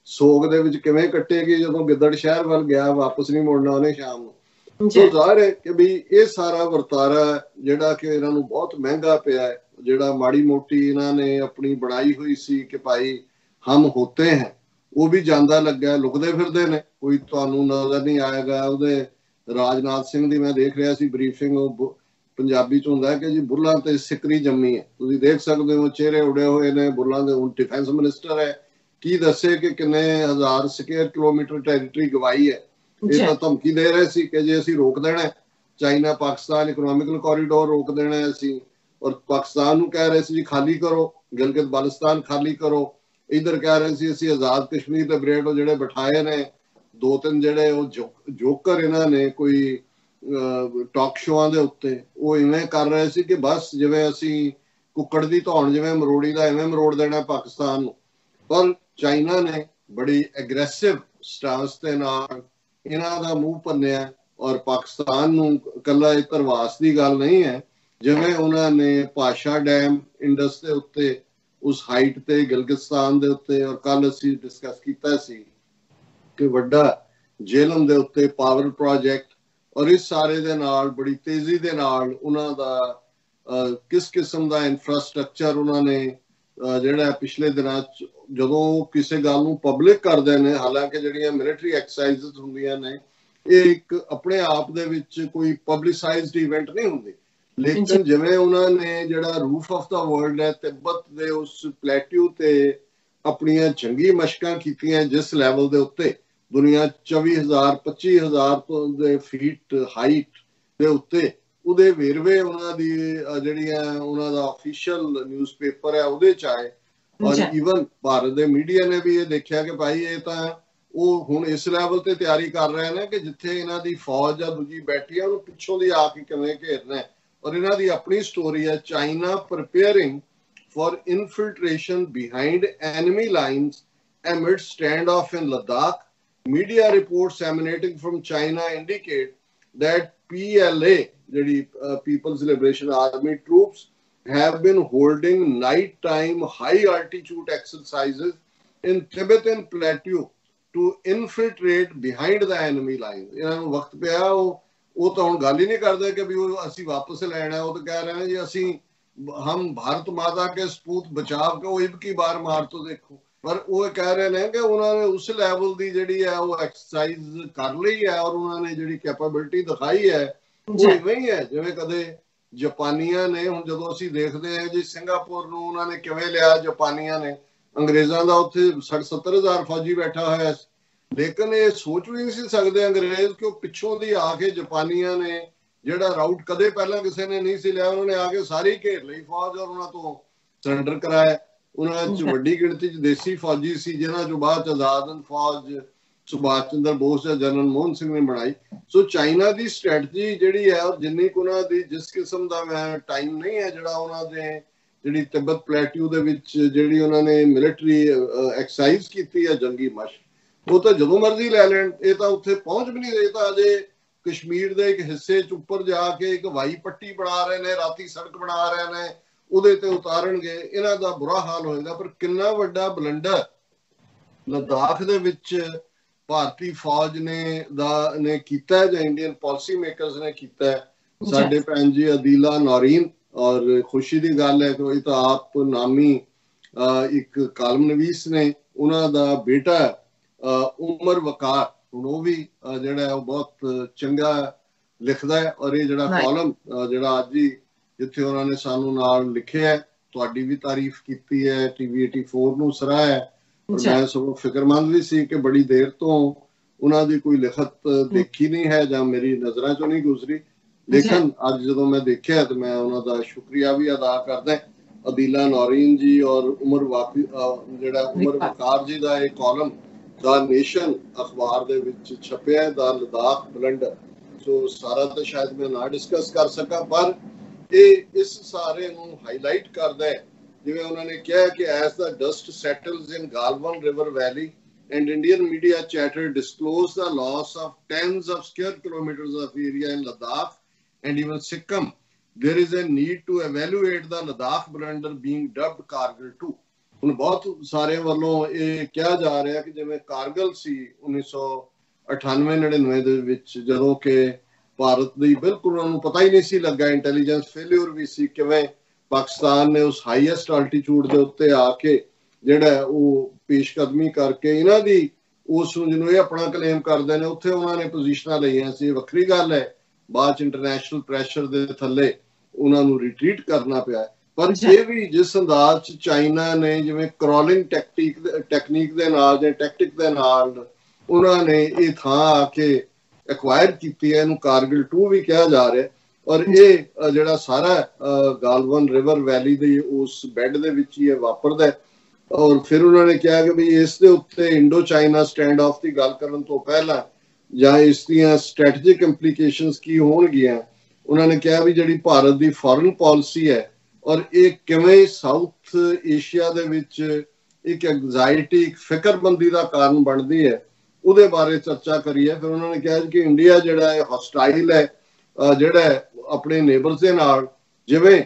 ਸੋਗ ਦੇ ਵਿੱਚ ਕਿਵੇਂ ਕੱਟੇਗੀ ਜਦੋਂ ਗਿੱਦੜ ਸ਼ਹਿਰ ਵੱਲ ਗਿਆ ਵਾਪਸ ਨਹੀਂ ਮੁੜਨਾ ਉਹਨੇ ਸ਼ਾਮ ਨੂੰ। ਸੋ ਜ਼ਾਹਰ ਹੈ ਕਿ ਵੀ ਇਹ ਸਾਰਾ ਵਰਤਾਰਾ ਜਿਹੜਾ ਕਿ ਇਹਨਾਂ ਨੂੰ ਬਹੁਤ ਮਹਿੰਗਾ ਪਿਆ ਹੈ ਜਿਹੜਾ ਮਾੜੀ ਮੋਟੀ ਇਹਨਾਂ ਨੇ ਆਪਣੀ ਬਣਾਈ ਹੋਈ ਸੀ ਕਿ ਭਾਈ ਹਮ ਹੋਤੇ ਹੈ ਉਹ ਵੀ ਜਾਂਦਾ ਲੱਗਾ ਲੁਕਦੇ ਫਿਰਦੇ ਨੇ। ਕੋਈ ਤੁਹਾਨੂੰ ਨਜ਼ਰ ਨਹੀਂ ਆਏਗਾ ਉਹਦੇ ਰਾਜਨਾਥ ਸਿੰਘ ਦੀ ਮੈਂ ਦੇਖ ਰਿਹਾ ਸੀ ਬਰੀਫਿੰਗ ਉਹ ਪੰਜਾਬੀ ਚ ਹੁੰਦਾ ਕਿ ਜੀ ਬੁੱਲਾਂ ਤੇ ਸਿਕਰੀ ਜੰਮੀ ਹੈ। ਤੁਸੀਂ ਦੇਖ ਸਕਦੇ ਹੋ ਚਿਹਰੇ ਉੜੇ ਹੋਏ ਨੇ ਬੁੱਲਾਂ ਦੇ ਹੁਣ ਡਿਫੈਂਸ ਮਿਨਿਸਟਰ ਹੈ। ਕੀ ਦੱਸੇ ਕਿ ਕਿੰਨੇ ਹਜ਼ਾਰ ਸਕੁਅਰ ਕਿਲੋਮੀਟਰ ਟੈਰੀਟਰੀ ਗਵਾਈ ਹੈ? ਇਹ ਤਾਂ ਧਮਕੀ ਦੇ ਰਹੇ ਸੀ ਕਿ ਜੇ ਅਸੀਂ ਰੋਕ ਦੇਣਾ ਚਾਈਨਾ ਪਾਕਿਸਤਾਨ ਇਕਨੋਮਿਕਲ ਕੋਰੀਡੋਰ ਰੋਕ ਦੇਣਾ ਅਸੀਂ। ਔਰ ਪਾਕਿਸਤਾਨ ਨੂੰ ਕਹਿ ਰਹੇ ਸੀ ਜੀ ਖਾਲੀ ਕਰੋ। ਗਿਲਗਿਤ ਬਲਸਤਾਨ ਖਾਲੀ ਕਰੋ। ਇਧਰ ਕਹਿ ਰਹੇ ਸੀ ਅਸੀਂ ਆਜ਼ਾਦ ਕਸ਼ਮੀਰ ਦੇ ਬ੍ਰੇਡ ਉਹ ਜਿਹੜੇ ਬਿਠਾਏ ਨੇ ਦੋ ਤਿੰਨ ਜਿਹੜੇ ਉਹ ਜੋਕਰ ਇਹਨਾਂ ਨੇ ਕੋਈ ਟਾਕ ਸ਼ੋਆਂ ਦੇ ਉੱਤੇ ਉਹ ਇਵੇਂ ਕਰ ਰਹੇ ਸੀ ਕਿ ਬਸ ਜਿਵੇਂ ਅਸੀਂ ਕੁੱਕੜ ਦੀ ਧੌਣ ਜਿਵੇਂ ਮਰੋੜੀ ਦਾ ਐਵੇਂ ਮਰੋੜ ਦੇਣਾ ਪਾਕਿਸਤਾਨ ਨੂੰ। ਪਰ ਚਾਈਨਾ ਨੇ ਬੜੀ ਐਗਰੈਸਿਵ ਸਟਾਂਸ ਤੇ ਨਾਲ ਇਹਨਾਂ ਦਾ ਮੂੰਹ ਪੰਨਿਆ ਔਰ ਪਾਕਿਸਤਾਨ ਨੂੰ ਕੱਲਾ ਇਹ ਤਰਵਾਸ ਦੀ ਗੱਲ ਨਹੀਂ ਹੈ। ਜਿਵੇਂ ਉਹਨਾਂ ਨੇ ਪਾਸ਼ਾ ਡੈਮ ਇੰਡਸ ਦੇ ਉੱਤੇ, ਉਸ ਹਾਈਟ ਤੇ, ਗਿਲਗਿਸਤਾਨ ਦੇ ਉੱਤੇ ਔਰ ਕੱਲ ਅਸੀਂ ਡਿਸਕਸ ਕੀਤਾ ਸੀ ਕਿ ਵੱਡਾ ਜੇਲਮ ਦੇ ਉੱਤੇ ਪਾਵਰ ਪ੍ਰੋਜੈਕਟ ਔਰ ਇਸ ਸਾਰੇ ਦੇ ਨਾਲ, ਬੜੀ ਤੇਜ਼ੀ ਦੇ ਨਾਲ ਉਹਨਾਂ ਦਾ ਕਿਸ ਕਿਸਮ ਦਾ ਇਨਫਰਾਸਟ੍ਰਕਚਰ ਉਹਨਾਂ ਨੇ ਜਿਹੜਾ ਪਿਛਲੇ ਦਿਨਾਂ ਚ ਜਦੋਂ ਕਿਸੇ ਗੱਲ ਨੂੰ ਪਬਲਿਕ ਕਰਦੇ ਨੇ ਹਾਲਾਂਕਿ ਜਿਹੜੀਆਂ ਮਿਲਟਰੀ ਐਕਸਰਸਾਈਜ਼ਸ ਹੁੰਦੀਆਂ ਨੇ ਇਹ ਇੱਕ ਆਪਣੇ ਆਪ ਦੇ ਵਿੱਚ ਕੋਈ ਪਬਲਿਸਾਈਜ਼ਡ ਇਵੈਂਟ ਨਹੀਂ ਹੁੰਦੀ। ਲੇਕਿਨ ਜਿਵੇਂ ਉਹਨਾਂ ਨੇ ਜਿਹੜਾ ਰੂਫ ਆਫ ਦਾ ਵਰਲਡ ਹੈ ਤਿੱਬਤ ਦੇ ਉਸ ਪਲੇਟਿਊ ਤੇ ਆਪਣੀਆਂ ਜੰਗੀ ਮਸ਼ਕਾਂ ਕੀਤੀਆਂ ਜਿਸ ਲੈਵਲ ਦੇ ਉੱਤੇ ਦੁਨੀਆ 24000 25000 ਤੋਂ ਦੇ ਫੀਟ ਹਾਈਟ ਦੇ ਉੱਤੇ ਉਹਦੇ ਵੇਰਵੇ ਉਹਨਾਂ ਦੀ ਜਿਹੜੀਆਂ ਉਹਨਾਂ ਦਾ ਅਫੀਸ਼ੀਅਲ ਨਿਊਜ਼ਪੇਪਰ ਹੈ ਉਹਦੇ ਚ ਆਏ। ਔਰ ਇਵਨ ਭਾਰਤ ਦੇ ਮੀਡੀਆ ਨੇ ਵੀ ਇਹ ਦੇਖਿਆ ਕਿ ਭਾਈ ਇਹ ਤਾਂ ਉਹ ਹੁਣ ਇਸ ਲੈਵਲ ਤੇ ਤਿਆਰੀ ਕਰ ਰਹੇ ਨੇ ਕਿ ਜਿੱਥੇ ਇਹਨਾਂ ਦੀ ਫੌਜ ਜਾਂ ਦੂਜੀ ਬੈਠੀ ਹੈ ਉਹਨੂੰ ਪਿੱਛੋਂ ਦੀ ਆ ਕੇ ਕਿਵੇਂ ਘੇਰਨਾ ਔਰ ਇਹਨਾਂ ਦੀ ਆਪਣੀ ਸਟੋਰੀ ਹੈ China preparing for infiltration behind enemy lines amid standoff in Ladakh. Media reports emanating from China indicate that PLA, uh, People's Liberation Army troops, have been holding nighttime high altitude exercises in Tibetan plateau to infiltrate behind the enemy line ਇਹਨਾਂ ਨੂੰ ਵਕਤ ਪਿਆ ਉਹ ਉਹ ਤਾਂ ਹੁਣ ਗੱਲ ਹੀ ਨਹੀਂ ਕਰਦੇ ਕਿ ਵੀ ਉਹ ਅਸੀਂ ਵਾਪਸ ਲੈਣਾ ਉਹ ਤਾਂ ਕਹਿ ਰਹੇ ਨੇ ਜੀ ਅਸੀਂ ਹਮ ਭਾਰਤ ਮਾਤਾ ਕੇ ਸਪੂਤ ਬਚਾਵ ਕੇ ਉਹ ਇਬ ਕੀ ਬਾਰ ਮਾਰ ਤੋਂ ਦੇਖੋ। ਪਰ ਉਹ ਕਹਿ ਰਹੇ ਨੇ ਕਿ ਉਹਨਾਂ ਨੇ ਉਸ ਲੈਵਲ ਦੀ ਜਿਹੜੀ ਹੈ ਉਹ ਐਕਸਰਸਾਈਜ਼ ਕਰ ਲਈ ਹੈ ਔਰ ਉਹਨਾਂ ਨੇ ਜਿਹੜੀ ਕੈਪੇਬਿਲਿਟੀ ਦਿਖਾਈ ਹੈ ਉਹ ਇਵੇਂ ਹੀ ਹੈ ਜਿਵੇਂ ਕਦੇ ਜਾਪਾਨੀਆਂ ਨੇ ਹੁਣ ਜਦੋਂ ਅਸੀਂ ਦੇਖਦੇ ਹਾਂ ਜੀ ਸਿੰਗਾਪੁਰ ਨੂੰ ਉਹਨਾਂ ਨੇ ਕਿਵੇਂ ਲਿਆ ਜਾਪਾਨੀਆਂ ਨੇ ਅੰਗਰੇਜ਼ਾਂ ਦਾ ਉੱਥੇ 60-70000 ਫੌਜੀ ਬੈਠਾ ਹੋਇਆ ਸੀ। ਲੇਕਿਨ ਇਹ ਸੋਚ ਵੀ ਨਹੀਂ ਸੀ ਸਕਦੇ ਅੰਗਰੇਜ਼ ਕਿ ਉਹ ਪਿੱਛੋਂ ਦੀ ਆ ਕੇ ਜਾਪਾਨੀਆਂ ਨੇ ਜਿਹੜਾ ਰਾਊਟ ਕਦੇ ਪਹਿਲਾਂ ਕਿਸੇ ਨੇ ਨਹੀਂ ਸੀ ਲਿਆ ਉਹਨਾਂ ਨੇ ਆ ਕੇ ਸਾਰੀ ਘੇਰ ਲਈ ਫੌਜ ਔਰ ਉਹਨਾਂ ਤੋਂ ਸਰੈਂਡਰ ਕਰਾਇਆ। ਉਹਨਾਂ ਚ ਵੱਡੀ ਗਿਣਤੀ ਚ ਦੇਸੀ ਫੌਜੀ ਸੀ ਜਿਨ੍ਹਾਂ ਚੋਂ ਬਾਅਦ ਆਜ਼ਾਦ ਫੌਜ ਸੁਭਾਸ਼ ਚੰਦਰ ਬੋਸ ਜਾਂ ਜਨਰਲ ਮੋਹਨ ਸਿੰਘ ਨੇ ਬਣਾਈ। ਸੋ ਚਾਈਨਾ ਦੀ ਸਟ੍ਰੈਟਜੀ ਜਿਹੜੀ ਹੈ ਔਰ ਜਿੰਨੀ ਕੁ ਉਹਨਾਂ ਦੀ ਜਿਸ ਕਿਸਮ ਦਾ ਟਾਈਮ ਨਹੀਂ ਹੈ ਜਿਹੜਾ ਉਹਨਾਂ ਦੇ, ਜਿਹੜੀ ਤਿੱਬਤ ਪਲੇਟਿਊ ਦੇ ਵਿੱਚ ਜਿਹੜੀ ਉਹਨਾਂ ਨੇ ਮਿਲਟਰੀ ਐਕਸਰਸਾਈਜ਼ ਕੀਤੀ ਹੈ ਜੰਗੀ ਮਸ਼ਕ ਉਹ ਤਾਂ ਜਦੋਂ ਮਰਜ਼ੀ ਲੈ ਲੈਣ, ਇਹ ਤਾਂ ਉੱਥੇ ਪਹੁੰਚ ਵੀ ਨਹੀਂ ਰਹੇ ਤਾਂ ਅਜੇ ਕਸ਼ਮੀਰ ਦੇ ਇੱਕ ਹਿੱਸੇ ਚ ਉੱਪਰ ਜਾ ਕੇ ਇੱਕ ਵਾਈ ਪੱਟੀ ਬਣਾ ਰਹੇ ਨੇ, ਰਾਤੀ ਸੜਕ ਬਣਾ ਰਹੇ ਨੇ, ਉਹਦੇ ਤੇ ਉਤਾਰਨਗੇ, ਇਹਨਾਂ ਦਾ ਬੁਰਾ ਹਾਲ ਹੋਏਗਾ ਪਰ ਕਿੰਨਾ ਵੱਡਾ ਬਲੰਡਰ ਲਦਾਖ ਦੇ ਵਿੱਚ ਭਾਰਤੀ ਫੌਜ ਨੇ ਦਾ ਨੇ ਕੀਤਾ ਜਾਂ ਇੰਡੀਅਨ ਪਾਲਿਸੀ ਮੇਕਰਸ ਨੇ ਕੀਤਾ ਸਾਡੇ ਭੈਣ ਜੀ ਅਦੀਲਾ ਨੌਰੀਨ ਔਰ ਖੁਸ਼ੀ ਦੀ ਗੱਲ ਹੈ ਕਿ ਇਹ ਤਾਂ ਆਪ ਨਾਮੀ ਇੱਕ ਕਾਲਮ ਨਵੀਸ ਨੇ। ਉਹਨਾਂ ਦਾ ਬੇਟਾ ਉਮਰ ਵਕਾਰ। ਹੁਣ ਉਹ ਵੀ ਜਿਹੜਾ ਉਹ ਬਹੁਤ ਚੰਗਾ ਲਿਖਦਾ ਹੈ ਔਰ ਇਹ ਜਿਹੜਾ ਕਾਲਮ ਜਿਹੜਾ ਅੱਜ ਹੀ ਜਿੱਥੇ ਉਹਨਾਂ ਨੇ ਸਾਨੂੰ ਨਾਲ ਲਿਖਿਆ ਹੈ ਤੁਹਾਡੀ ਵੀ ਤਾਰੀਫ ਕੀਤੀ ਹੈ ਟੀਵੀ 84 ਨੂੰ ਸਰਾਇਆ ਹੈ। ਮੈਂ ਸਭ ਫਿਕਰਮੰਦ ਵੀ ਸੀ ਕਿ ਬੜੀ ਦੇਰ ਤੋਂ ਉਹਨਾਂ ਦੀ ਕੋਈ ਲਿਖਤ ਦੇਖੀ ਨਹੀਂ ਹੈ ਜਾਂ ਮੇਰੀ ਨਜ਼ਰਾਂ ਚੋਂ ਨਹੀਂ ਗੁਜ਼ਰੀ। ਲੇਕਿਨ ਅੱਜ ਜਦੋਂ ਮੈਂ ਦੇਖਿਆ ਤੇ ਮੈਂ ਉਹਨਾਂ ਦਾ ਸ਼ੁਕਰੀਆ ਵੀ ਅਦਾ ਕਰਦਾ ਅਦੀਲਾ ਨੌਰੀਨ ਜੀ ਔਰ ਉਮਰ ਵਾਕੀ ਜਿਹੜਾ ਉਮਰ ਵਕਾਰ ਜੀ ਦਾ ਇਹ ਕਾਲਮ ਦਾ ਨੇਸ਼ਨ ਅਖਬਾਰ ਦੇ ਵਿੱਚ ਛਪਿਆ ਦਾ ਲਦਾਖ ਬਲੰਡਰ ਸੋ ਸਾਰਾ ਤਾਂ ਸ਼ਾਇਦ ਮੈਂ ਨਾ ਡਿਸਕਸ ਕਰ ਸਕਾਂ ਪਰ ਇਹ ਇਸ ਸਾਰੇ ਨੂੰ ਹਾਈਲਾਈਟ ਕਰਦਾ ਹੈ ਜਿਵੇਂ ਉਹਨਾਂ ਨੇ ਕਿਹਾ ਕਿ as the dust settles in Galwan river valley and Indian media chatter disclosed the loss of tens of square kilometers of area in Ladakh and even Sikkim, there is a need to evaluate the Ladakh blunder being dubbed Kargil 2. ਹੁਣ ਬਹੁਤ ਸਾਰੇ ਵੱਲੋਂ ਇਹ ਕਿਹਾ ਜਾ ਰਿਹਾ ਕਿ ਜਿਵੇਂ ਕਾਰਗਲ ਸੀ 1998-99 ਦੇ ਵਿੱਚ ਜਦੋਂ ਕਿ ਭਾਰਤ ਦੀ ਬਿਲਕੁਲ ਉਹਨਾਂ ਨੂੰ ਪਤਾ ਹੀ ਨਹੀਂ ਸੀ ਲੱਗਾ ਇੰਟੈਲੀਜੈਂਸ ਫੇਲਿਅਰ ਵੀ ਸੀ ਕਿਵੇਂ ਪਾਕਿਸਤਾਨ ਨੇ ਉਸ ਹਾਈਐਸਟ ਆਲਟੀਟਿਊਡ ਦੇ ਉੱਤੇ ਆ ਕੇ ਜਿਹੜਾ ਉਹ ਪੇਸ਼ਕਦਮੀ ਕਰਕੇ ਇਹਨਾਂ ਦੀ ਉਸ ਨੂੰ ਜਿਹਨੂੰ ਇਹ ਆਪਣਾ ਕਲੇਮ ਕਰਦੇ ਨੇ ਉੱਥੇ ਉਹਨਾਂ ਨੇ ਪੋਜੀਸ਼ਨਾਂ ਲਈਆਂ ਸੀ। ਵੱਖਰੀ ਗੱਲ ਹੈ ਬਾਅਦ ਚ ਇੰਟਰਨੈਸ਼ਨਲ ਪ੍ਰੈਸ਼ਰ ਦੇ ਥੱਲੇ ਉਹਨਾਂ ਨੂੰ ਰਿਟਰੀਟ ਕਰਨਾ ਪਿਆ ਪਰ ਇਹ ਵੀ ਜਿਸ ਅੰਦਾਜ਼ ਚ ਚਾਈਨਾ ਨੇ ਜਿਵੇਂ ਕ੍ਰੋਲਿੰਗ ਟੈਕਟਿਕ ਟੈਕਨੀਕ ਦੇ ਨਾਲ ਜਾਂ ਟੈਕਟਿਕ ਦੇ ਨਾਲ ਉਹਨਾਂ ਨੇ ਇਹ ਥਾਂ ਆ ਕੇ ਐਕਵਾਇਰ ਕੀਤੀ ਹੈ ਇਹਨੂੰ ਕਾਰਗਿਲ 2 ਵੀ ਕਿਹਾ ਜਾ ਰਿਹਾ ਔਰ ਇਹ ਜਿਹੜਾ ਸਾਰਾ ਗਾਲਵਨ ਰਿਵਰ ਵੈਲੀ ਦੇ ਉਸ ਬੈੱਡ ਦੇ ਵਿੱਚ ਹੀ ਇਹ ਵਾਪਰਦਾ ਔਰ ਫਿਰ ਉਹਨਾਂ ਨੇ ਕਿਹਾ ਕਿ ਵੀ ਇਸ ਦੇ ਉੱਤੇ ਇੰਡੋ ਚਾਈਨਾ ਸਟੈਂਡ ਆਫ ਦੀ ਗੱਲ ਕਰਨ ਤੋਂ ਪਹਿਲਾਂ ਜਾਂ ਇਸ ਦੀਆਂ ਸਟ੍ਰੈਟੇਜਿਕ ਇੰਪਲੀਕੇਸ਼ਨਸ ਕੀ ਹੋਣਗੀਆਂ, ਉਹਨਾਂ ਨੇ ਕਿਹਾ ਵੀ ਜਿਹੜੀ ਭਾਰਤ ਦੀ ਫੋਰਨ ਪਾਲਿਸੀ ਹੈ ਔਰ ਇਹ ਕਿਵੇਂ ਸਾਊਥ ਏਸ਼ੀਆ ਦੇ ਵਿੱਚ ਇੱਕ ਐਂਜ਼ਾਇਟੀ ਇੱਕ ਫਿਕਰਬੰਦੀ ਦਾ ਕਾਰਨ ਬਣਦੀ ਹੈ, ਉਹਦੇ ਬਾਰੇ ਚਰਚਾ ਕਰੀ ਹੈ। ਫਿਰ ਉਹਨਾਂ ਨੇ ਕਿਹਾ ਕਿ ਇੰਡੀਆ ਜਿਹੜਾ ਹੈ ਹੌਸਟਾਈਲ ਹੈ। ਜਿਹੜਾ ਆਪਣੇ ਨੇਬਰਸ ਦੇ ਨਾਲ ਜਿਵੇਂ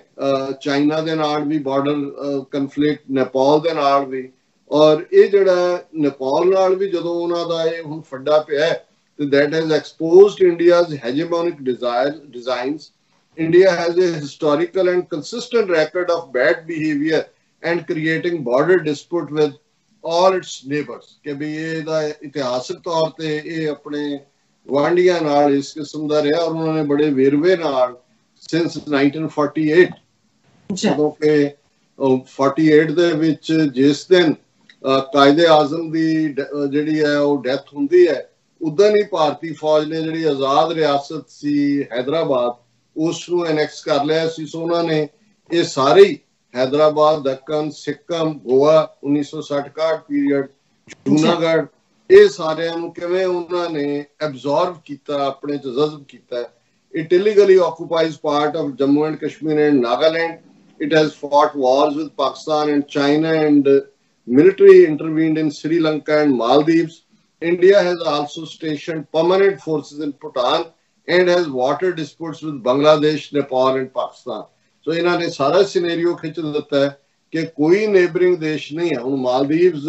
ਚਾਈਨਾ ਦੇ ਨਾਲ ਵੀ ਬਾਰਡਰ ਕਨਫਲਿਕਟ ਨੇਪਾਲ ਦੇ ਨਾਲ ਵੀ ਔਰ ਇਹ ਜਿਹੜਾ ਨੇਪਾਲ ਨਾਲ ਵੀ ਜਦੋਂ ਉਹਨਾਂ ਦਾ ਇਹ ਹੁਣ ਫੱਡਾ ਪਿਆ ਹੈ ਤੇ that has exposed India's hegemonic desire designs India has a historical and consistent record of bad behaviour and creating border dispute with all its neighbours ਕਿ ਵੀ ਇਹਦਾ ਇਤਿਹਾਸਕ ਤੌਰ ਤੇ ਇਹ ਆਪਣੇ ਵਾਂਡੀਆਂ ਨਾਲ ਇਸ ਕਿਸਮ ਦਾ ਰਿਹਾ ਔਰ ਉਹਨਾਂ ਨੇ ਬੜੇ ਵੇਰਵੇ ਨਾਲ ਸਿੰਸ 1948 ਜਦੋਂ ਕਿ 48 ਦੇ ਵਿੱਚ ਜਿਸ ਦਿਨ ਕਾਇਦੇ ਆਜ਼ਮ ਦੀ ਜਿਹੜੀ ਹੈ ਉਹ ਡੈਥ ਹੁੰਦੀ ਹੈ ਉਦੋਂ ਹੀ ਭਾਰਤੀ ਫੌਜ ਨੇ ਜਿਹੜੀ ਆਜ਼ਾਦ ਰਿਆਸਤ ਸੀ ਹైదరాబాద్ ਉਸ ਨੂੰ ਐਨੈਕਸ ਕਰ ਲਿਆ ਸੀ। ਸੋ ਉਹਨਾਂ ਨੇ ਇਹ ਸਾਰੇ ਹైదరాబాద్ ਦੱਕਨ ਸਿੱਕਮ ਗੋਆ 1960 ਪੀਰੀਅਡ ਜੂਨਾਗੜ੍ਹ ਇਹ ਸਾਰਿਆਂ ਨੂੰ ਕਿਵੇਂ ਉਹਨਾਂ ਨੇ ਐਬਜ਼ੌਰਬ ਕੀਤਾ ਆਪਣੇ ਚ ਜਜ਼ਬ ਕੀਤਾ it illegally occupies part of Jammu and Kashmir and Nagaland. It has fought wars with Pakistan and China and military intervened in Sri Lanka and Maldives. India has also stationed permanent forces in Bhutan and has water disputes with Bangladesh, Nepal and Pakistan. So ਇਹਨਾਂ ਨੇ ਸਾਰਾ scenario ਖਿੱਚ ਦਿੱਤਾ ਹੈ ਕਿ ਕੋਈ neighbouring ਦੇਸ਼ ਨਹੀਂ ਹੈ ਹੁਣ ਮਾਲਦੀਵਸ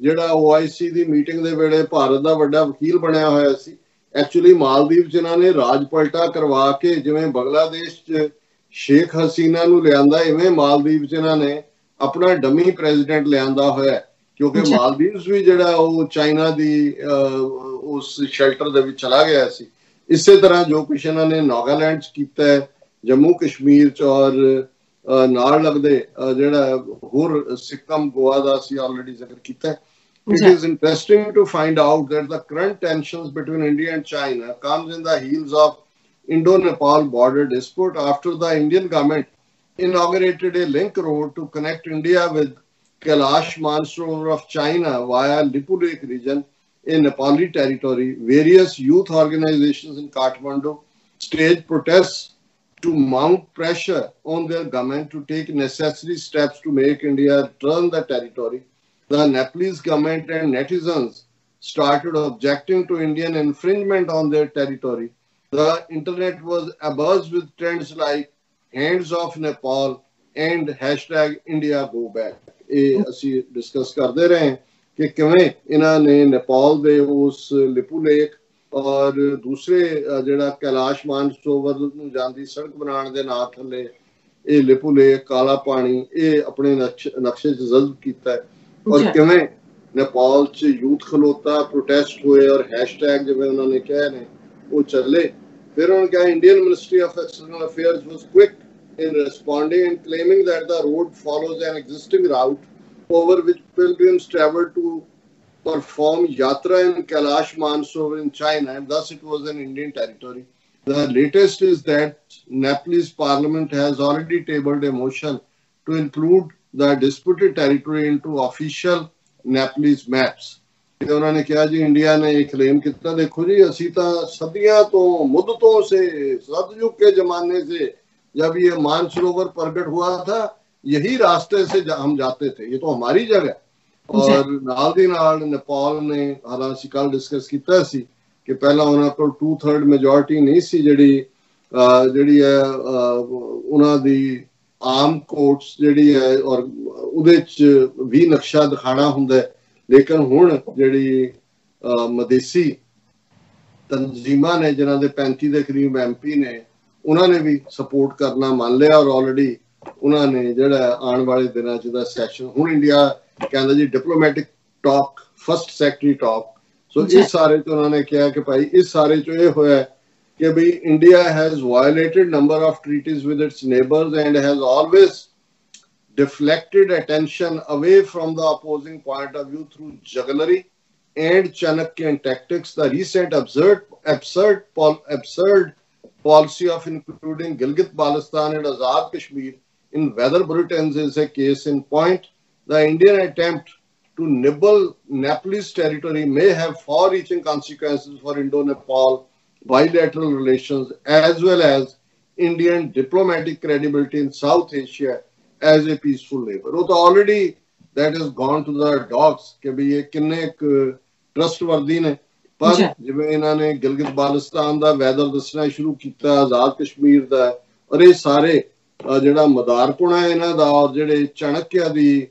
ਜਿਹੜਾ OIC ਦੀ ਮੀਟਿੰਗ ਦੇ ਵੇਲੇ ਭਾਰਤ ਦਾ ਵੱਡਾ ਵਕੀਲ ਬਣਿਆ ਹੋਇਆ ਸੀ। ਐਕਚੁਅਲੀ ਮਾਲਦੀਵ ਜਿਨ੍ਹਾਂ ਨੇ ਰਾਜ ਪਲਟਾ ਕਰਵਾ ਕੇ ਜਿਵੇਂ ਬੰਗਲਾਦੇਸ਼ 'ਚ ਸ਼ੇਖ ਹਸੀਨਾ ਨੂੰ ਲਿਆਂਦਾ ਇਵੇਂ ਮਾਲਦੀਵ ਜਿਨ੍ਹਾਂ ਨੇ ਆਪਣਾ ਡਮੀ ਪ੍ਰੈਜ਼ੀਡੈਂਟ ਲਿਆਂਦਾ ਹੋਇਆ ਕਿਉਂਕਿ ਮਾਲਦੀਵਸ ਵੀ ਜਿਹੜਾ ਉਹ ਚਾਈਨਾ ਦੀ ਉਸ ਸ਼ੈਲਟਰ ਦੇ ਵਿੱਚ ਚਲਾ ਗਿਆ ਸੀ। ਇਸੇ ਤਰ੍ਹਾਂ ਜੋ ਕੁਛ ਇਹਨਾਂ ਨੇ ਨਾਗਾਲੈਂਡ ਚ ਕੀਤਾ ਹੈ ਜੰਮੂ ਕਸ਼ਮੀਰ ਚ ਔਰ ਨਾਲ ਲੱਗਦੇ ਜਿਹੜਾ ਹੋਰ ਸਿੱਕਮ ਗੋਆ ਦਾ ਸੀ ਆਲਰੇਡੀ ਜ਼ਿਕਰ ਕੀਤਾ ਹੈ It is interesting to find out that the current tensions between India and China comes in the heels of Indo-Nepal border dispute after the Indian government inaugurated a link road to connect India with Kailash Mansarovar of China via Lipu Lake region in Nepali territory, various youth organizations in Kathmandu staged protests to mount pressure on their government to take necessary steps to make India return the territory. The Nepalese government and netizens started objecting to Indian infringement on their territory. The internet was abuzz with trends like hands off Nepal and hashtag India go back. ਇਹ ਅਸੀਂ discuss ਕਰਦੇ ਰਹੇ ਕਿ ਕਿਵੇਂ ਇਹਨਾਂ ਨੇ ਨੇਪਾਲ ਦੇ ਉਸ ਲਿਪੂ ਲੇਕ ਔਰ ਦੂਸਰੇ ਜਿਹੜਾ ਕੈਲਾਸ਼ ਮਾਨਸਰੋਵਰ ਨੂੰ ਜਾਂਦੀ ਸੜਕ ਬਣਾਉਣ ਦੇ ਨਾਂ ਥੱਲੇ ਇਹ ਲਿਪੂ ਲੇਕ ਕਾਲਾ ਪਾਣੀ ਇਹ ਆਪਣੇ ਨਕਸ਼ੇ 'ਚ ਜ਼ਲਬ ਕੀਤਾ ਔਰ ਕਿਵੇਂ ਨੇਪਾਲ 'ਚ ਯੂਥ ਖਲੋਤਾ ਪ੍ਰੋਟੈਸਟ ਹੋਏ ਔਰ ਹੈਸ਼ਟੈਗ ਜਿਵੇਂ ਉਹਨਾਂ ਨੇ ਕਿਹਾ ਨੇ ਉਹ ਚੱਲੇ। ਫਿਰ ਉਹਨਾਂ ਕਿਹਾ Indian ministry of external affairs was quick in responding and claiming that the road follows an existing route over which pilgrims travel to perform Yatra in Kailash Mansur in China, and thus it was an Indian territory. The latest is that Nepalese parliament has already tabled a motion to include the disputed territory into official Nepalese maps. انہوں نے کہا جی India نے یہ کلیم کتنا دیکھو جی اسی طرح صدیاں تو مدتوں سے ست کے زمانے سے جب یہ مانسروور پرگٹ ہوا تھا یہی راستے سے ہم جاتے تھے یہ تو ہماری جگہ ہے ਔਰ ਨਾਲ ਦੀ ਨਾਲ ਨੇਪਾਲ ਨੇ ਹਾਲਾਂ ਅਸੀਂ ਕੱਲ ਡਿਸਕਸ ਕੀਤਾ ਸੀ ਕਿ ਪਹਿਲਾਂ ਉਹਨਾਂ ਕੋਲ 2/3 ਮੈਜੋਰਟੀ ਨਹੀਂ ਸੀ ਜਿਹੜੀ ਜਿਹੜੀ ਹੈ ਉਹਨਾਂ ਦੀ ਆਮ ਕੋਰਟਸ ਜਿਹੜੀ ਹੈ, ਔਰ ਉਹਦੇ ਚ ਵੀ ਨਕਸ਼ਾ ਦਿਖਾਣਾ ਹੁੰਦਾ ਲੇਕਿਨ ਹੁਣ ਜਿਹੜੀ ਮਦੇਸੀ ਤਨਜ਼ੀਮਾਂ ਨੇ, ਜਿਨ੍ਹਾਂ ਦੇ 35 ਦੇ ਕਰੀਬ ਐਮਪੀ ਨੇ, ਉਹਨਾਂ ਨੇ ਵੀ ਸਪੋਰਟ ਕਰਨਾ ਮੰਨ ਲਿਆ। ਔਰ ਆਲਰੇਡੀ ਉਹਨਾਂ ਨੇ ਜਿਹੜਾ ਆਉਣ ਵਾਲੇ ਦਿਨਾਂ 'ਚ ਦਾ ਸੈਸ਼ਨ ਹੁਣ ਇੰਡੀਆ ਕਹਿੰਦਾ ਜੀ diplomatic talk first secretary talk so ਇਸ ਸਾਰੇ ਤੋਂ ਉਹਨਾਂ ਨੇ ਕਿਹਾ ਕਿ ਭਾਈ ਇਸ ਸਾਰੇ ਚੋਂ ਇਹ ਹੋਇਆ ਕਿ ਭਈ India has violated number of treaties with its neighbours and has always deflected attention away from the opposing point of view through jugglery and Chanakyan tactics. The recent absurd, absurd, absurd policy of including Gilgit-Baltistan and Azad Kashmir in weather bulletins is a case in point. The Indian attempt to nibble Nepalese territory may have far-reaching consequences for Indo-Nepal bilateral relations as well as Indian diplomatic credibility in South Asia as a peaceful neighbor. ਤਾਂ already that has gone to the dogs ਕਿ ਵੀ ਇਹ ਕਿੰਨੇ trustworthy ਨੇ ਪਰ ਜਿਵੇਂ ਇਹਨਾਂ ਨੇ ਗਿਲਗਿਤ ਬਾਲਸਤਾਨ ਦਾ ਵੈਦਰ ਦੱਸਣਾ ਸ਼ੁਰੂ ਕੀਤਾ ਆਜ਼ਾਦ ਕਸ਼ਮੀਰ ਦਾ ਔਰ ਇਹ ਸਾਰੇ ਜਿਹੜਾ ਮਦਾਰਪੁਣਾ ਇਹਨਾਂ ਦਾ ਔਰ ਜਿਹੜੇ ਚਣਕਿਆ ਦੀ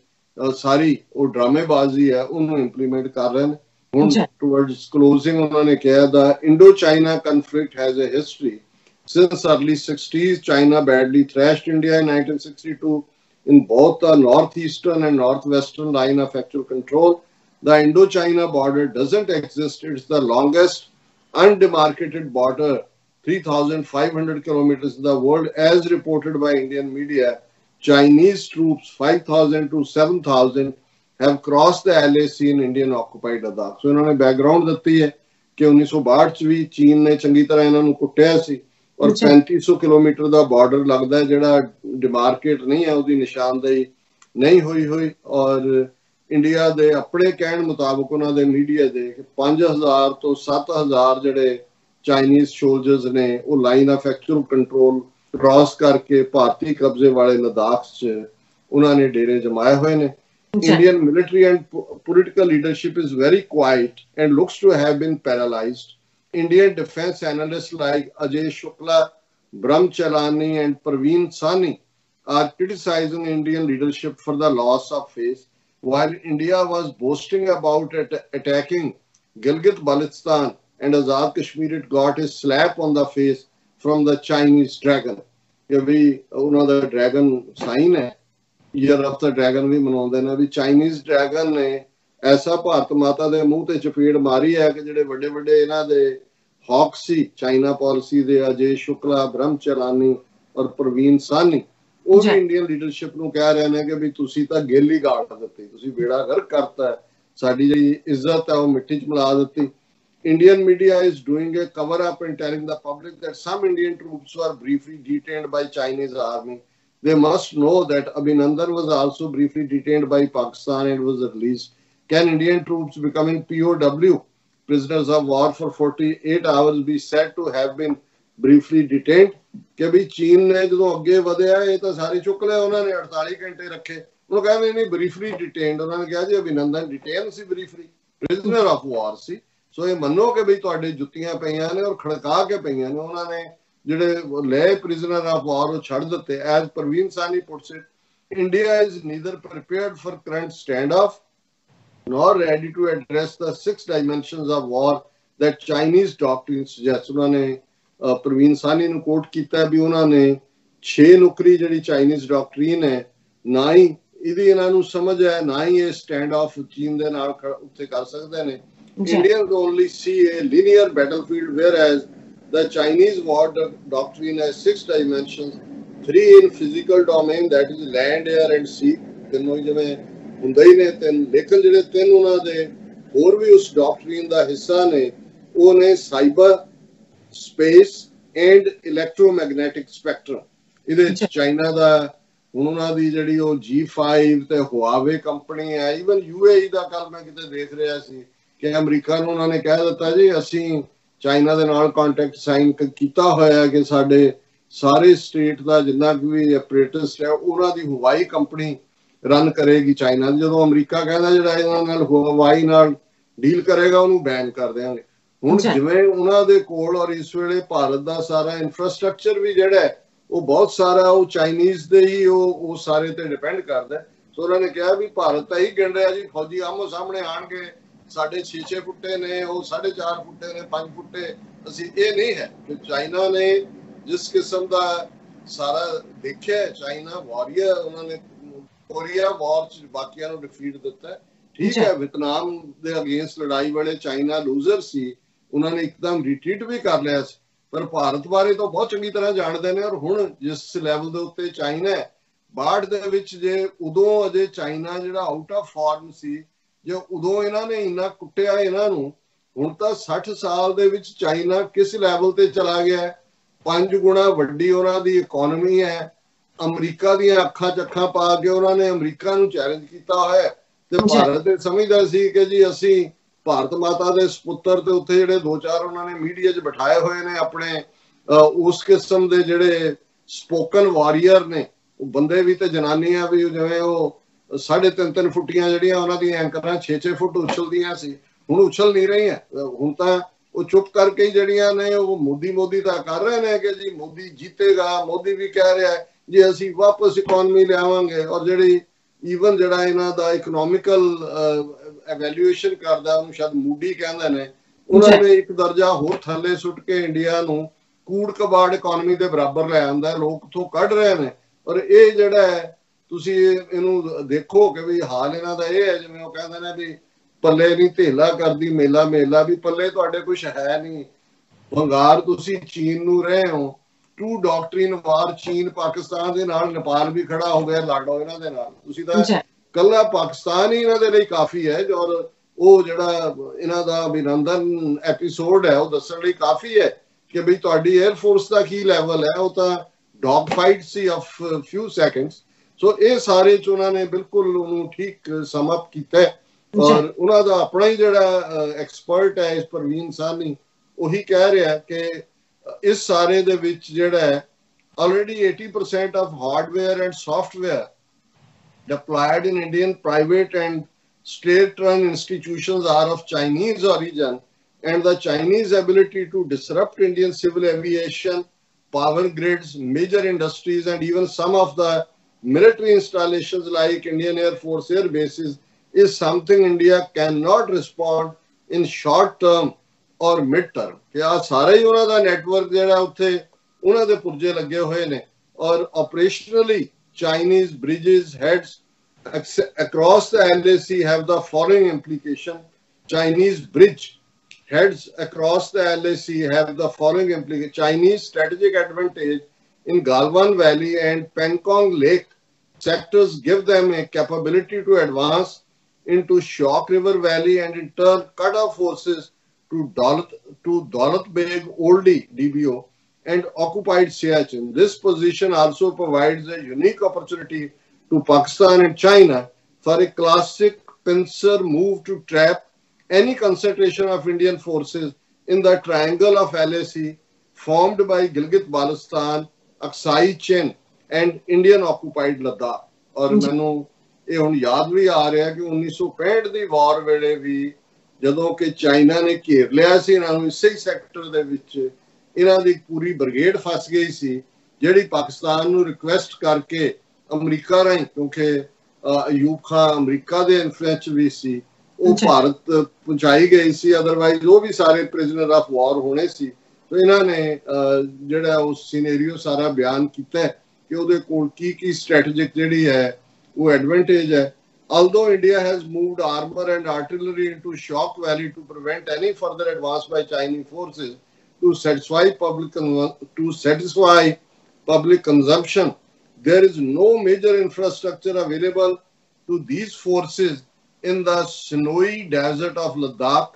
ਸਾਰੀ ਉਹ ਡਰਾਮੇਬਾਜ਼ੀ ਹੈ ਉਹਨੂੰ ਇੰਪਲੀਮੈਂਟ ਕਰ ਰਹੇ ਨੇ ਹੁਣ ਟੁਵਰਡਸ ਕਲੋਜ਼ਿੰਗ ਉਹਨਾਂ ਨੇ ਕਿਹਾ the Indo China conflict has a history Since early 60s, China badly thrashed India in 1962 in both the northeastern and northwestern line of actual control. The Indo-China border doesn't exist. It's the longest undemarcated border, 3,500 kilometers in the world, as reported by Indian media. Chinese troops, 5,000 to 7,000, have crossed the LAC in Indian occupied Ladakh. So ਇਹਨਾਂ ਨੇ background ਦਿੱਤੀ ਹੈ ਕਿ 1962 ਚ ਵੀ ਚੀਨ ਨੇ ਚੰਗੀ ਤਰ੍ਹਾਂ ਇਹਨਾਂ ਨੂੰ ਕੁੱਟਿਆ ਸੀ ਔਰ 3500 ਕਿਲੋਮੀਟਰ ਦਾ ਬਾਰਡਰ ਲੱਗਦਾ ਹੈ ਜਿਹੜਾ ਡਿਮਾਰਕੇਟ ਨਹੀਂ ਹੈ ਉਹਦੀ ਨਿਸ਼ਾਨਦੇਹੀ ਨਹੀਂ ਹੋਈ ਹੋਈ ਔਰ ਇੰਡੀਆ ਦੇ ਆਪਣੇ ਕਹਿਣ ਮੁਤਾਬਕ ਉਹਨਾਂ ਦੇ ਮੀਡੀਆ ਦੇ ਕਿ 5000 ਤੋਂ 7000 ਜਿਹੜੇ ਚਾਈਨੀਜ਼ ਸੋਲਜਰਸ ਨੇ ਉਹ line of actual control cross ਕਰਕੇ ਭਾਰਤੀ ਕਬਜ਼ੇ ਵਾਲੇ ਲਦਾਖ 'ਚ ਉਹਨਾਂ ਨੇ ਡੇਰੇ ਜਮਾਏ ਹੋਏ ਨੇ Indian military and political leadership is very quiet and looks to have been paralyzed. Indian defense analysts like Ajay Shukla, Brahm Chalani, and Praveen Sani are criticizing Indian leadership for the loss of face, while India was boasting about at- attacking Gilgit Baltistan and Azad Kashmir, it got a slap on the face from the Chinese dragon. ਕਿ ਵੀ ਉਹਨਾਂ ਦਾ dragon sign ਹੈ year of the dragon ਵੀ ਮਨਾਉਂਦੇ ਨੇ ਵੀ Chinese dragon ਨੇ ਐਸਾ ਭਾਰਤ ਮਾਤਾ ਦੇ ਮੂੰਹ ਤੇ ਚਪੇੜ ਮਾਰੀ ਹੈ ਕਿ ਜਿਹੜੇ ਵੱਡੇ ਵੱਡੇ ਇਹਨਾਂ ਦੇ ਹੌਕ ਸੀ ਚਾਈਨਾ ਪਾਲਿਸੀ ਦੇ ਅਜੇ ਸ਼ੁਕਲਾ ਬ੍ਰਹਮਚਰਾਨੀ ਔਰ ਪ੍ਰਵੀਨ ਸਾਨੀ ਉਹ ਵੀ। ਇੰਡੀਅਨ ਲੀਡਰਸ਼ਿਪ ਨੂੰ ਕਹਿ ਰਹੇ ਨੇ ਕਿ ਵੀ ਤੁਸੀਂ ਤਾਂ ਗੇਲ ਗਾੜ ਦਿੱਤੀ ਤੁਸੀਂ ਬੇੜਾ ਗਰਕ ਕਰਤਾ। ਸਾਡੀ ਜਿਹੜੀ ਇੱਜ਼ਤ ਹੈ ਉਹ ਮਿੱਟੀ 'ਚ ਮਿਲਾ ਦਿੱਤੀ Indian media is doing a cover up and telling the public that some Indian troops were briefly detained by Chinese army. They must know that Abhinandan was also briefly detained by Pakistan and was released. Can Indian troops becoming POW, prisoners of war for 48 hours, be said to have been briefly detained? ਕਿ ਵੀ ਚੀਨ ਨੇ ਜਦੋਂ ਅੱਗੇ ਵਧਿਆ ਇਹ ਤਾਂ ਸਾਰੇ ਚੁੱਕ ਲਏ ਉਹਨਾਂ ਨੇ 48 ਘੰਟੇ ਰੱਖੇ ਉਹ ਕਹਿੰਦੇ ਨਹੀਂ ਬਰੀਫਲੀ ਡਿਟੇਨਡ ਉਹਨਾਂ ਨੇ ਕਿਹਾ ਜੀ ਅਭਿਨੰਦਨ ਡਿਟੇਨ ਸੀ ਬਰੀਫਲੀ ਪ੍ਰਿਜ਼ਨਰ ਆਫ ਵਾਰ ਸੀ ਸੋ ਇਹ ਮੰਨੋ ਕਿ ਵੀ ਤੁਹਾਡੇ ਜੁੱਤੀਆਂ ਪਈਆਂ ਨੇ ਔਰ ਖੜਕਾ ਕੇ ਪਈਆਂ ਨੇ ਉਹਨਾਂ ਨੇ ਜਿਹੜੇ ਲੈ ਪ੍ਰਿਜ਼ਨਰ ਆਫ ਵਾਰ ਉਹ ਛੱਡ ਦਿੱਤੇ। As Praveen Sawhney puts it India is neither prepared for current standoff nor ready to address the six dimensions of war that Chinese doctrine suggests ਉਹਨਾਂ ਨੇ ਪ੍ਰਵੀਨ ਸਾਨੀ ਨੂੰ ਕੋਟ ਕੀਤਾ ਵੀ ਉਹਨਾਂ ਨੇ 6 ਨੁਕਰੀ ਜਿਹੜੀ ਚਾਈਨੀਜ਼ ਡਾਕਟਰੀਨ ਹੈ, ਨਾ ਹੀ ਇਹਦੀ ਇਹਨਾਂ ਨੂੰ ਸਮਝ ਹੈ, ਨਾ ਹੀ ਇਹ ਸਟੈਂਡ ਆਫ ਚੀਨ ਦੇ ਨਾਲ ਉੱਥੇ ਕਰ ਸਕਦੇ ਨੇ। Indians only see a linear battlefield, whereas the Chinese war do- doctrine has six dimensions, three in physical domain, that is land, air, and sea. ਤਿੰਨੋਂ ਜਿਵੇਂ ਹੁੰਦੇ ਹੀ ਨੇ ਤਿੰਨ ਲੇਕਿਨ ਜਿਹੜੇ ਤਿੰਨ ਉਹਨਾਂ ਦੇ ਹੋਰ ਵੀ ਉਸ ਡਾਕਟਰੀਨ ਦਾ ਹਿੱਸਾ ਨੇ ਉਹ ਨੇ cyber space and electromagnetic spectrum ਇਹਦੇ ਚ ਚਾਈਨਾ ਦਾ ਉਹਨਾਂ ਦੀ ਜਿਹੜੀ ਉਹ G5 ਤੇ ਹੁਆਵੇ ਕੰਪਨੀ ਹੈ ਇਵਨ UAE ਦਾ ਕੱਲ ਮੈਂ ਕਿਤੇ ਦੇਖ ਰਿਹਾ ਸੀ ਕਿ ਅਮਰੀਕਾ ਨੂੰ ਉਹਨਾਂ ਨੇ ਕਹਿ ਦਿੱਤਾ ਜੀ ਅਸੀਂ ਚਾਈਨਾ ਦੇ ਨਾਲ ਕੰਟੈਕਟ ਸਾਈਨ ਕੀਤਾ ਹੋਇਆ ਹੈ ਕਿ ਸਾਡੇ ਸਾਰੇ ਸਟੇਟ ਦਾ ਜਿੰਨਾ ਵੀ ਆਪਰੇਟਰਸ ਹੈ ਉਹਨਾਂ ਦੀ ਹਵਾਈ ਕੰਪਨੀ ਰਨ ਕਰੇਗੀ ਚਾਈਨਾ ਦੀ ਜਦੋਂ ਅਮਰੀਕਾ ਕਹਿੰਦਾ ਜਿਹੜਾ ਇਹਨਾਂ ਨਾਲ ਹਵਾਈ ਨਾਲ ਡੀਲ ਕਰੇਗਾ ਉਹਨੂੰ ਬੈਨ ਕਰ ਦੇਵਾਂਗੇ ਹੁਣ। ਜਿਵੇਂ ਉਹਨਾਂ ਦੇ ਕੋਲ ਔਰ ਇਸ ਵੇਲੇ ਭਾਰਤ ਦਾ ਸਾਰਾ ਇਨਫਰਾਸਟ੍ਰਕਚਰ ਵੀ ਜਿਹੜਾ ਹੈ ਉਹ ਬਹੁਤ ਸਾਰਾ ਉਹ ਚਾਈਨੀਜ਼ ਦੇ ਹੀ ਉਹ ਉਹ ਸਾਰੇ ਤੇ ਡਿਪੈਂਡ ਕਰਦਾ। ਸੋ ਉਹਨਾਂ ਨੇ ਕਿਹਾ ਵੀ ਭਾਰਤ ਤਾਂ ਹੀ ਗਿਣ ਰਿਹਾ ਜੀ ਫੌਜੀ ਆਮੋ ਸਾਹਮਣੇ ਆਣਗੇ ਸਾਡੇ 6-6 ਫੁੱਟੇ ਨੇ ਉਹ 4.5 ਫੁੱਟੇ ਨੇ 5 ਫੁੱਟੇ ਅਸੀਂ ਇਹ ਨਹੀਂ ਹੈ ਕਿ ਚਾਈਨਾ ਨੇ ਜਿਸ ਕਿਸਮ ਦਾ ਸਾਰਾ ਦੇਖਿਆ ਚਾਈਨਾ ਵਾਰੀਅਰ ਉਹਨਾਂ ਨੇ ਕੋਰੀਆ ਵਾਰ ਚ ਬਾਕੀਆਂ ਨੂੰ ਡਿਫੀਟ ਦਿੱਤਾ। ਠੀਕ। ਹੈ ਵਿਤਨਾਮ ਦੇ ਅਗੇਂਸਟ ਲੜਾਈ ਵੇਲੇ ਚਾਈਨਾ ਲੂਜ਼ਰ ਸੀ ਉਹਨਾਂ ਨੇ ਇੱਕਦਮ ਰਿਟਰੀਟ ਵੀ ਕਰ ਲਿਆ ਸੀ ਪਰ ਭਾਰਤ ਬਾਰੇ ਤਾਂ ਬਹੁਤ ਚੰਗੀ ਤਰ੍ਹਾਂ ਜਾਣਦੇ ਨੇ ਔਰ ਹੁਣ ਜਿਸ ਲੈਵਲ ਦੇ ਉੱਤੇ ਚਾਈਨਾ ਹੈ ਬਾੜ ਦੇ ਵਿੱਚ ਜੇ ਉਦੋਂ ਅਜੇ ਚਾਈਨਾ ਜਿਹੜਾ ਆਊਟ ਆਫ ਫਾਰਮ ਸੀ ਜੇ ਉਦੋਂ ਇਹਨਾਂ ਨੇ ਇੰਨਾ ਕੁੱਟਿਆ ਇਹਨਾਂ ਨੂੰ ਹੁਣ ਤਾਂ 60 ਸਾਲ ਦੇ ਵਿੱਚ ਚਾਈਨਾ ਕਿਸ ਲੈਵਲ ਤੇ ਚਲਾ ਗਿਆ ਹੈ? ਪੰਜ ਗੁਣਾ ਵੱਡੀ ਉਹਨਾਂ ਦੀ ਇਕਨੋਮੀ ਹੈ। ਅਮਰੀਕਾ ਦੀਆਂ ਅੱਖਾਂ ਚ ਅੱਖਾਂ ਪਾ ਕੇ ਉਹਨਾਂ ਨੇ ਅਮਰੀਕਾ ਨੂੰ ਚੈਲੰਜ ਕੀਤਾ ਹੋਇਆ ਹੈ। ਤੇ। ਭਾਰਤ ਦੇ ਸਮਝਦਾ ਸੀ ਕਿ ਜੀ ਅਸੀਂ ਭਾਰਤ ਮਾਤਾ ਦੇ ਸੁਪੁੱਤਰ ਤੇ ਉੱਥੇ ਜਿਹੜੇ ਦੋ ਚਾਰ ਉਹਨਾਂ ਨੇ ਮੀਡੀਆ 'ਚ ਬਿਠਾਏ ਹੋਏ ਨੇ ਆਪਣੇ ਉਸ ਕਿਸਮ ਦੇ ਜਿਹੜੇ ਸਪੋਕਨ ਵਾਰੀਅਰ ਨੇ ਉਹ ਬੰਦੇ ਵੀ ਤੇ ਜਨਾਨੀਆਂ ਵੀ ਜਿਵੇਂ ਉਹ ਸਾਢੇ ਤਿੰਨ ਤਿੰਨ ਫੁੱਟੀਆਂ ਜਿਹੜੀਆਂ ਉਹਨਾਂ ਦੀਆਂ ਐਂਕਰਾਂ 6-6 ਫੁੱਟ ਉਛਲਦੀਆਂ ਸੀ। ਹੁਣ ਉਛਲ ਨਹੀਂ ਰਹੀਆਂ। ਹੁਣ ਤਾਂ ਉਹ ਚੁੱਪ ਕਰਕੇ ਜਿਹੜੀਆਂ ਨੇ ਉਹ ਮੋਦੀ ਮੋਦੀ ਤਾਂ ਕਰ ਰਹੇ ਨੇ ਕਿ ਜੀ ਮੋਦੀ ਜਿੱਤੇਗਾ ਮੋਦੀ ਵੀ ਕਹਿ ਰਿਹਾ ਜੀ ਅਸੀਂ ਵਾਪਸ ਇਕਨੋਮੀ ਲਿਆਵਾਂਗੇ ਔਰ ਜਿਹੜੀ ਈਵਨ ਜਿਹੜਾ ਇਹਨਾਂ ਦਾ ਇਕਨੋਮਿਕਲ ਐਵੈਲੂਏਸ਼ਨ ਕਰਦਾ ਉਹਨੂੰ ਸ਼ਾਇਦ ਮੂਡੀ ਕਹਿੰਦੇ ਨੇ ਉਹਨਾਂ। ਨੇ ਇੱਕ ਦਰਜਾ ਹੋਰ ਥੱਲੇ ਸੁੱਟ ਕੇ ਇੰਡੀਆ ਨੂੰ ਕੂੜ ਕਬਾੜ ਇਕਨੋਮੀ ਦੇ ਬਰਾਬਰ ਲੈ ਆਂਦਾ ਲੋਕ ਤੋਂ ਕੱਢ ਰਹੇ ਨੇ। ਔਰ ਇਹ ਜਿਹੜਾ ਹੈ ਤੁਸੀਂ ਇਹਨੂੰ ਦੇਖੋ ਕਿ ਵੀ ਹਾਲ ਇਹਨਾਂ ਦਾ ਇਹ ਹੈ ਜਿਵੇਂ ਉਹ ਕਹਿੰਦੇ ਨੇ ਵੀ ਪੱਲੇ ਨਹੀਂ ਢੇਲਾ ਕਰਦੀ ਮੇਲਾ ਮੇਲਾ ਵੀ ਪੱਲੇ ਤੁਹਾਡੇ ਕੁਝ ਹੈ ਨਹੀਂ। ਵੰਗਾਰ ਤੁਸੀਂ ਚੀਨ ਨੂੰ ਰਹੇ ਹੋ ਟੂ ਡਾਕਟਰੀਨ ਵਾਰ ਚੀਨ ਪਾਕਿਸਤਾਨ ਦੇ ਨਾਲ ਨੇਪਾਲ ਵੀ ਖੜਾ ਹੋ ਗਿਆ ਲੜੋ ਇਹਨਾਂ ਦੇ ਨਾਲ। ਤੁਸੀਂ ਤਾਂ ਕੱਲਾ ਪਾਕਿਸਤਾਨ ਹੀ ਇਹਨਾਂ ਦੇ ਲਈ ਕਾਫੀ ਹੈ ਔਰ ਉਹ ਜਿਹੜਾ ਇਹਨਾਂ ਦਾ ਅਭਿਨੰਦਨ ਐਪੀਸੋਡ ਹੈ ਉਹ ਦੱਸਣ ਲਈ ਕਾਫੀ ਹੈ ਕਿ ਵੀ ਤੁਹਾਡੀ 에ਅਰ ਫੋਰਸ ਦਾ ਕੀ ਲੈਵਲ ਹੈ ਉਹ ਤਾਂ ਡੌਗ ਫਾਈਟ ਸੀ ਆਫ ਫਿਊ ਸੈਕਿੰਡਸ ਸੋ ਇਹ ਸਾਰੇ ਚ ਉਹਨਾਂ ਨੇ ਬਿਲਕੁਲ ਉਹਨੂੰ ਠੀਕ ਸਮ ਅਪ ਕੀਤਾ ਔਰ ਉਹਨਾਂ ਦਾ ਆਪਣਾ ਹੀ ਜਿਹੜਾ ਐਕਸਪਰਟ ਹੈ ਇਸ ਪ੍ਰਵੀਨ ਸਾਨੀ ਉਹੀ ਕਹਿ ਰਿਹਾ ਕਿ ਇਸ ਸਾਰੇ ਦੇ ਵਿੱਚ ਜਿਹੜਾ ਹੈ already 80% of hardware and software deployed in Indian private and state-run institutions are of Chinese origin and the Chinese ability to disrupt Indian civil aviation, power grids, major industries and even some of the military installations like Indian Air Force air bases is something India cannot respond in short term or mid term ਕਿ ਆ ਸਾਰਾ ਹੀ ਉਹਨਾਂ ਦਾ network ਜਿਹੜਾ ਉੱਥੇ ਉਹਨਾਂ ਦੇ ਪੁਰਜੇ ਲੱਗੇ ਹੋਏ ਨੇ ਔਰ ਆਪਰੇਸ਼ਨਲੀ Chinese bridges heads across the LAC have the following implication. Chinese bridge heads across the LAC have the following implication. Chinese strategic advantage in Galwan Valley and Pengkong Lake sectors give them a capability to advance into Shock River Valley and in turn cut off forces to Daulat, to Daulat Beg Oldie DBO and occupied Siachen. This position also provides a unique opportunity to Pakistan and China for a classic pincer move to trap any concentration of Indian forces in the triangle of LAC formed by Gilgit-Baltistan, Aksai Chin and Indian occupied Ladakh. ਔਰ ਮੈਨੂੰ ਇਹ ਹੁਣ ਯਾਦ ਵੀ ਆ ਰਿਹਾ ਕਿ 1965 ਦੀ ਵਾਰ ਵੇਲੇ ਵੀ ਜਦੋਂ ਕਿ ਚਾਈਨਾ ਨੇ ਘੇਰ ਲਿਆ ਸੀ ਇਹਨਾਂ ਨੂੰ ਇਸੇ ਸੈਕਟਰ ਦੇ ਵਿੱਚ ਇਹਨਾਂ ਦੀ ਪੂਰੀ ਬ੍ਰਿਗੇਡ ਫਸ ਗਈ ਸੀ ਜਿਹੜੀ ਪਾਕਿਸਤਾਨ ਨੂੰ ਰਿਕੁਐਸਟ ਕਰਕੇ ਅਮਰੀਕਾ ਰਾਹੀਂ ਕਿਉਂਕਿ ਅਯੂਬ ਖਾਨ ਅਮਰੀਕਾ ਦੇ ਇਨਫਲੂਐਂਸ ਵੀ ਸੀ ਉਹ ਭਾਰਤ ਪਹੁੰਚਾਈ ਗਈ ਸੀ ਅਦਰਵਾਈਜ਼ ਉਹ ਵੀ ਸਾਰੇ ਪ੍ਰਿਜ਼ਨਰ ਆਫ ਵਾਰ ਹੋਣੇ ਸੀ। ਤੇ ਇਹਨਾਂ ਨੇ ਜਿਹੜਾ ਉਸ ਸਿਨੈਰੀਓ ਸਾਰਾ ਬਿਆਨ ਕੀਤਾ ਕਿ ਉਹਦੇ ਕੋਲ ਕੀ ਕੀ ਸਟ੍ਰੈਟੇਜਿਕ ਜਿਹੜੀ ਹੈ ਉਹ ਐਡਵਾਂਟੇਜ ਹੈ although India has moved armor and artillery into Shock Valley to prevent any further advance by Chinese forces to satisfy public to satisfy public consumption, there is no major infrastructure available to these forces in the snowy desert of Ladakh.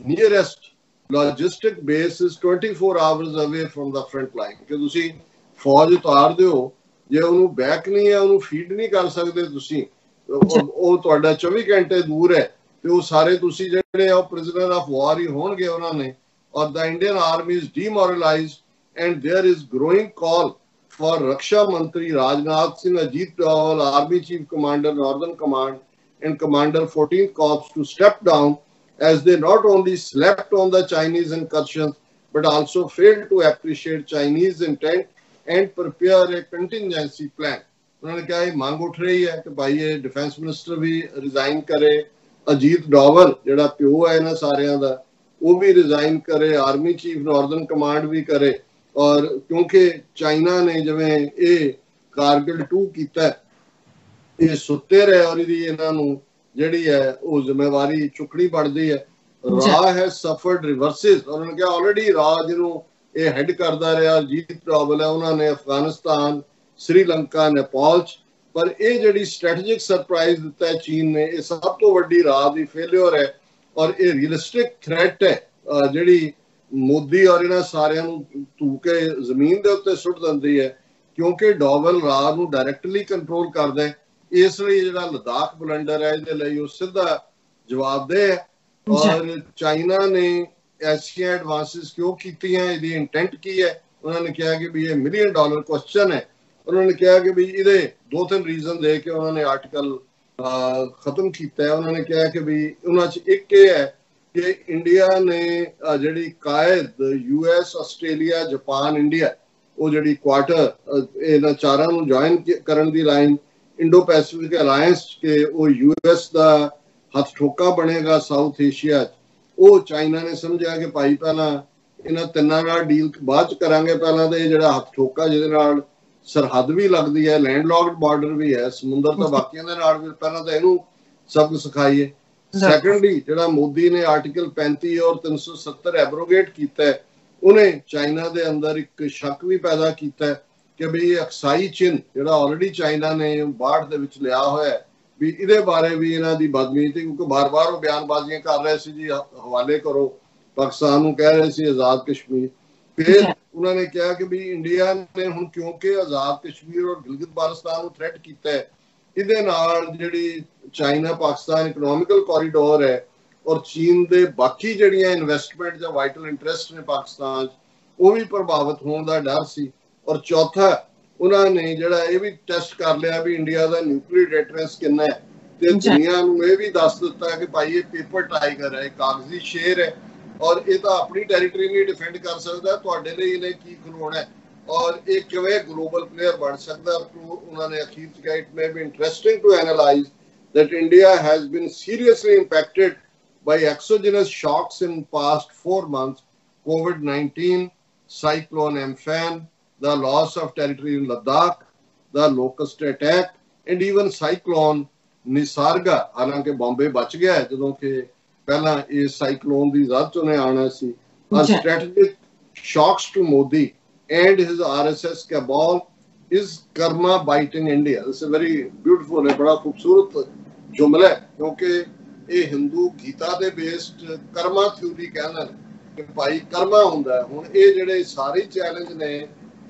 Nearest logistic base is 24 hours away from the front line. ਕਿ ਤੁਸੀਂ ਫੌਜ ਉਤਾਰ ਦਿਓ ਜੇ ਉਹਨੂੰ back ਨਹੀਂ ਹੈ ਉਹਨੂੰ ਫੀਡ ਨਹੀਂ ਕਰ ਸਕਦੇ ਤੁਸੀਂ ਉਹ ਤੁਹਾਡਾ 24 ਘੰਟੇ ਦੂਰ ਹੈ ਤੇ ਉਹ ਸਾਰੇ ਤੁਸੀਂ ਜਿਹੜੇ ਆ ਪ੍ਰਿਜ਼ਨਰ ਆਫ ਵਾਰ ਹੀ ਹੋਣਗੇ ਉਹਨਾਂ ਨੇ ਔਰ ਦਾ Indian army is demoralized and there is growing call for Raksha Mantri Rajnath Singh, Ajit Doval, Army Chief Commander, Northern Command, and Commander 14th Corps to step down as they not only slept on the Chinese incursions but also failed to appreciate Chinese intent and prepare a contingency plan. ਉਹਨਾਂ ਨੇ ਕਿਹਾ ਇਹ ਮੰਗ ਉੱਠ ਰਹੀ ਹੈ ਕਿ ਭਾਈ ਇਹ ਡਿਫੈਂਸ ਮਿਨਿਸਟਰ ਵੀ ਰਿਜ਼ਾਈਨ ਕਰੇ। ਅਜੀਤ ਡੋਵਲ ਜਿਹੜਾ ਪਿਓ ਹੈ ਇਹਨਾਂ ਸਾਰਿਆਂ ਦਾ ਉਹ ਵੀ ਰਿਜ਼ਾਈਨ ਕਰੇ। ਆਰਮੀ ਚੀਫ ਨਾਰਥਰਨ ਕਮਾਂਡ ਵੀ ਕਰੇ। ਔਰ ਕਿਉਂਕਿ ਚਾਈਨਾ ਨੇ ਜਿਵੇਂ ਇਹ ਕਾਰਗਿਲ 2 ਕੀਤਾ ਇਹ ਸੁੱਤੇ ਰਹੇ ਔਰ ਇਹਦੀ ਇਹਨਾਂ ਨੂੰ ਜਿਹੜੀ ਹੈ ਉਹ ਜ਼ਿੰਮੇਵਾਰੀ ਚੁੱਕਣੀ ਪੜਦੀ ਹੈ। ਰਾ ਹੈ ਸਫਰਡ ਰਿਵਰਸਿਸ ਉਹਨਾਂ ਨੇ ਕਿਹਾ ਆਲਰੇਡੀ ਰਾ ਜਿਹਨੂੰ ਇਹ ਹੈਡ ਕਰਦਾ ਰਿਹਾ ਜੀਤ ਡੋਵਲ ਹੈ ਉਹਨਾਂ ਨੇ ਅਫਗਾਨਿਸਤਾਨ ਸ੍ਰੀਲੰਕਾ ਨੇਪਾਲ ਚ। ਪਰ ਇਹ ਜਿਹੜੀ ਸਟ੍ਰੈਟੇਜਿਕ ਸਰਪ੍ਰਾਈਜ਼ ਦਿੱਤਾ ਹੈ ਚੀਨ ਨੇ ਇਹ ਸਭ ਤੋਂ ਵੱਡੀ ਰਾਹ ਦੀ ਫੇਲਿਅਰ ਹੈ ਔਰ ਇਹ ਰੀਅਲਿਸਟਿਕ ਥ੍ਰੈਟ ਹੈ। ਜਿਹੜੀ ਮੋਦੀ ਔਰ ਇਹਨਾਂ ਸਾਰਿਆਂ ਨੂੰ ਧੂ ਕੇ ਜ਼ਮੀਨ ਦੇ ਉੱਤੇ ਸੁੱਟ ਦਿੰਦੀ ਹੈ ਕਿਉਂਕਿ ਡੋਵਲ ਰਾਹ ਨੂੰ ਡਾਇਰੈਕਟਲੀ ਕੰਟਰੋਲ ਕਰਦਾ ਹੈ। ਇਸ ਲਈ ਜਿਹੜਾ ਲਦਾਖ ਬਲੰਡਰ ਹੈ ਇਹਦੇ ਲਈ ਉਹ ਸਿੱਧਾ ਜਵਾਬ ਦੇ ਔਰ ਚਾਈਨਾ ਨੇ ਐਸੀਆਂ ਐਡਵਾਂਸਸ ਕਿਉਂ ਕੀਤੀਆਂ, ਇਹਦੀ ਇੰਟੈਂਟ ਕੀ ਹੈ? ਉਹਨਾਂ ਨੇ ਕਿਹਾ ਕਿ ਵੀ ਇਹ ਮਿਲੀਅਨ ਡਾਲਰ ਕੁਐਸਚਨ ਹੈ। ਉਹਨਾਂ ਨੇ ਕਿਹਾ ਕਿ ਵੀ ਇਹਦੇ ਦੋ ਤਿੰਨ ਰੀਜ਼ਨ ਦੇ ਕੇ ਉਹਨਾਂ ਨੇ ਆਰਟੀਕਲ ਖਤਮ ਕੀਤਾ ਹੈ। ਉਹਨਾਂ ਨੇ ਕਿਹਾ ਕਿ ਵੀ ਉਹਨਾਂ 'ਚ ਇੱਕ ਇਹ ਹੈ ਕਿ ਇੰਡੀਆ ਨੇ ਜਿਹੜੀ quad US Australia Japan India ਉਹ ਜਿਹੜੀ ਕੁਆਟਰ ਇਹਨਾਂ ਚਾਰਾਂ ਨੂੰ ਜੁਆਇਨ ਕਰਨ ਦੀ ਲਾਈਨ ਇੰਡੋ ਪੈਸੀਫਿਕ ਅਲਾਈਅੰਸ ਕੇ ਉਹ ਯੂਐਸ ਦਾ ਹੱਥ ਠੋਕਾ ਬਣੇਗਾ ਸਾਊਥ ਏਸ਼ੀਆ ਚ। ਉਹ ਚਾਈਨਾ ਨੇ ਸਮਝਿਆ ਕਿ ਭਾਈ ਪਹਿਲਾਂ ਇਹਨਾਂ ਤਿੰਨਾਂ ਨਾਲ ਡੀਲ ਬਾਅਦ ਚ ਕਰਾਂਗੇ ਪਹਿਲਾਂ ਤੇ ਜਿਹੜਾ ਹੱਥ ਠੋਕਾ ਜਿਹਦੇ ਨਾਲ ਸਰਹੱਦ ਵੀ ਲੱਗਦੀ ਹੈ ਲੈਂਡਲੌਕਡ ਬਾਰਡਰ ਵੀ ਹੈ ਸਮੁੰਦਰ ਤਾਂ ਬਾਕੀਆਂ ਦੇ ਨਾਲ ਵੀ ਪਹਿਲਾਂ ਤਾਂ ਇਹਨੂੰ ਸਬਕ ਸਿਖਾਈਏ। ਸੈਕੰਡਲੀ ਜਿਹੜਾ ਮੋਦੀ ਨੇ ਆਰਟੀਕਲ 35 ਔਰ 370 ਐਬਰੋਗੇਟ ਕੀਤਾ ਹੈ ਉਹਨੇ ਚਾਈਨਾ ਦੇ ਅੰਦਰ ਇੱਕ ਸ਼ੱਕ ਵੀ ਪੈਦਾ ਕੀਤਾ ਹੈ ਕਿ ਵੀ ਇਹ ਅਕਸਾਈ ਚਿੰਨ ਜਿਹੜਾ ਆਲਰੇਡੀ ਚਾਈਨਾ ਨੇ ਬਾੜ ਦੇ ਵਿੱਚ ਲਿਆ ਹੋਇਆ ਹੈ ਵੀ ਇਹਦੇ ਬਾਰੇ ਵੀ ਇਹਨਾਂ ਦੀ ਬਦਮੀਜ਼ੀ ਕਿਉਂਕਿ ਬਾਰ-ਬਾਰ ਉਹ ਬਿਆਨਬਾਜ਼ੀਆਂ ਕਰ ਰਹੇ ਸੀ ਜੀ ਹਵਾਲੇ ਕਰੋ। ਪਾਕਿਸਤਾਨ ਨੂੰ ਕਹਿ ਰਹੇ ਸੀ ਆਜ਼ਾਦ ਕਸ਼ਮੀਰ। ਫਿਰ ਉਹਨਾਂ ਨੇ ਕਿਹਾ ਕਿ ਵੀ ਇੰਡੀਆ ਨੇ ਹੁਣ ਕਿਉਂਕਿ ਆਜ਼ਾਦ ਕਸ਼ਮੀਰ ਔਰ ਗਿਲਗਿਤ ਬਾਲਸਤਾਨ ਨੂੰ ਥ੍ਰੈਟ ਕੀਤਾ ਹੈ ਇਹਦੇ ਨਾਲ ਜਿਹੜੀ ਚਾਈਨਾ ਪਾਕਿਸਤਾਨ ਇਕਨੋਮਿਕਲ ਕੋਰੀਡੋਰ ਹੈ ਔਰ ਚੀਨ ਦੇ ਬਾਕੀ ਜਿਹੜੀਆਂ ਇਨਵੈਸਟਮੈਂਟ ਜਾਂ ਵਾਈਟਲ ਇੰਟਰਸਟ ਨੇ ਪਾਕਿਸਤਾਨ ਉਹ ਵੀ ਪ੍ਰਭਾਵਿਤ ਹੋਣ ਦਾ ਡਰ ਸੀ। ਔਰ ਚੌਥਾ ਉਹਨਾਂ ਨੇ ਜਿਹੜਾ ਇਹ ਵੀ ਟੈਸਟ ਕਰ ਲਿਆ ਵੀ ਇੰਡੀਆ ਦਾ ਨਿਊਕਲੀਅਰ ਡੈਟਰੈਂਸ ਕਿੰਨਾ ਹੈ। ਤੇ ਦੁਨੀਆ ਨੂੰ ਇਹ ਵੀ ਦੱਸ ਦਿੱਤਾ ਕਿ ਭਾਈ ਇਹ ਪੇਪਰ ਟਾਈਗਰ ਹੈ ਕਾਗਜ਼ੀ ਸ਼ੇਰ ਹੈ ਔਰ ਇਹ ਤਾਂ ਆਪਣੀ ਟੈਰੀਟਰੀ ਨਹੀਂ ਡਿਫੈਂਡ ਕਰ ਸਕਦਾ ਤੁਹਾਡੇ ਲਈ ਇਹਨੇ ਕੀ ਖਲੋਣਾ ਹੈ? ਔਰ ਇਹ ਕਿਵੇਂ ਗਲੋਬਲ ਪਲੇਅਰ ਬਣ ਸਕਦਾ? ਉਹਨਾਂ ਨੇ ਅਖੀਰ ਚ ਕਿਹਾ it may be interesting to analyse that India has been seriously impacted by exogenous shocks in past four months, COVID-19, cyclone Amphan, the loss of territory in Ladakh, the locust attack, and even cyclone Nisarga, ਹਾਲਾਂਕਿ ਬੰਬੇ ਬਚ ਗਿਆ ਜਦੋਂ ਕਿ ਪਹਿਲਾਂ ਇਹ cyclone ਦੀ ਜ਼ਦ ਚੋਂ ਨੇ ਆਣਾ ਸੀ a strategic shocks to Modi and his RSS cabal is karma biting India. This is a very beautiful ਹੈ ਬੜਾ ਖੂਬਸੂਰਤ ਜੁਮਲਾ ਹੈ ਕਿਉਂਕਿ ਇਹ ਹਿੰਦੂ ਗੀਤਾ ਦੇ ਬੇਸਡ ਕਰਮਾ ਥਿਊਰੀ ਕਹਿੰਦੇ ਨੇ ਕਿ ਭਾਈ ਕਰਮਾ ਹੁੰਦਾ ਹੁਣ ਇਹ ਜਿਹੜੇ ਸਾਰੇ ਚੈਲੰਜ ਨੇ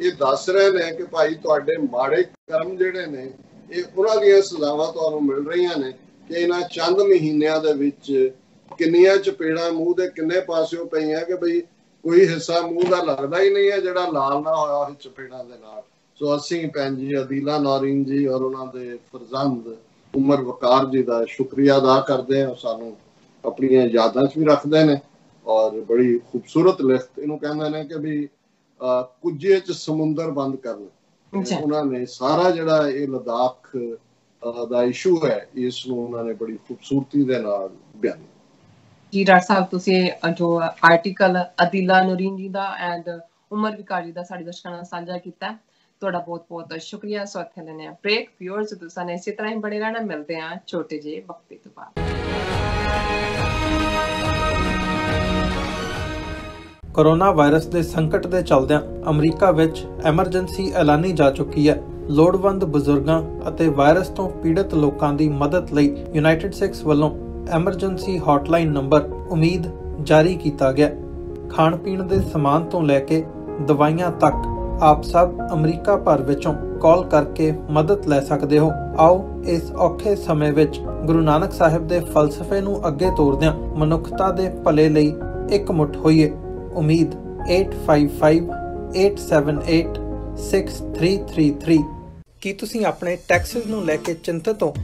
ਇਹ ਦੱਸ ਰਹੇ ਨੇ ਕਿ ਭਾਈ ਤੁਹਾਡੇ ਮਾੜੇ ਕਰਮ ਜਿਹੜੇ ਨੇ, ਇਹ ਉਹਨਾਂ ਦੀਆਂ ਸਜ਼ਾਵਾਂ ਤੁਹਾਨੂੰ ਮਿਲ ਰਹੀਆਂ ਨੇ ਕਿ ਇਹਨਾਂ ਚੰਦ ਮਹੀਨਿਆਂ ਦੇ ਵਿੱਚ ਕਿੰਨੀਆਂ ਚਪੇੜਾਂ ਮੂੰਹ ਦੇ ਕਿੰਨੇ ਪਾਸਿਓਂ ਪਈਆਂ ਕਿ ਬਈ ਕੋਈ ਹਿੱਸਾ ਮੂੰਹ ਦਾ ਲੱਗਦਾ ਹੀ ਨਹੀਂ ਹੈ ਜਿਹੜਾ ਲਾਲ ਨਾ ਹੋਇਆ ਹੋਵੇ ਚਪੇੜਾਂ ਦੇ ਨਾਲ। ਸੋ ਅਸੀਂ ਭੈਣ ਜੀ, ਅਦੀਲਾ ਨੌਰੀਨ ਜੀ ਔਰ ਉਹਨਾਂ ਦੇ ਫਰਜ਼ੰਦ ਉਮਰ ਵਕਾਰ ਜੀ ਦਾ ਸ਼ੁਕਰੀਆ ਅਦਾ ਕਰਦੇ ਹਾਂ। ਸਾਨੂੰ ਆਪਣੀਆਂ ਯਾਦਾਂ 'ਚ ਵੀ ਰੱਖਦੇ ਨੇ ਔਰ ਬੜੀ ਖੂਬਸੂਰਤ ਲਿਖਤ ਇਹਨੂੰ ਕਹਿੰਦੇ ਨੇ ਕਿ ਵੀ ਕੁਝੇ 'ਚ ਸਮੁੰਦਰ ਬੰਦ ਕਰਨਾ ਉਹਨਾਂ ਨੇ ਸਾਰਾ ਜਿਹੜਾ ਇਹ ਲਦਾਖ ਦਾ ਇਸ਼ੂ ਹੈ ਇਸ ਨੂੰ ਉਹਨਾਂ ਨੇ ਬੜੀ ਖੂਬਸੂਰਤੀ ਦੇ ਨਾਲ ਬਿਆਨ ਜੀ ਡਾਕਟਰ ਸਾਹਿਬ ਤੁਸੀਂ ਜੋ ਆਰਟੀਕਲ ਅਦਿਲਾ ਨੂਰੀਨ ਜੀ ਦਾ ਐਂਡ ਉਮਰ ਵਿਕਾਰੀ ਦਾ ਸਾਡੇ ਦਰਸ਼ਕਾਂ ਨਾਲ ਸਾਂਝਾ ਕੀਤਾ ਤੁਹਾਡਾ ਬਹੁਤ ਬਹੁਤ ਸ਼ੁਕਰੀਆ। ਸੋ ਇੱਥੇ ਲੈਣੇ ਆ ਬ੍ਰੇਕ ਵਿਊਅਰਸ ਤੁਸੀਂ ਨੇ ਇਸੇ ਤਰ੍ਹਾਂ ਹੀ ਬੜੇ ਰਹਿਣਾ। ਮਿਲਦੇ ਆ ਛੋਟੇ ਜਿਹੇ ਵਕਤ ਤੋਂ ਬਾਅਦ। ਕੋਰੋਨਾ ਵਾਇਰਸ ਦੇ ਸੰਕਟ ਦੇ ਚਲਦਿਆਂ ਅਮਰੀਕਾ ਵਿੱਚ ਐਮਰਜੈਂਸੀ ਐਲਾਨੀ ਜਾ ਚੁੱਕੀ ਹੈ। ਲੋੜਵੰਦ ਬਜ਼ੁਰਗਾਂ ਅਤੇ ਵਾਇਰਸ ਤੋਂ ਪੀੜਤ ਲੋਕਾਂ ਦੀ ਮਦਦ ਲਈ ਯੂਨਾਈਟਿਡ ਸਟੇਟਸ ਵੱਲੋਂ ਐਮਰਜੈਂਸੀ ਹੌਟਲਾਈਨ ਨੰਬਰ ਉਮੀਦ ਜਾਰੀ ਕੀਤਾ ਗਿਆ। ਖਾਣ ਪੀਣ ਦੇ ਸਮਾਨ ਤੋਂ ਲੈ ਕੇ ਦਵਾਈਆਂ ਤੱਕ ਆਪ ਸਭ ਅਮਰੀਕਾ ਭਰ ਵਿੱਚੋਂ ਕਾਲ ਕਰਕੇ ਮਦਦ ਲੈ ਸਕਦੇ ਹੋ। ਆਓ ਇਸ ਔਖੇ ਸਮੇਂ ਵਿੱਚ ਗੁਰੂ ਨਾਨਕ ਸਾਹਿਬ ਦੇ ਫਲਸਫੇ ਨੂੰ ਅੱਗੇ ਤੋਰਦਿਆਂ ਮਨੁੱਖਤਾ ਦੇ ਭਲੇ ਲਈ ਇਕਮੁੱਠ ਹੋਈਏ। ਉਮੀਦ 8558786333 ਕੀ ਤੁਸੀਂ ਆਪਣੇ ਟੈਕਸਸ ਨੂੰ ਲੈ ਕੇ ਚਿੰਤਤ ਹੋ?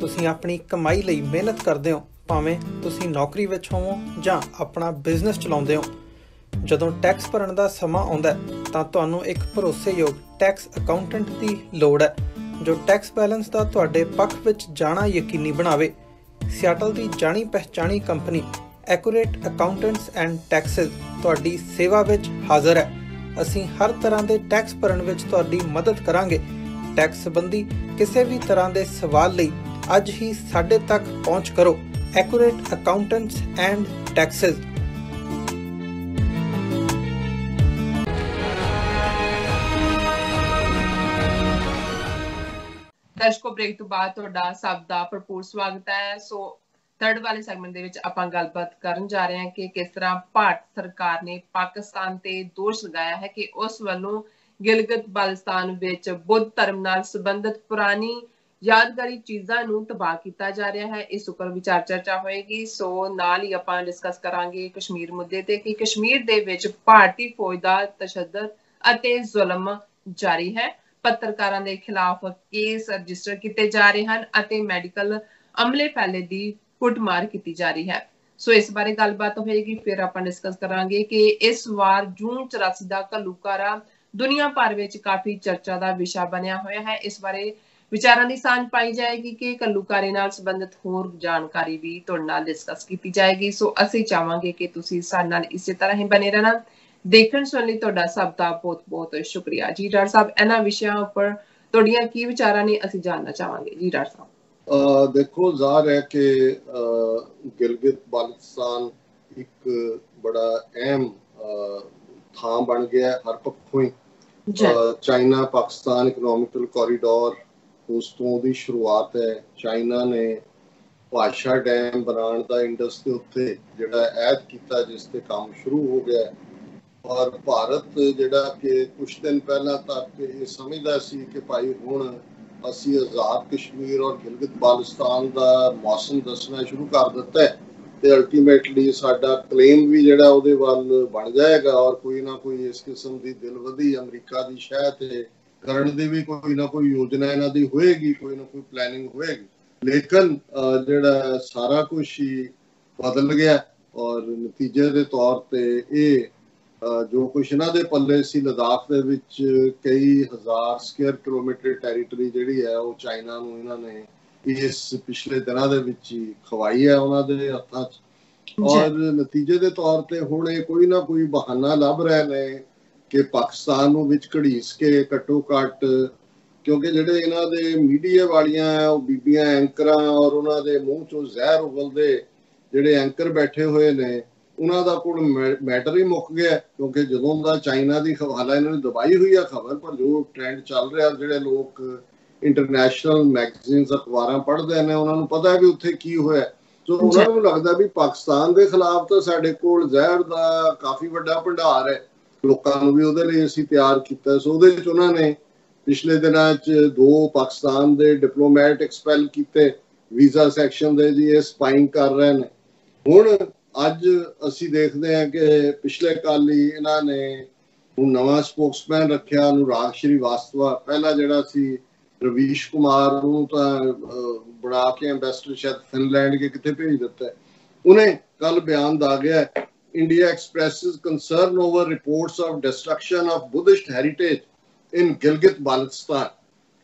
ਤੁਸੀਂ ਆਪਣੀ ਕਮਾਈ ਲਈ ਮਿਹਨਤ ਕਰਦੇ ਹੋ, ਭਾਵੇਂ ਤੁਸੀਂ ਨੌਕਰੀ ਵਿੱਚ ਹੋਵੋ ਜਾਂ ਆਪਣਾ ਬਿਜ਼ਨਸ ਚਲਾਉਂਦੇ ਹੋ। ਜਦੋਂ ਟੈਕਸ ਭਰਨ ਦਾ ਸਮਾਂ ਆਉਂਦਾ ਤਾਂ ਤੁਹਾਨੂੰ ਇੱਕ ਭਰੋਸੇਯੋਗ ਟੈਕਸ ਅਕਾਊਂਟੈਂਟ ਦੀ ਲੋੜ ਹੈ, ਜੋ ਟੈਕਸ ਬੈਲੈਂਸ ਦਾ ਤੁਹਾਡੇ ਪੱਖ ਵਿੱਚ ਜਾਣਾ ਯਕੀਨੀ ਬਣਾਵੇ। ਸਿਆਟਲ ਦੀ ਜਾਣੀ ਪਹਿਚਾਣੀ company accurate accountants and taxes ਤੁਹਾਡੀ ਸੇਵਾ ਵਿੱਚ ਹਾਜ਼ਰ ਹੈ। ਅਸੀਂ ਹਰ ਤਰ੍ਹਾਂ ਦੇ ਟੈਕਸ ਭਰਨ ਵਿੱਚ ਤੁਹਾਡੀ ਮਦਦ ਕਰਾਂਗੇ। ਟੈਕਸ ਸੰਬੰਧੀ ਕਿਸੇ ਵੀ ਤਰ੍ਹਾਂ ਦੇ ਸਵਾਲ ਲਈ ਅੱਜ ਹੀ ਸਾਡੇ ਤੱਕ ਪਹੁੰਚ ਕਰੋ। ਐਕੂਰੇਟ ਅਕਾਊਂਟੈਂਟਸ ਐਂਡ ਟੈਕਸਸ ਦਰਸ਼ਕੋ ਬ੍ਰੇਕ ਤੋਂ ਬਾਅਦ ਤੁਹਾਡਾ ਸਭ ਦਾ ਭਰਪੂਰ ਸਵਾਗਤ ਹੈ। ਸੋ ਥਰਡ ਵਾਲੇ ਸੈਗਮੈਂਟ ਦੇ ਵਿੱਚ ਆਪਾਂ ਗੱਲਬਾਤ ਕਰਨ ਜਾ ਰਹੇ ਹਾਂ ਕਿ ਕਿਸ ਤਰ੍ਹਾਂ ਭਾਰਤ ਸਰਕਾਰ ਨੇ ਪਾਕਿਸਤਾਨ ਤੇ ਦੋਸ਼ ਲਗਾਇਆ ਹੈ ਕਿ ਉਸ ਵੱਲੋਂ ਗਿਲਗਿਤ ਬਲਸਤਾਨ ਵਿੱਚ ਬੁੱਧ ਧਰਮ ਨਾਲ ਸੰਬੰਧਿਤ ਪੁਰਾਣੀ ਯਾਦਗਾਰੀ ਚੀਜ਼ਾਂ ਨੂੰ ਤਬਾਹ ਕੀਤਾ ਜਾ ਰਿਹਾ ਹੈ। ਇਸ ਉੱਪਰ ਵਿਚਾਰ ਚਰਚਾ ਹੋਏਗੀ। ਸੋ ਨਾਲ ਹੀ ਆਪਾਂ ਡਿਸਕਸ ਕਰਾਂਗੇ ਕਸ਼ਮੀਰ ਮੁੱਦੇ ਤੇ ਕਿ ਕਸ਼ਮੀਰ ਦੇ ਵਿੱਚ ਭਾਰਤੀ ਫੌਜ ਦਾ ਤਸ਼ੱਦਦ ਅਤੇ ਜ਼ੁਲਮ ਜਾਰੀ ਹੈ। ਪੱਤਰਕਾਰਾਂ ਦੇ ਖਿਲਾਫ ਕੇਸ ਰਜਿਸਟਰ ਕੀਤੇ ਜਾ ਰਹੇ ਹਨ ਅਤੇ ਮੈਡੀਕਲ ਅਮਲੇ ਪਹਿਲੇ ਦੀ ਕੁੱਟਮਾਰ ਕੀਤੀ ਜਾ ਰਹੀ ਹੈ। ਸੋ ਇਸ ਬਾਰੇ ਗੱਲਬਾਤ ਹੋਏਗੀ, ਫਿਰ ਆਪਾਂ ਡਿਸਕਸ ਕਰਾਂਗੇ ਕਿ ਇਸ ਵਾਰ ਜੂਨ 84 ਦਾ ਕਲੂਕਾਰਾ ਦੁਨੀਆ ਭਰ ਵਿੱਚ ਕਾਫੀ ਚਰਚਾ ਦਾ ਵਿਸ਼ਾ ਬਣਿਆ ਹੋਇਆ ਹੈ। ਇਸ ਬਾਰੇ ਵਿਚਾਰਾਂ ਦੀ ਸਾਂਝ ਪਾਈ ਜਾਏਗੀ ਕਿ ਕਲੂਕਾਰੇ ਨਾਲ ਸੰਬੰਧਿਤ ਹੋਰ ਜਾਣਕਾਰੀ ਵੀ ਤੁਹਾਡੇ ਨਾਲ ਡਿਸਕਸ ਕੀਤੀ ਜਾਏਗੀ। ਸੋ ਅਸੀਂ ਚਾਹਾਂਗੇ ਕਿ ਤੁਸੀਂ ਸਾਡੇ ਨਾਲ ਇਸੇ ਤਰ੍ਹਾਂ ਹੀ ਬਨੇ ਰਹਿਣਾ। ਦੇਖਣ ਸੁਣਨ ਲਈ ਤੁਹਾਡਾ ਸਭ ਦਾ ਬਹੁਤ-ਬਹੁਤ ਸ਼ੁਕਰੀਆ। ਜੀ ਡਾਕਟਰ ਸਾਹਿਬ, ਇਹਨਾਂ ਵਿਸ਼ਿਆਂ ਉੱਪਰ ਤੁਹਾਡੀਆਂ ਕੀ ਵਿਚਾਰਾਂ ਨੇ, ਅਸੀਂ ਜਾਣਨਾ ਚਾਹਾਂਗੇ। ਜੀ ਡਾਕਟਰ ਸਾਹਿਬ। ਦੇਖੋ ਜ਼ਾਹਰ ਹੈ ਕਿ ਗਿਲਗਿਤ ਬਾਲਟਿਸਤਾਨ ਇੱਕ ਬੜਾ ਅਹਿਮ ਥਾਂ ਬਣ ਗਿਆ ਹਰ ਪੱਖੋਂ ਹੀ। ਚਾਈਨਾ ਪਾਕਿਸਤਾਨ ਇਕਨੋਮਿਕਲ ਕੋਰੀਡੋਰ ਉਸ ਤੋਂ ਦੀ ਸ਼ੁਰੂਆਤ ਹੈ। ਚਾਈਨਾ ਨੇ ਭਾਸ਼ਾ ਡੈਮ ਬਣਾਉਣ ਦਾ ਇੰਡਸ ਦੇ ਉੱਤੇ ਜਿਹੜਾ ਐਡ ਕੀਤਾ ਜਿਸ ਤੇ ਕੰਮ ਸ਼ੁਰੂ ਹੋ ਗਿਆ ਔਰ ਭਾਰਤ ਜਿਹੜਾ ਕਿ ਕੁਝ ਦਿਨ ਪਹਿਲਾਂ ਤੱਕ ਇਹ ਸਮਝਦਾ ਸੀ ਕਿ ਭਾਈ ਹੁਣ ਅਸੀਂ ਆਜ਼ਾਦ ਕਸ਼ਮੀਰ ਔਰ ਗਿਲਗਿਤ ਬਾਲਸਤਾਨ ਦਾ ਮੌਸਮ ਦੱਸਣਾ ਸ਼ੁਰੂ ਕਰ ਦਿੱਤਾ ਹੈ ਤੇ ਅਲਟੀਮੇਟਲੀ ਸਾਡਾ ਕਲੇਮ ਵੀ ਜਿਹੜਾ ਉਹਦੇ ਵੱਲ ਬਣ ਜਾਏਗਾ ਔਰ ਕੋਈ ਨਾ ਕੋਈ ਇਸ ਕਿਸਮ ਦੀ ਦਿਲਵਦੀ ਅਮਰੀਕਾ ਦੀ ਸ਼ਹਿ ਤੇ ਕਰਨ ਦੀ ਵੀ ਕੋਈ ਨਾ ਕੋਈ ਯੋਜਨਾ ਇਹਨਾਂ ਦੀ ਹੋਏਗੀ, ਕੋਈ ਨਾ ਕੋਈ ਪਲੈਨਿੰਗ ਹੋਏਗੀ। ਲੇਕਿਨ ਜਿਹੜਾ ਸਾਰਾ ਕੁਝ ਹੀ ਬਦਲ ਗਿਆ ਔਰ ਨਤੀਜੇ ਦੇ ਤੌਰ ਤੇ ਇਹ ਜੋ ਕੁਝ ਇਹਨਾਂ ਦੇ ਪੱਲੇ ਸੀ ਲਦਾਖ ਦੇ ਵਿੱਚ ਕਈ ਹਜ਼ਾਰ ਸਕੁਅਰ ਕਿਲੋਮੀਟਰ ਟੈਰੀਟਰੀ ਜਿਹੜੀ ਹੈ ਉਹ ਚਾਈਨਾ ਨੂੰ ਇਹਨਾਂ ਨੇ ਇਸ ਪਿਛਲੇ ਦਿਨਾਂ ਦੇ ਵਿੱਚ ਹੀ ਖਵਾਈ ਹੈ ਉਹਨਾਂ ਦੇ ਹੱਥਾਂ 'ਚ। ਔਰ ਨਤੀਜੇ ਦੇ ਤੌਰ ਤੇ ਹੁਣ ਇਹ ਕੋਈ ਨਾ ਕੋਈ ਬਹਾਨਾ ਲੱਭ ਰਹੇ ਨੇ ਕਿ ਪਾਕਿਸਤਾਨ ਨੂੰ ਵਿੱਚ ਘੜੀਸ ਕੇ ਕਟੋ ਕਟ ਕਿਉਂਕਿ ਜਿਹੜੇ ਇਹਨਾਂ ਦੇ ਮੀਡੀਆ ਵਾਲੀਆਂ ਉਹ ਬੀਬੀਆਂ ਐਂਕਰਾਂ ਔਰ ਉਹਨਾਂ ਦੇ ਮੂੰਹ ਚੋਂ ਜ਼ਹਿਰ ਉਗਲਦੇ ਜਿਹੜੇ ਐਂਕਰ ਬੈਠੇ ਹੋਏ ਨੇ ਉਹਨਾਂ ਦਾ ਕੋਲ ਮੈਟਰ ਹੀ ਮੁੱਕ ਗਿਆ ਕਿਉਂਕਿ ਜਦੋਂ ਦਾ ਚਾਈਨਾ ਦੀ ਹਵਾਲਾ ਇਹਨਾਂ ਨੇ ਦਬਾਈ ਹੋਈ ਆ ਖਬਰ ਪਰ ਜੋ ਟ੍ਰੈਂਡ ਚੱਲ ਰਿਹਾ ਜਿਹੜੇ ਲੋਕ ਇੰਟਰਨੈਸ਼ਨਲ ਮੈਗਜ਼ੀਨਸ ਅਖਬਾਰਾਂ ਪੜ੍ਹਦੇ ਨੇ ਉਹਨਾਂ ਨੂੰ ਪਤਾ ਹੈ ਵੀ ਉੱਥੇ ਕੀ ਹੋਇਆ। ਸੋ ਉਹਨਾਂ ਨੂੰ ਲੱਗਦਾ ਵੀ ਪਾਕਿਸਤਾਨ ਦੇ ਖਿਲਾਫ ਤਾਂ ਸਾਡੇ ਕੋਲ ਜ਼ਹਿਰ ਦਾ ਕਾਫੀ ਵੱਡਾ ਭੰਡਾਰ ਹੈ। ਲੋਕਾਂ ਨੂੰ ਵੀ ਉਹਦੇ ਲਈ ਅਸੀਂ ਤਿਆਰ ਕੀਤਾ। ਸੋ ਉਹਦੇ ਵਿੱਚ ਉਹਨਾਂ ਨੇ ਪਿਛਲੇ ਦਿਨਾਂ 'ਚ ਦੋ ਪਾਕਿਸਤਾਨ ਦੇ ਡਿਪਲੋਮੈਟ ਐਕਸਪੈਲ ਕੀਤੇ। ਵੀਜ਼ਾ ਸੈਕਸ਼ਨ ਦੇ ਜੀ ਇਹ ਸਪਾਈਂਗ ਕਰ ਰਹੇ ਨੇ। ਹੁਣ ਅੱਜ ਅਸੀਂ ਦੇਖਦੇ ਹਾਂ ਕਿ ਪਿਛਲੇ ਕੱਲ ਹੀ ਇਹਨਾਂ ਨੇ ਹੁਣ ਨਵਾਂ ਸਪੋਕਸਮੈਨ ਰੱਖਿਆ, ਅਨੁਰਾਗ ਸ਼੍ਰੀਵਾਸਤਵਾ ਪਹਿਲਾ ਜਿਹੜਾ ਸੀ ਰਵੀਸ਼ ਕੁਮਾਰ ਨੂੰ ਤਾਂ ਬਣਾ ਕੇ ਐਮਬੈਸਡਰ ਸ਼ਾਇਦ ਫਿਨਲੈਂਡ ਕੇ ਕਿੱਥੇ ਭੇਜ ਦਿੱਤਾ ਉਹਨੇ ਕੱਲ ਬਿਆਨ ਦਾ ਗਿਆ India expresses concern over reports of destruction of Buddhist heritage in Gilgit Baltistan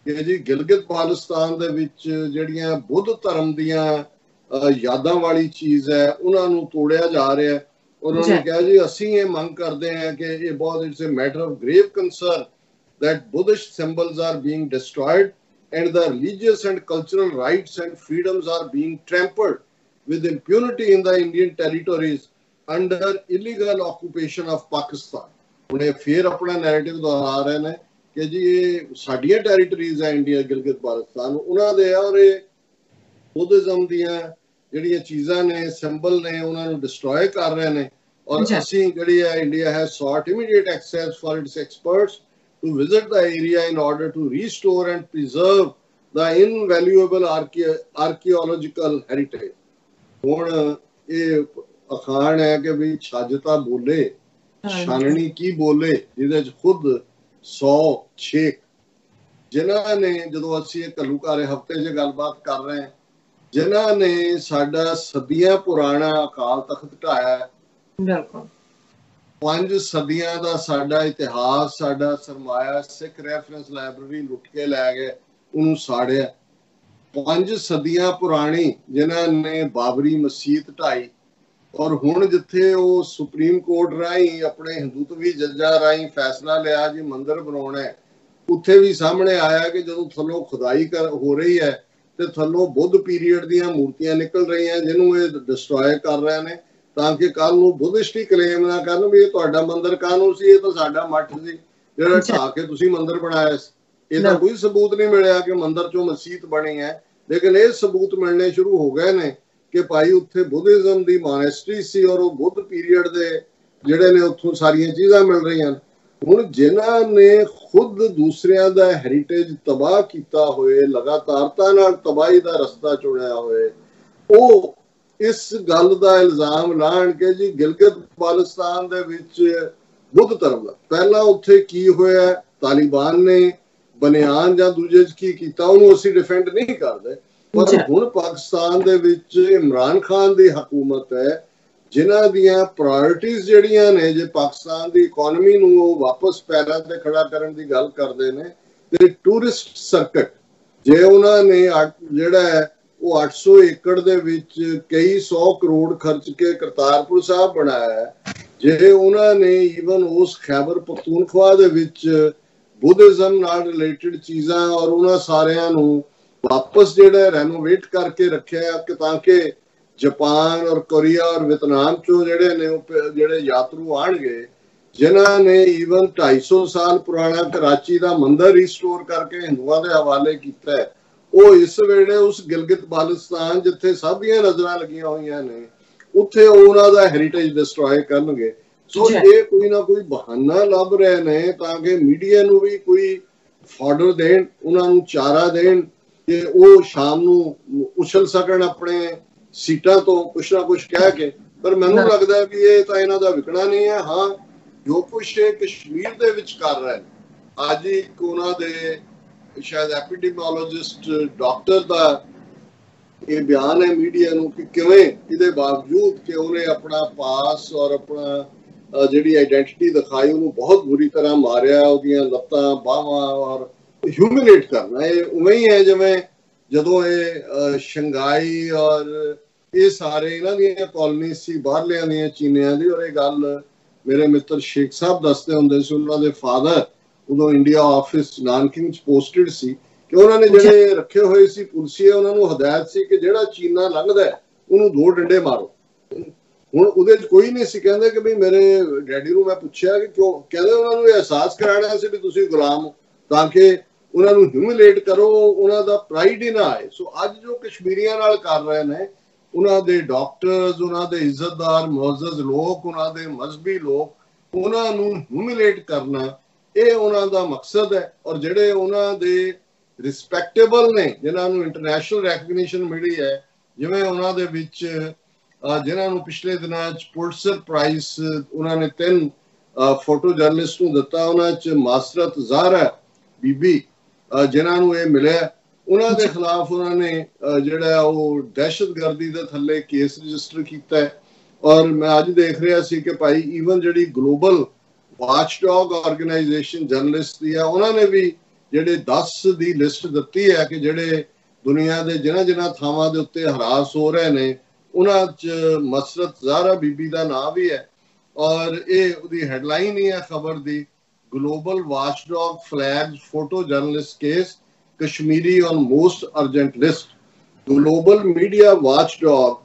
ਕਿ ਜੀ ਗਿਲਗਿਤ ਬਾਲਟਿਸਤਾਨ ਦੇ ਵਿੱਚ ਜਿਹੜੀਆਂ ਬੁੱਧ ਧਰਮ ਦੀਆਂ ਯਾਦਾਂ ਵਾਲੀ ਚੀਜ਼ ਹੈ ਉਹਨਾਂ ਨੂੰ ਤੋੜਿਆ ਜਾ ਰਿਹਾ ਹੈ ਉਹਨਾਂ ਨੇ ਕਿਹਾ ਜੀ ਅਸੀਂ ਇਹ ਮੰਗ ਕਰਦੇ ਹਾਂ ਕਿ ਇਹ ਬਹੁਤ it's a matter of grave concern that Buddhist symbols are being destroyed and the religious and cultural rights and freedoms are being trampled with impunity in the Indian territories under illegal occupation of Pakistan. ਉਹਨੇ ਫੇਰ ਆਪਣਾ narrative ਦੁਹਰਾ ਰਹੇ ਨੇ ਕਿ ਜੀ ਇਹ ਸਾਡੀਆਂ territories ਹੈ ਇੰਡੀਆ ਗਿਲਗਿਤ ਬਾਲਟਿਸਤਾਨ ਉਹਨਾਂ ਦੇ ਔਰ ਇਹ ਬੁੱਧਿਜ਼ਮ ਦੀਆਂ ਜਿਹੜੀਆਂ ਚੀਜ਼ਾਂ ਨੇ ਸਿੰਬਲ ਨੇ ਉਹਨਾਂ ਨੂੰ ਡਿਸਟਰੋਏ ਕਰ ਰਹੇ ਨੇ। ਔਰ ਅਸੀਂ ਜਿਹੜੀ ਹੈ ਇੰਡੀਆ ਹੈ sought immediate access for its experts to visit the area in order to restore and preserve the invaluable archaeological heritage ਹੁਣ ਇਹ ਅਖਾਣ ਹੈ ਕਿ ਵੀ ਛੱਜਤਾ ਬੋਲੇ ਛਾਨਣੀ ਕੀ ਬੋਲੇ ਜਿਹਦੇ ਚ ਖੁਦ 100 ਛੇਕ। ਜਿਨ੍ਹਾਂ ਨੇ ਜਦੋਂ ਅਸੀਂ ਇਹ ਘੱਲੂਕਾਰੇ ਹਫ਼ਤੇ 'ਚ ਗੱਲਬਾਤ ਕਰ ਰਹੇ ਹਾਂ ਜਿਨ੍ਹਾਂ ਨੇ ਸਾਡਾ ਸਦੀਆਂ ਪੁਰਾਣਾ ਅਕਾਲ ਤਖਤ ਢਾਇਆ ਬਿਲਕੁਲ। ਪੰਜ ਸਦੀਆਂ ਦਾ ਸਾਡਾ ਇਤਿਹਾਸ ਸਾਡਾ ਸਰਮਾਇਆ ਸਿੱਖ ਰੈਫਰੈਂਸ ਲਾਇਬ੍ਰੇਰੀ ਲੁੱਟ ਕੇ ਲੈ ਗਏ ਉਹਨੂੰ ਸਾੜਿਆ। ਪੰਜ ਸਦੀਆਂ ਪੁਰਾਣੀ ਜਿਨ੍ਹਾਂ ਨੇ ਬਾਬਰੀ ਮਸਜਿਦ ਢਾਈ ਔਰ ਹੁਣ ਜਿੱਥੇ ਉਹ ਸੁਪਰੀਮ ਕੋਰਟ ਰਾਹੀਂ ਆਪਣੇ ਹਿੰਦੂਤਵੀ ਜੱਜਾਂ ਰਾਹੀਂ ਫੈਸਲਾ ਲਿਆ ਜੀ ਮੰਦਿਰ ਬਣਾਉਣਾ ਹੈ ਉੱਥੇ ਵੀ ਸਾਹਮਣੇ ਆਇਆ ਕਿ ਜਦੋਂ ਥੱਲੋਂ ਖੁਦਾਈ ਕਰ ਹੋ ਰਹੀ ਹੈ ਤੇ ਥੱਲੋਂ ਬੁੱਧ ਪੀਰੀਅਡ ਦੀਆਂ ਮੂਰਤੀਆਂ ਨਿਕਲ ਰਹੀਆਂ ਜਿਹਨੂੰ ਇਹ ਡਿਸਟਰੋਏ ਕਰ ਰਹੇ ਨੇ ਤਾਂ ਕਿ ਕੱਲ ਨੂੰ ਬੁੱਧਿਸਟੀ ਕਲੇਮ ਨਾ ਕਰਨ ਵੀ ਇਹ ਤੁਹਾਡਾ ਮੰਦਿਰ ਕਾਨੂੰ ਸੀ ਇਹ ਤਾਂ ਸਾਡਾ ਮੱਠ ਸੀ ਜਿਹੜਾ ਢਾ ਕੇ ਤੁਸੀਂ ਮੰਦਿਰ ਬਣਾਇਆ ਸੀ। ਇਹਦਾ ਕੋਈ ਸਬੂਤ ਨਹੀਂ ਮਿਲਿਆ ਕਿ ਮੰਦਿਰ ਚੋਂ ਮਸਜਿਦ ਬਣੀ ਹੈ ਲੇਕਿਨ ਇਹ ਸਬੂਤ ਮਿਲਣੇ ਸ਼ੁਰੂ ਹੋ ਗਏ ਨੇ ਕਿ ਭਾਈ ਉੱਥੇ ਬੁੱਧਿਜ਼ਮ ਦੀ ਮੋਨੈਸਟਰੀ ਸੀ ਔਰ ਉਹ ਬੁੱਧ ਪੀਰੀਅਡ ਦੇ ਜਿਹੜੇ ਨੇ ਉੱਥੋਂ ਸਾਰੀਆਂ ਚੀਜ਼ਾਂ ਮਿਲ ਰਹੀਆਂ ਹੁਣ ਜਿਨ੍ਹਾਂ ਨੇ ਖੁਦ ਦੂਸਰਿਆਂ ਦਾ ਹੈਰੀਟੇਜ ਤਬਾਹ ਕੀਤਾ ਹੋਏ ਲਗਾਤਾਰਤਾ ਨਾਲ ਤਬਾਹੀ ਦਾ ਰਸਤਾ ਚੁਣਿਆ ਹੋਏ ਉਹ ਇਸ ਗੱਲ ਦਾ ਇਲਜ਼ਾਮ ਲਾਣ ਕੇ ਜੀ ਗਿਲਗਿਤ ਬਾਲਸਤਾਨ ਦੇ ਵਿੱਚ ਬੁੱਧ ਧਰਮ ਦਾ। ਪਹਿਲਾਂ ਉੱਥੇ ਕੀ ਹੋਇਆ ਤਾਲਿਬਾਨ ਨੇ ਬਨਿਆਨ ਜਾਂ ਦੂਜੇ ਚ ਕੀ ਕੀਤਾ ਉਹਨੂੰ ਅਸੀਂ ਡਿਫੈਂਡ ਨਹੀਂ ਕਰਦੇ। ਪਰ ਹੁਣ ਪਾਕਿਸਤਾਨ ਦੇ ਵਿੱਚ ਇਮਰਾਨ ਖਾਨ ਦੀ ਹਕੂਮਤ ਹੈ ਜਿਨ੍ਹਾਂ ਦੀਆਂ ਪ੍ਰਾਇੋਰਟੀਆਂ ਜਿਹੜੀਆਂ ਨੇ, ਜੇ ਪਾਕਿਸਤਾਨ ਦੀ ਇਕਨੋਮੀ ਨੂੰ ਉਹ ਵਾਪਸ ਪੈਰਾਂ ਤੇ ਖੜਾ ਕਰਨ ਦੀ ਗੱਲ ਕਰਦੇ ਨੇ, ਤੇ ਟੂਰਿਸਟ ਸਰਕਟ ਜੇ ਉਹਨਾਂ ਨੇ ਜਿਹੜਾ ਹੈ, ਉਹ 800 ਏਕੜ ਦੇ ਵਿੱਚ ਕਈ 100 ਕਰੋੜ ਖਰਚ ਕੇ ਕਰਤਾਰਪੁਰ ਸਾਹਿਬ ਬਣਾਇਆ ਜੇ ਉਹਨਾਂ ਨੇ ਈਵਨ ਉਸ ਖੈਬਰ ਪਖਤੂਨਖਵਾ ਦੇ ਵਿੱਚ ਬੁੱਧਿਜ਼ਮ ਨਾਲ ਰਿਲੇਟਡ ਚੀਜ਼ਾਂ ਔਰ ਉਹਨਾਂ ਸਾਰਿਆਂ ਨੂੰ ਵਾਪਸ ਜਿਹੜਾ ਰੈਨੋਵੇਟ ਕਰਕੇ ਰੱਖਿਆ ਕਿ ਤਾਂ ਕਿ ਜਾਪਾਨ ਔਰ ਕੋਰੀਆ ਔਰ ਵਿetnam ਚੋਂ ਜਿਹੜੇ ਨੇ ਜਿਹੜੇ ਯਾਤਰੂ ਆਣਗੇ ਜਿਨ੍ਹਾਂ ਨੇ ਈਵਨ 250 ਸਾਲ ਪੁਰਾਣਾ ਕਰਾਚੀ ਦਾ ਮੰਦਿਰ ਰੀਸਟੋਰ ਕਰਕੇ ਹਿੰਦੂਆਂ ਦੇ ਹਵਾਲੇ ਕੀਤਾ ਹੈ। ਉਹ ਇਸ ਵੇਲੇ ਉਸ ਗਿਲਗਿਤ ਬਾਲਸਤਾਨ ਜਿੱਥੇ ਸਭ ਦੀਆਂ ਨਜ਼ਰਾਂ ਲੱਗੀਆਂ ਹੋਈਆਂ ਨੇ ਉੱਥੇ ਉਹਨਾਂ ਦਾ ਹੈਰੀਟੇਜ ਡਿਸਟਰੋਏ ਕਰਨਗੇ। ਸੋ ਇਹ ਕੋਈ ਨਾ ਕੋਈ ਬਹਾਨਾ ਲੱਭ ਰਹੇ ਨੇ ਤਾਂ ਕਿ ਮੀਡੀਆ ਨੂੰ ਵੀ ਕੋਈ ਫਾਡਰ ਦੇਣ ਉਹਨਾਂ ਨੂੰ ਚਾਰਾ ਦੇਣ ਕਿ ਉਹ ਸ਼ਾਮ ਨੂੰ ਉਛਲ ਸਕਣ ਆਪਣੇ ਸੀਟਾਂ ਤੋਂ ਕੁਛ ਨਾ ਕੁਛ ਕਹਿ ਕੇ ਪਰ ਮੈਨੂੰ ਲੱਗਦਾ ਵੀ ਇਹ ਤਾਂ ਇਹਨਾਂ ਦਾ ਵਿਕਣਾ ਨਹੀਂ ਹੈ। ਹਾਂ ਜੋ ਕੁਛ ਇਹ ਕਸ਼ਮੀਰ ਦੇ ਵਿੱਚ ਕਰ ਰਹੇ ਨੇ ਅੱਜ ਇੱਕ ਉਹਨਾਂ ਦੇ ਸ਼ਾਇਦ ਐਪੀਡੈਮੀਓਲੋਜਿਸਟ ਡਾਕਟਰ ਦਾ ਇਹ ਬਿਆਨ ਹੈ ਮੀਡੀਆ ਨੂੰ ਕਿ ਕਿਵੇਂ ਇਹਦੇ ਬਾਵਜੂਦ ਕਿ ਉਹਨੇ ਆਪਣਾ ਪਾਸ ਔਰ ਆਪਣਾ ਜਿਹੜੀ ਆਇਡੈਂਟੀਟੀ ਦਿਖਾਈ ਉਹਨੂੰ ਬਹੁਤ ਬੁਰੀ ਤਰ੍ਹਾਂ ਮਾਰਿਆ ਉਹਦੀਆਂ ਲੱਤਾਂ ਬਾਹਾਂ ਔਰ ਹਿਊਮਿਲੇਟ ਕਰਨਾ ਇਹ ਉਵੇਂ ਹੀ ਹੈ ਜਿਵੇਂ ਜਦੋਂ ਇਹ ਸ਼ੰਗਾਈ ਔਰ ਇਹ ਸਾਰੇ ਇਹਨਾਂ ਦੀਆਂ ਕਾਲਨੀਆਂ ਸੀ ਬਾਹਰਲਿਆਂ ਦੀਆਂ ਚੀਨੀਆਂ ਦੀ ਔਰ ਇਹ ਗੱਲ ਮੇਰੇ ਮਿੱਤਰ ਸ਼ੇਖ ਸਾਹਿਬ ਦੱਸਦੇ ਹੁੰਦੇ ਸੀ ਉਹਨਾਂ ਦੇ ਫਾਦਰ ਉਦੋਂ ਇੰਡੀਆ ਆਫਿਸ ਨਾਨਕਿੰਗ ਚ ਪੋਸਟਡ ਸੀ ਕਿ ਉਹਨਾਂ ਨੇ ਜਿਹੜੇ ਰੱਖੇ ਹੋਏ ਸੀ ਪੁਲਸੀਏ ਉਹਨਾਂ ਨੂੰ ਹਦਾਇਤ ਸੀ ਕਿ ਜਿਹੜਾ ਚੀਨਾ ਲੰਘਦਾ ਉਹਨੂੰ ਦੋ ਡੰਡੇ ਮਾਰੋ। ਹੁਣ ਉਹਦੇ ਚ ਕੋਈ ਨਹੀਂ ਸੀ ਕਹਿੰਦੇ ਕਿ ਵੀ ਮੇਰੇ ਡੈਡੀ ਨੂੰ ਮੈਂ ਪੁੱਛਿਆ ਕਿ ਕਿਉਂ ਕਹਿੰਦੇ ਉਹਨਾਂ ਨੂੰ ਇਹ ਅਹਿਸਾਸ ਕਰਾਣਾ ਸੀ ਵੀ ਤੁਸੀਂ ਗੁਲਾਮ ਹੋ ਤਾਂ ਕਿ ਉਹਨਾਂ ਨੂੰ ਹਿਊਮਿਲੇਟ ਕਰੋ, ਉਹਨਾਂ ਦਾ ਪ੍ਰਾਈਡ ਹੀ ਨਾ ਆਏ। ਸੋ ਅੱਜ ਜੋ ਕਸ਼ਮੀਰੀਆਂ ਨਾਲ ਕਰ ਰਹੇ ਨੇ, ਉਹਨਾਂ ਦੇ ਡਾਕਟਰਸ ਉਹਨਾਂ ਦੇ ਇੱਜ਼ਤਦਾਰ, ਮੁਅੱਜ਼ਜ਼ ਲੋਕ, ਉਹਨਾਂ ਦੇ ਮਜ਼ਬੀ ਲੋਕ, ਉਹਨਾਂ ਨੂੰ ਹਿਊਮਿਲੇਟ ਕਰਨਾ, ਇਹ ਉਹਨਾਂ ਦਾ ਮਕਸਦ ਹੈ। ਔਰ ਜਿਹੜੇ ਉਹਨਾਂ ਦੇ ਰਿਸਪੈਕਟੇਬਲ ਨੇ, ਜਿਨ੍ਹਾਂ ਨੂੰ ਇੰਟਰਨੈਸ਼ਨਲ ਰੈਕਗਨੀਸ਼ਨ ਮਿਲੀ ਹੈ, ਜਿਵੇਂ ਉਹਨਾਂ ਦੇ ਵਿੱਚ ਜਿਨ੍ਹਾਂ ਨੂੰ ਪਿਛਲੇ ਦਿਨਾਂ 'ਚ ਪੁਲਸਰ ਪ੍ਰਾਈਜ਼ ਉਹਨਾਂ ਨੇ ਤਿੰਨ ਫੋਟੋ ਜਰਨਲਿਸਟ ਨੂੰ ਦਿੱਤਾ, ਉਹਨਾਂ 'ਚ ਮਾਸਰਤ ਜ਼ਾਰਾ ਬੀਬੀ ਜਿਨ੍ਹਾਂ ਨੂੰ ਇਹ ਮਿਲਿਆ, ਉਹਨਾਂ ਦੇ ਖਿਲਾਫ ਉਹਨਾਂ ਨੇ ਜਿਹੜਾ ਉਹ ਦਹਿਸ਼ਤਗਰਦੀ ਦੇ ਥੱਲੇ ਕੇਸ ਰਜਿਸਟਰ ਕੀਤਾ ਹੈ। ਔਰ ਮੈਂ ਅੱਜ ਦੇਖ ਰਿਹਾ ਸੀ ਕਿ ਭਾਈ ਈਵਨ ਜਿਹੜੀ ਗਲੋਬਲ ਵਾਚਡੌਗ ਆਰਗੇਨਾਈਜੇਸ਼ਨ ਜਰਨਲਿਸਟ ਦੀ ਆ ਉਹਨਾਂ ਨੇ ਵੀ ਜਿਹੜੇ 10 ਦੀ ਲਿਸਟ ਦਿੱਤੀ ਹੈ ਕਿ ਜਿਹੜੇ ਦੁਨੀਆ ਦੇ ਜਿਨ੍ਹਾਂ ਜਿਨ੍ਹਾਂ ਥਾਵਾਂ ਦੇ ਉੱਤੇ ਹਰਾਸ ਹੋ ਰਹੇ ਨੇ, ਉਹਨਾਂ 'ਚ ਮਸਰਤ ਜ਼ਾਰਾ ਬੀਬੀ ਦਾ ਨਾਮ ਵੀ ਹੈ। ਔਰ ਇਹ ਉਹਦੀ ਹੈਡਲਾਈਨ ਹੀ ਹੈ ਖਬਰ ਦੀ। global watchdog flags photojournalist case Kashmiri on most urgent list. Global media watchdog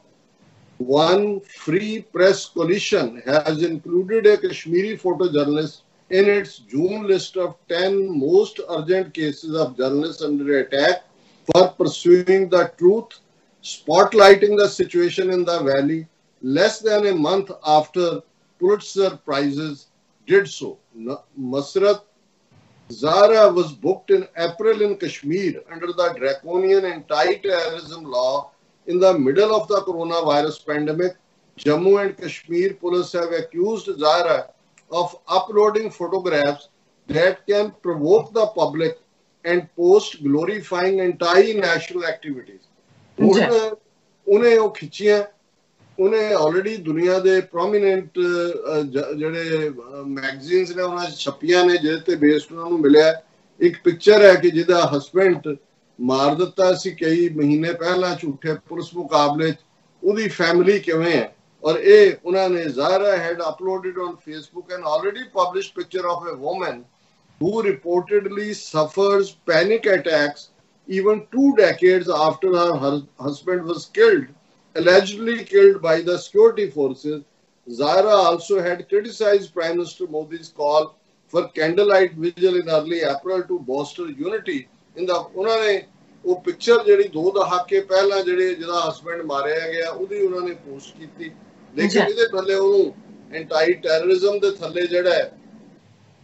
one free press coalition has included a Kashmiri photojournalist in its June list of 10 most urgent cases of journalists under attack for pursuing the truth, spotlighting the situation in the valley less than a month after Pulitzer Prizes ڈیڑھ سو۔ Masrat Zahra was booked in April in Kashmir under the draconian anti terrorism law in the middle of the corona virus pandemic Jammu and Kashmir police have accused Zahra of uploading photographs that can provoke the public and post glorifying anti national activities انہیں وہ کھچیاں ਉਹਨੇ already ਦੁਨੀਆ ਦੇ prominent ਜਿਹੜੇ magazines ਨੇ, ਉਹਨਾਂ 'ਚ ਛਪੀਆਂ ਨੇ, ਜਿਹਦੇ ਤੇ ਬੇਸਡ ਉਹਨਾਂ ਨੂੰ ਮਿਲਿਆ। ਇੱਕ ਪਿਕਚਰ ਹੈ ਕਿ ਜਿਹਦਾ ਹਸਬੰਡ ਮਾਰ ਦਿੱਤਾ ਸੀ ਕਈ ਮਹੀਨੇ ਪਹਿਲਾਂ ਝੂਠੇ ਪੁਲਿਸ ਮੁਕਾਬਲੇ 'ਚ। ਉਹਦੀ ਫੈਮਿਲੀ ਕਿਵੇਂ ਹੈ? ਔਰ ਇਹ ਉਹਨਾਂ ਨੇ Zahra had uploaded on Facebook and already published picture of a woman who reportedly suffers panic attacks even two decades after her husband was killed. Allegedly killed by the security forces. Zaira also had criticized Prime Minister Modi's call for candlelight vigil in early April to bolster unity in the ਉਹਨਾਂ ਨੇ ਉਹ picture ਜਿਹੜੀ ਦੋ ਦਹਾਕੇ ਪਹਿਲਾਂ ਜਿਹੜੇ ਜਿਹਦਾ husband ਮਾਰਿਆ ਗਿਆ ਉਹਦੀ ਉਹਨਾਂ ਨੇ ਪੋਸਟ ਕੀਤੀ ਲੇਕਿਨ ਇਹਦੇ ਥੱਲੇ ਉਹਨੂੰ ਐਂਟੀ ਟੈਰਰਿਜ਼ਮ ਦੇ ਥੱਲੇ ਜਿਹੜਾ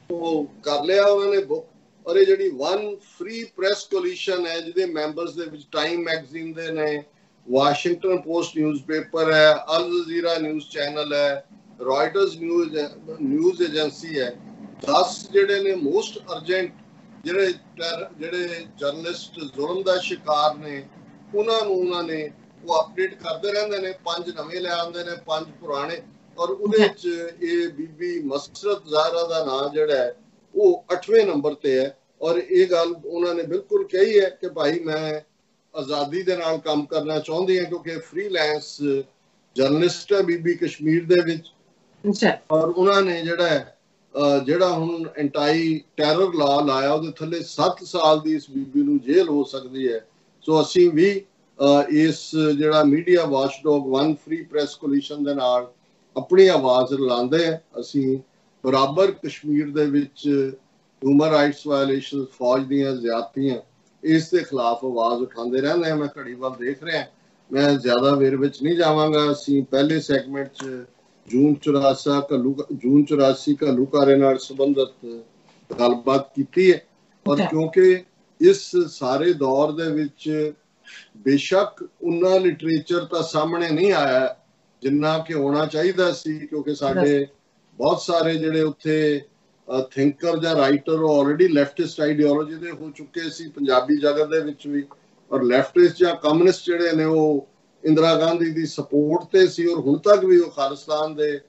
ਉਹ ਕਰ ਲਿਆ ਉਹਨਾਂ ਨੇ ਬੁੱਕ ਔਰ ਇਹ ਜਿਹੜੀ ਵਨ ਫ੍ਰੀ ਪ੍ਰੈਸ ਕੋਲੀਸ਼ਨ ਹੈ ਜਿਹਦੇ ਮੈਂਬਰਸ ਦੇ ਵਿੱਚ ਟਾਈਮ ਮੈਗਜ਼ੀਨ ਦੇ ਨੇ ਵਾਸ਼ਿੰਗਟਨ ਪੋਸਟ ਨਿਊਜ਼ਪੇਪਰ ਹੈ ਅਲ ਜਜ਼ੀਰਾ ਨਿਊਜ਼ ਚੈਨਲ ਹੈ ਰॉयਟਰਸ ਨਿਊਜ਼ ਨਿਊਜ਼ ਏਜੰਸੀ ਹੈ 10 ਜਿਹੜੇ ਨੇ ਮੋਸਟ ਅਰਜੈਂਟ ਜਿਹੜੇ ਜਿਹੜੇ ਜਰਨਲਿਸਟ ਜ਼ੁਲਮ ਦਾ ਸ਼ਿਕਾਰ ਨੇ ਉਹਨਾਂ ਨੂੰ ਉਹਨਾਂ ਨੇ ਉਹ ਅਪਡੇਟ ਕਰਦੇ ਰਹਿੰਦੇ ਨੇ ਪੰਜ ਨਵੇਂ ਲੈ ਆਉਂਦੇ ਨੇ ਪੰਜ ਪੁਰਾਣੇ ਔਰ ਉਹਦੇ ਵਿੱਚ ਇਹ ਬੀਬੀ ਮਸਰਤ ਜ਼ਾਹਰਾ ਦਾ ਨਾਮ ਜਿਹੜਾ ਹੈ ਉਹ 8ਵੇਂ ਨੰਬਰ ਤੇ ਹੈ ਔਰ ਇਹ ਗੱਲ ਉਹਨਾਂ ਨੇ ਬਿਲਕੁਲ ਕਹੀ ਹੈ ਕਿ ਭਾਈ ਮੈਂ ਆਜ਼ਾਦੀ ਦੇ ਨਾਲ ਕੰਮ ਕਰਨਾ ਚਾਹੁੰਦੀ ਹਾਂ ਕਿਉਂਕਿ ਫ੍ਰੀਲੈਂਸ ਜਰਨਲਿਸਟ ਹੈ ਬੀਬੀ ਕਸ਼ਮੀਰ ਦੇ ਵਿੱਚ। ਅੱਛਾ। ਔਰ ਉਹਨਾਂ ਨੇ ਜਿਹੜਾ ਜਿਹੜਾ ਹੁਣ ਐਂਟਾਈ ਟੈਰਰ ਲਾ ਲਾਇਆ ਉਹਦੇ ਥੱਲੇ 7 ਸਾਲ ਦੀ ਇਸ ਬੀਬੀ ਨੂੰ ਜੇਲ੍ਹ ਹੋ ਸਕਦੀ ਹੈ। ਸੋ ਅਸੀਂ ਵੀ ਇਸ ਜਿਹੜਾ media watchdog one free press coalition ਦੇ ਨਾਲ ਆਪਣੀ ਆਵਾਜ਼ ਲਾਉਂਦੇ ਹਾਂ ਅਸੀਂ ਬਰਾਬਰ ਕਸ਼ਮੀਰ ਦੇ ਵਿੱਚ ਹਿਊਮਨ ਰਾਈਟਸ ਵਾਇਲੇਸ਼ਨ ਫੌਜ ਦੀਆਂ ਜ਼ਿਆਦਤੀਆਂ ਇਸ ਦੇ ਖਿਲਾਫ ਆਵਾਜ਼ ਉਠਾਉਂਦੇ ਰਹਿੰਦੇ ਹਾਂ। ਮੈਂ ਘੜੀ ਵੱਲ ਦੇਖ ਰਿਹਾ। ਮੈਂ ਜ਼ਿਆਦਾ ਵੇਰ ਵਿੱਚ ਨਹੀਂ ਜਾਵਾਂਗਾ। ਅਸੀਂ ਪਹਿਲੇ ਸੈਗਮੈਂਟ 'ਚ ਜੂਨ 84 ਕੱਲੂ ਜੂਨ 84 ਘੱਲੂਘਾਰੇ ਨਾਲ ਸੰਬੰਧਿਤ ਗੱਲਬਾਤ ਕੀਤੀ ਹੈ। ਔਰ। ਕਿਉਂਕਿ ਇਸ ਸਾਰੇ ਦੌਰ ਦੇ ਵਿੱਚ ਬੇਸ਼ੱਕ ਉਹਨਾਂ ਲਿਟਰੇਚਰ ਤਾਂ ਸਾਹਮਣੇ ਨਹੀਂ ਆਇਆ ਜਿੰਨਾ ਕਿ ਹੋਣਾ ਚਾਹੀਦਾ ਸੀ ਕਿਉਂਕਿ ਸਾਡੇ ਬਹੁਤ ਸਾਰੇ ਜਿਹੜੇ ਉੱਥੇ ਥਿੰਕਰ ਜਾਂ ਰਾਈਟਰ ਆਲਰੇਡੀ ਲੈਫਟਿਸਟ ਆਈਡੀਓਲੋਜੀ ਦੇ ਹੋ ਚੁੱਕੇ ਸੀ ਪੰਜਾਬੀ ਜਗਤ ਦੇ ਵਿੱਚ ਵੀ। ਔਰ ਲੈਫਟਿਸਟ ਜਾਂ ਕਮਿਊਨਿਸਟ ਜਿਹੜੇ ਨੇ ਉਹ ਇੰਦਰਾ ਗਾਂਧੀ ਦੀ ਸਪੋਰਟ ਤੇ ਸੀ ਔਰ ਹੁਣ ਤੱਕ ਵੀ ਉਹ ਖਾਲਿਸਤਾਨ ਦੇ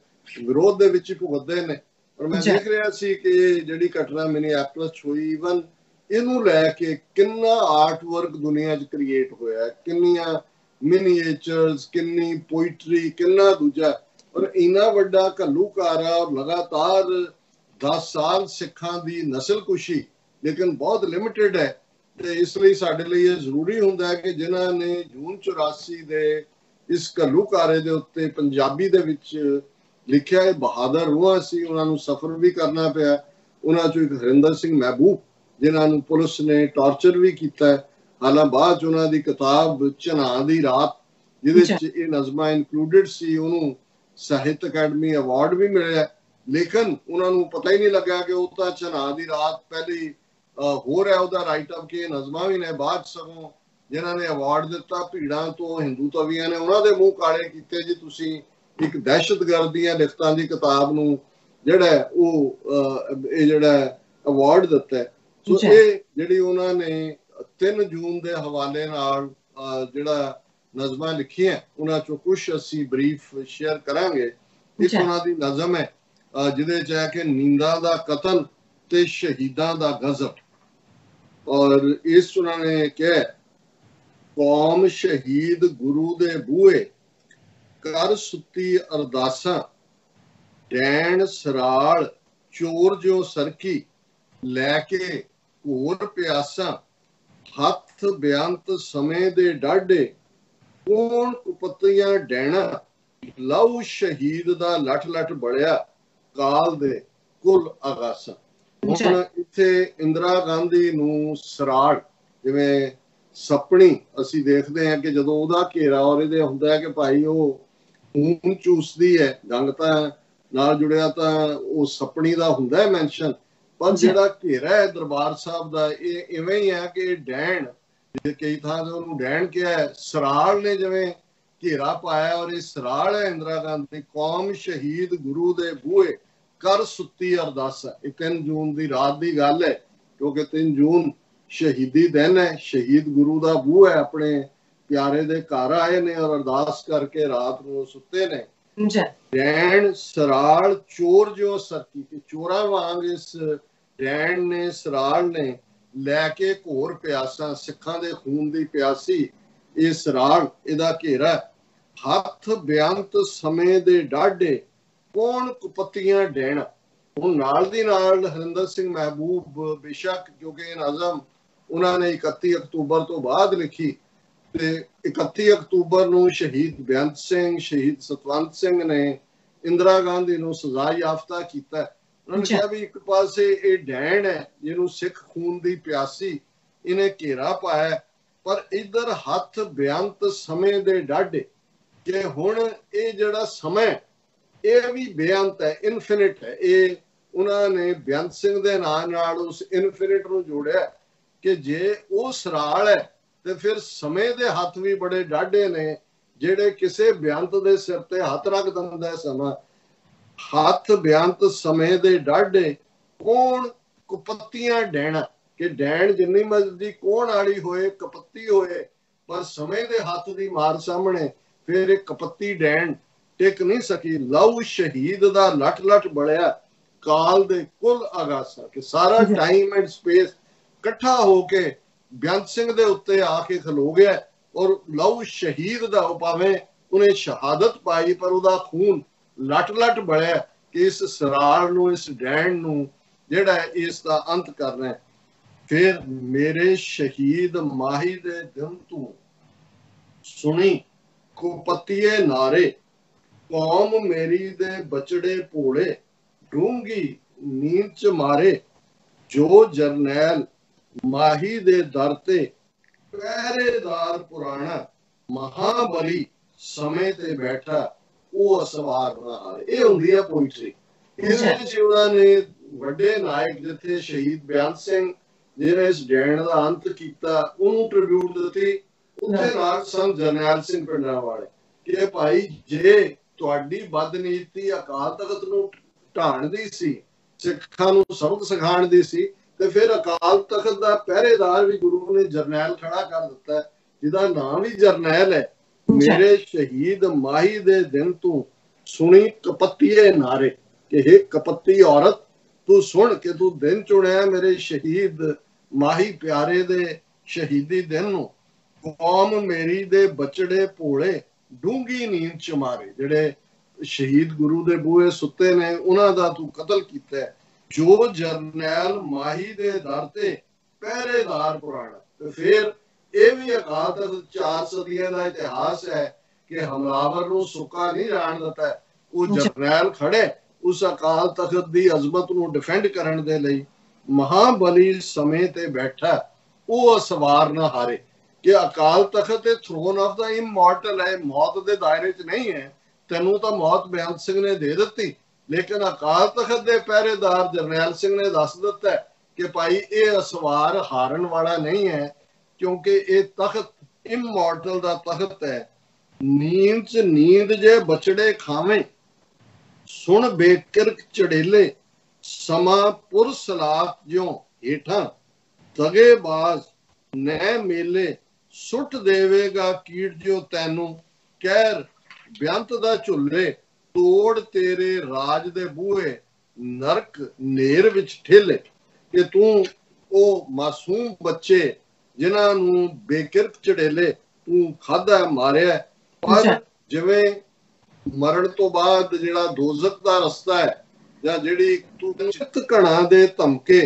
ਵਿਰੋਧ ਦੇ ਵਿੱਚ ਭੁਗਤਦੇ ਨੇ। ਔਰ ਮੈਂ। ਦੇਖ ਰਿਹਾ ਸੀ ਕਿ ਜਿਹੜੀ ਘਟਨਾ ਮਿਨੀਐਪਲਸ ਹੋਈ ਇਵਨ ਇਹਨੂੰ ਲੈ ਕੇ ਕਿੰਨਾ ਆਰਟ ਵਰਕ ਦੁਨੀਆ 'ਚ ਕ੍ਰੀਏਟ ਹੋਇਆ ਕਿੰਨੀਆਂ ਮਿਨੀਏਚਰਸ ਕਿੰਨੀ ਪੋਇਟਰੀ ਕਿੰਨਾ ਦੂਜਾ। ਔਰ ਇੰਨਾ ਵੱਡਾ ਘੱਲੂਕਾਰਾ ਔਰ ਲਗਾਤਾਰ 10 ਸਾਲ ਸਿੱਖਾਂ ਦੀ ਨਸਲਕੁਸ਼ੀ ਲੇਕਿਨ ਬਹੁਤ ਲਿਮਿਟਿਡ ਹੈ। ਤੇ ਇਸ ਲਈ ਸਾਡੇ ਲਈ ਇਹ ਜ਼ਰੂਰੀ ਹੁੰਦਾ ਹੈ ਕਿ ਜਿਨ੍ਹਾਂ ਨੇ ਜੂਨ 84 ਦੇ ਇਸ ਘੱਲੂਕਾਰੇ ਦੇ ਉੱਤੇ ਪੰਜਾਬੀ ਦੇ ਵਿੱਚ ਲਿਖਿਆ ਹੈ ਬਹਾਦਰ ਰੂਹਾਂ ਸੀ ਉਹਨਾਂ ਨੂੰ ਸਫਰ ਵੀ ਕਰਨਾ ਪਿਆ। ਉਹਨਾਂ ਚੋਂ ਇੱਕ ਹਰਿੰਦਰ ਸਿੰਘ ਮਹਿਬੂਬ ਜਿਨ੍ਹਾਂ ਨੂੰ ਪੁਲਿਸ ਨੇ ਟਾਰਚਰ ਵੀ ਕੀਤਾ ਹਾਲਾਂ ਬਾਅਦ 'ਚ ਉਹਨਾਂ ਦੀ ਕਿਤਾਬ ਚਨਾ ਦੀ ਰਾਤ ਜਿਹਦੇ ਅੱਛਾ। 'ਚ ਇਹ ਨਜ਼ਮਾਂ ਇਨਕਲੂਡਡ ਸੀ ਉਹਨੂੰ ਸਾਹਿਤ ਅਕੈਡਮੀ ਅਵਾਰਡ ਵੀ ਮਿਲਿਆ। ਲੇਕਿਨ ਉਹਨਾਂ ਨੂੰ ਪਤਾ ਹੀ ਨਹੀਂ ਲੱਗਾ ਕਿ ਉਹ ਤਾਂ ਚਨਾ ਦੀ ਰਾਤ ਪਹਿਲੀ ਹੈ ਉਹਦਾ ਰਾਈਟ ਅਪ ਕਿ ਨਜ਼ਮਾਂ ਵੀ ਨੇ ਬਾਅਦ ਸਗੋਂ ਜਿਨ੍ਹਾਂ ਨੇ ਅਵਾਰਡ ਦਿੱਤਾ ਭੀੜਾਂ ਤੋਂ ਹਿੰਦੂ ਤਵੀਆਂ ਨੇ ਉਹਨਾਂ ਦੇ ਮੂੰਹ ਕਾਲੇ ਕੀਤੇ ਜੀ ਤੁਸੀਂ ਇੱਕ ਦਹਿਸ਼ਤਗਰਦ ਦੀਆਂ ਲਿਖਤਾਂ ਦੀ ਕਿਤਾਬ ਨੂੰ ਜਿਹੜਾ ਉਹ ਇਹ ਜਿਹੜਾ ਅਵਾਰਡ ਦਿੱਤਾ। ਸੋ। ਇਹ ਜਿਹੜੀ ਉਹਨਾਂ ਨੇ 3 ਜੂਨ ਦੇ ਹਵਾਲੇ ਨਾਲ ਜਿਹੜਾ ਨਜ਼ਮਾਂ ਲਿਖੀਆਂ ਉਹਨਾਂ ਚੋਂ ਕੁਝ ਅਸੀਂ ਬਰੀਫ ਸ਼ੇਅਰ ਕਰਾਂਗੇ ਇੱਕ। ਉਹਨਾਂ ਦੀ ਨਜ਼ਮ ਹੈ ਜਿਹਦੇ ਚ ਹੈ ਕਿ ਨੀਂਦਾਂ ਦਾ ਕਤਲ ਤੇ ਸ਼ਹੀਦਾਂ ਦਾ ਗਜ਼ਬ। ਔਰ ਇਸ ਉਹਨਾਂ ਨੇ ਕਿਹਾ, ਕੌਮ ਸ਼ਹੀਦ ਗੁਰੂ ਦੇ ਬੂਹੇ ਕਰ ਸੁੱਤੀ ਅਰਦਾਸਾਂ, ਡੈਣ ਸਰਾਲ, ਚੋਰ ਜੋ ਸਰਕੀ, ਲੈ ਕੇ ਘੋਰ ਪਿਆਸਾਂ, ਹੱਥ ਬਿਆੰਤ ਸਮੇਂ ਦੇ ਡਾਢੇ, ਕੌਣ ਕੁਪਤੀਆਂ ਡੈਣਾ ਲਉ ਸ਼ਹੀਦ ਦਾ ਲਠ ਲਠ ਬੜਿਆ ਕਾਲ ਦੇ ਕੁਲ ਆਗਾਸਾਂ ਹੁਣ ਇੱਥੇ ਇੰਦਰਾ ਗਾਂਧੀ ਨੂੰ ਸਰਾੜ ਜਿਵੇਂ ਸਪਣੀ ਅਸੀਂ ਦੇਖਦੇ ਹਾਂ ਕਿ ਜਦੋਂ ਉਹਦਾ ਘੇਰਾ ਔਰ ਇਹਦੇ ਹੁੰਦਾ ਹੈ ਕਿ ਭਾਈ ਉਹ ਖੂਨ ਚੂਸਦੀ ਹੈ ਜੰਗ ਤਾਂ ਨਾਲ ਜੁੜਿਆ ਤਾਂ ਉਹ ਸਪਣੀ ਦਾ ਹੁੰਦਾ ਹੈ ਮੈਂਸ਼ਨ ਪਰ। ਜਿਹੜਾ ਘੇਰਾ ਹੈ ਦਰਬਾਰ ਸਾਹਿਬ ਦਾ ਇਹ ਇਵੇਂ ਹੀ ਹੈ ਕਿ ਡੈਣ ਜੇ ਕਈ ਥਾਂ ਤੇ ਉਹਨੂੰ ਡੈਣ ਕਿਹਾ ਹੈ ਸਰਾਲ ਨੇ ਜਿਵੇਂ ਘੇਰਾ ਪਾਇਆ ਔਰ ਇਹ ਸਰਾਲ ਹੈ ਇੰਦਰਾ ਗਾਂਧੀ ਕੌਮ ਸ਼ਹੀਦ ਗੁਰੂ ਦੇ ਬੂਹੇ ਕਰ ਸੁੱਤੀ ਅਰਦਾਸਾ ਇਹ 3 ਜੂਨ ਦੀ ਰਾਤ ਦੀ ਗੱਲ ਹੈ ਕਿਉਂਕਿ 3 ਜੂਨ ਸ਼ਹੀਦੀ ਦਿਨ ਹੈ ਸ਼ਹੀਦ ਗੁਰੂ ਦਾ ਬੂਹ ਹੈ ਆਪਣੇ ਪਿਆਰੇ ਦੇ ਘਰ ਆਏ ਨੇ ਔਰ ਅਰਦਾਸ ਕਰਕੇ ਰਾਤ ਨੂੰ ਸੁੱਤੇ ਨੇ। ਡੈਣ ਸਰਾਲ ਚੋਰ ਜੋ ਸਰਕੀ ਕਿ ਚੋਰਾਂ ਵਾਂਗ ਇਸ ਡੈਣ ਨੇ ਸਰਾਲ ਨੇ ਲੈ ਕੇ ਘੋਰ ਪਿਆਸਾਂ ਸਿੱਖਾਂ ਦੇ ਖੂਨ ਦੀ ਪਿਆਸੀ ਇਹ ਸਰਾਲ ਇਹਦਾ ਘੇਰਾ ਹੱਥ ਬਿਆੰਤ ਸਮੇਂ ਦੇ ਡਾਢੇ ਕੌਣ ਕੁਪਤੀਆਂ ਡੈਣ ਹੁਣ ਨਾਲ ਦੀ ਨਾਲ ਹਰਿੰਦਰ ਸਿੰਘ ਮਹਿਬੂਬ ਬੇਸ਼ੱਕ ਕਿਉਂਕਿ ਇਹ ਨਜ਼ਮ ਉਹਨਾਂ ਨੇ 31 ਅਕਤੂਬਰ ਤੋਂ ਬਾਅਦ ਲਿਖੀ ਤੇ 31 ਅਕਤੂਬਰ ਨੂੰ ਸ਼ਹੀਦ ਬੇਅੰਤ ਸਿੰਘ ਸ਼ਹੀਦ ਸਤਵੰਤ ਸਿੰਘ ਨੇ ਇੰਦਰਾ ਗਾਂਧੀ ਨੂੰ ਸਜ਼ਾ ਯਾਫਤਾ ਕੀਤਾ। ਉਹਨਾਂ ਨੇ। ਕਿਹਾ ਵੀ ਇੱਕ ਪਾਸੇ ਇਹ ਡੈਣ ਹੈ ਜਿਹਨੂੰ ਸਿੱਖ ਖੂਨ ਦੀ ਪਿਆਸੀ ਇਹਨੇ ਘੇਰਾ ਪਾਇਆ ਪਰ ਇਧਰ ਹੱਥ ਬੇਅੰਤ ਸਮੇਂ ਦੇ ਡਾਢੇ ਕਿ ਹੁਣ ਇਹ ਜਿਹੜਾ ਸਮਾਂ ਇਹ ਵੀ ਬੇਅੰਤ ਹੈ ਇਨਫਿਨਿਟ ਹੈ। ਇਹ ਉਹਨਾਂ ਨੇ ਬੇਅੰਤ ਸਿੰਘ ਦੇ ਨਾਂ ਨਾਲ ਉਸ ਇਨਫਿਨਿਟ ਨੂੰ ਜੋੜਿਆ ਕਿ ਜੇ ਉਹ ਸਰਾਲ ਹੈ, ਤੇ ਫਿਰ ਸਮੇਂ ਦੇ ਹੱਥ ਵੀ ਬੜੇ ਡਾਢੇ ਨੇ, ਜਿਹੜੇ ਕਿਸੇ ਬੇਅੰਤ ਦੇ ਸਿਰ ਤੇ ਹੱਥ ਰੱਖ ਦਿੰਦਾ ਸਮਾਂ। ਹੱਥ ਬੇਅੰਤ ਸਮੇਂ ਦੇ ਡਾਢੇ, ਕੌਣ ਕੁਪੱਤੀਆਂ ਡੈਣਾ? ਕਿ ਡੈਣ ਜਿੰਨੀ ਮਰਜ਼ੀ ਕੋਣ ਵਾਲੀ ਹੋਏ, ਕਪੱਤੀ ਹੋਏ, ਪਰ ਸਮੇਂ ਦੇ ਹੱਥ ਦੀ ਮਾਰ ਸਾਹਮਣੇ ਫਿਰ ਇਹ ਕਪੱਤੀ ਡੈਣ ਟਿਕ ਨਹੀਂ ਸਕੀ। ਲਉ ਸ਼ਹੀਦ ਦਾ ਲਟ ਲਟ ਬੜਿਆ। ਕਾਲ ਦੇ ਕੁੱਲ ਆਗਾਸਾ ਕਿ ਸਾਰਾ ਟਾਈਮ ਐਂਡ ਸਪੇਸ ਇਕੱਠਾ ਹੋ ਕੇ ਬੇਅੰਤ ਸਿੰਘ ਦੇ ਉੱਤੇ ਆ ਕੇ ਖਲੋ ਗਿਆ ਔਰ ਲਉ ਸ਼ਹੀਦ ਦਾ ਉਹ ਭਾਵੇਂ ਉਹਨੇ ਸ਼ਹਾਦਤ ਪਾਈ ਪਰ ਉਹਦਾ ਖੂਨ ਲਟ ਲਟ ਬੜਿਆ ਕਿ ਇਸ ਸਰਾਲ ਨੂੰ ਇਸ ਡੈਣ ਨੂੰ ਜਿਹੜਾ ਇਸ ਦਾ ਅੰਤ ਕਰਨਾ ਹੈ। ਫਿਰ ਮੇਰੇ ਸ਼ਹੀਦ ਮਾਹੀ ਦੇ ਦਿਨ ਤੂੰ ਸੁਣੀ ਕੁਪਤੀਏ ਨਾਰੇ ਕੌਮ ਮੇਰੀ ਦੇ ਬਚੜੇ ਭੋਲੇ ਡੂੰਗੀ ਨੀਂਦ ਚ ਮਾਰੇ ਜੋ ਜਰਨੈਲ ਮਾਹੀ ਦੇ ਦਰ ਤੇ ਪਹਿਰੇਦਾਰ ਪੁਰਾਣਾ ਮਹਾਬਲੀ ਸਮੇਂ ਤੇ ਬੈਠਾ ਉਹ ਅਸਵਾਰ ਨਾ ਇਹ ਹੁੰਦੀ ਹੈ ਪੋਇਟਰੀ ਇਸ ਵਿੱਚ ਉਹਨਾਂ ਨੇ ਵੱਡੇ ਨਾਇਕ ਜਿੱਥੇ ਸ਼ਹੀਦ ਬਿਆਨ ਸਿੰਘ ਜਿਹਨੇ ਇਸ ਜੈਨ ਦਾ ਅੰਤ ਕੀਤਾ ਉਹਨੂੰ ਟ੍ਰਿਬਿਊਟ ਦਿੱਤੀ। ਉੱਥੇ ਨਾਲ ਸੰ ਜਰਨੈਲ ਸਿੰਘ ਪਿੰਡਾਂ ਵਾਲੇ ਕਿ ਭਾਈ ਜੇ ਤੁਹਾਡੀ ਬਦਨੀਤੀ ਅਕਾਲ ਤਖਤ ਨੂੰ ਢਾਣ ਦੀ ਸੀ ਸਿੱਖਾਂ ਨੂੰ ਸਬਕ ਸਿਖਾਉਣ ਦੀ ਸੀ ਤੇ ਫਿਰ ਅਕਾਲ ਤਖਤ ਦਾ ਪਹਿਰੇਦਾਰ ਵੀ ਗੁਰੂ ਨੇ ਜਰਨੈਲ ਖੜਾ ਕਰ ਦਿੱਤਾ ਜਿਹਦਾ ਨਾਮ ਵੀ ਜਰਨੈਲ ਹੈ। ਮੇਰੇ ਸ਼ਹੀਦ ਮਾਹੀ ਦੇ ਦਿਨ ਤੂੰ ਸੁਣੀ ਕਪੱਤੀਏ ਨਾਰੇ ਕਿ ਇਹ ਕਪੱਤੀ ਔਰਤ ਤੂੰ ਸੁਣ ਕਿ ਤੂੰ ਦਿਨ ਚੁਣਿਆ ਮੇਰੇ ਸ਼ਹੀਦ ਮਾਹੀ ਪਿਆਰੇ ਦੇ ਸ਼ਹੀਦੀ ਦਿਨ ਨੂੰ। ਕੌਮ ਮੇਰੀ ਦੇ ਬਚੜੇ ਭੋਲੇ ਡੂੰਗੀ ਨੀਂਦ ਚ ਮਾਰੇ। ਜਿਹੜੇ ਸ਼ਹੀਦ ਗੁਰੂ ਦੇ ਬੂਏ ਸੁੱਤੇ ਨੇ ਉਹਨਾਂ ਦਾ ਤੂੰ ਕਤਲ ਕੀਤਾ ਜੋ ਜਰਨੈਲ ਮਾਹੀ ਦੇ ਦਰ ਤੇ ਪਹਿਰੇਦਾਰ ਪੁਰਾਣਾ ਤੇ ਫਿਰ ਇਹ ਵੀ ਅਕਾਲ ਤਖਤ ਚਾਰ ਸਦੀਆਂ ਦਾ ਇਤਿਹਾਸ ਹੈ ਕਿ ਹਮਲਾਵਰ ਨੂੰ ਸੁੱਕਾ ਨਹੀਂ ਰਾਣ ਦਿੱਤਾ ਉਹ ਜਰਨੈਲ ਖੜੇ ਉਸ ਅਕਾਲ ਤਖਤ ਦੀ ਅਜ਼ਮਤ ਨੂੰ ਡਿਫੈਂਡ ਕਰਨ ਦੇ ਲਈ ਮਹਾਬਲੀ ਸਮੇਂ ਤੇ ਬੈਠਾ ਉਹ ਸਵਾਰ ਨਾ ਹਾਰੇ। ਕਿ ਅਕਾਲ ਤਖਤ ਤੇ ਥਰੋਨ ਆਫ ਦਾ ਇਮੋਰਟਲ ਹੈ ਮੌਤ ਦੇ ਦਾਇਰੇ 'ਚ ਨਹੀਂ ਹੈ। ਤੈਨੂੰ ਤਾਂ ਮੌਤ ਬਿਆਨ ਸਿੰਘ ਨੇ ਦੇ ਦਿੱਤੀ, ਲੇਕਿਨ ਅਕਾਲ ਤਖਤ ਦੇ ਪਹਿਰੇਦਾਰ ਜਰਨੈਲ ਸਿੰਘ ਨੇ ਦੱਸ ਦਿੱਤਾ ਕਿ ਭਾਈ, ਇਹ ਅਸਵਾਰ ਹਾਰਨ ਵਾਲਾ ਨਹੀਂ ਹੈ, ਕਿਉਂਕਿ ਇਹ ਤਖਤ ਇਮੋਰਟਲ ਦਾ ਤਖਤ ਹੈ। ਨੀਂਦ 'ਚ ਨੀਂਦ ਜੇ ਬਚੜੇ ਖਾਵੇਂ, ਸੁਣ ਬੇਕਰ ਚੜੇਲੇ, ਸਮਾ ਪੁਰ ਸਲਾਖ ਜਿਉ ਹੀਠਾਂ, ਤਗੇ ਬਾਜ਼, ਨੈ ਮੇਲੇ ਸੁੱਟ ਦੇਵੇਗਾ ਕੀੜ ਜਿਉ ਤੈਨੂੰ। ਕਹਿਰ ਬਿਆੰਤ ਦਾ ਝੁੱਲੇ ਤੋੜ ਤੇਰੇ ਰਾਜ ਦੇ ਬੂਹੇ ਨਰਕ ਨੇਰ ਵਿੱਚ ਠੇਲੇ। ਕਿ ਤੂੰ ਉਹ ਮਾਸੂਮ ਬੱਚੇ ਜਿਨ੍ਹਾਂ ਨੂੰ ਬੇਕਿਰਕ ਚੜੇਲੇ ਤੂੰ ਖਾਦਾ ਮਾਰਿਆ। ਪਰ ਜਿਵੇਂ ਮਰਨ ਤੋਂ ਬਾਅਦ ਜਿਹੜਾ ਦੋਜ਼ਖ ਦਾ ਰਸਤਾ ਹੈ ਜਾਂ ਜਿਹੜੀ ਤੂੰ ਚਿੱਤ ਘਣਾ ਦੇ ਧਮਕੇ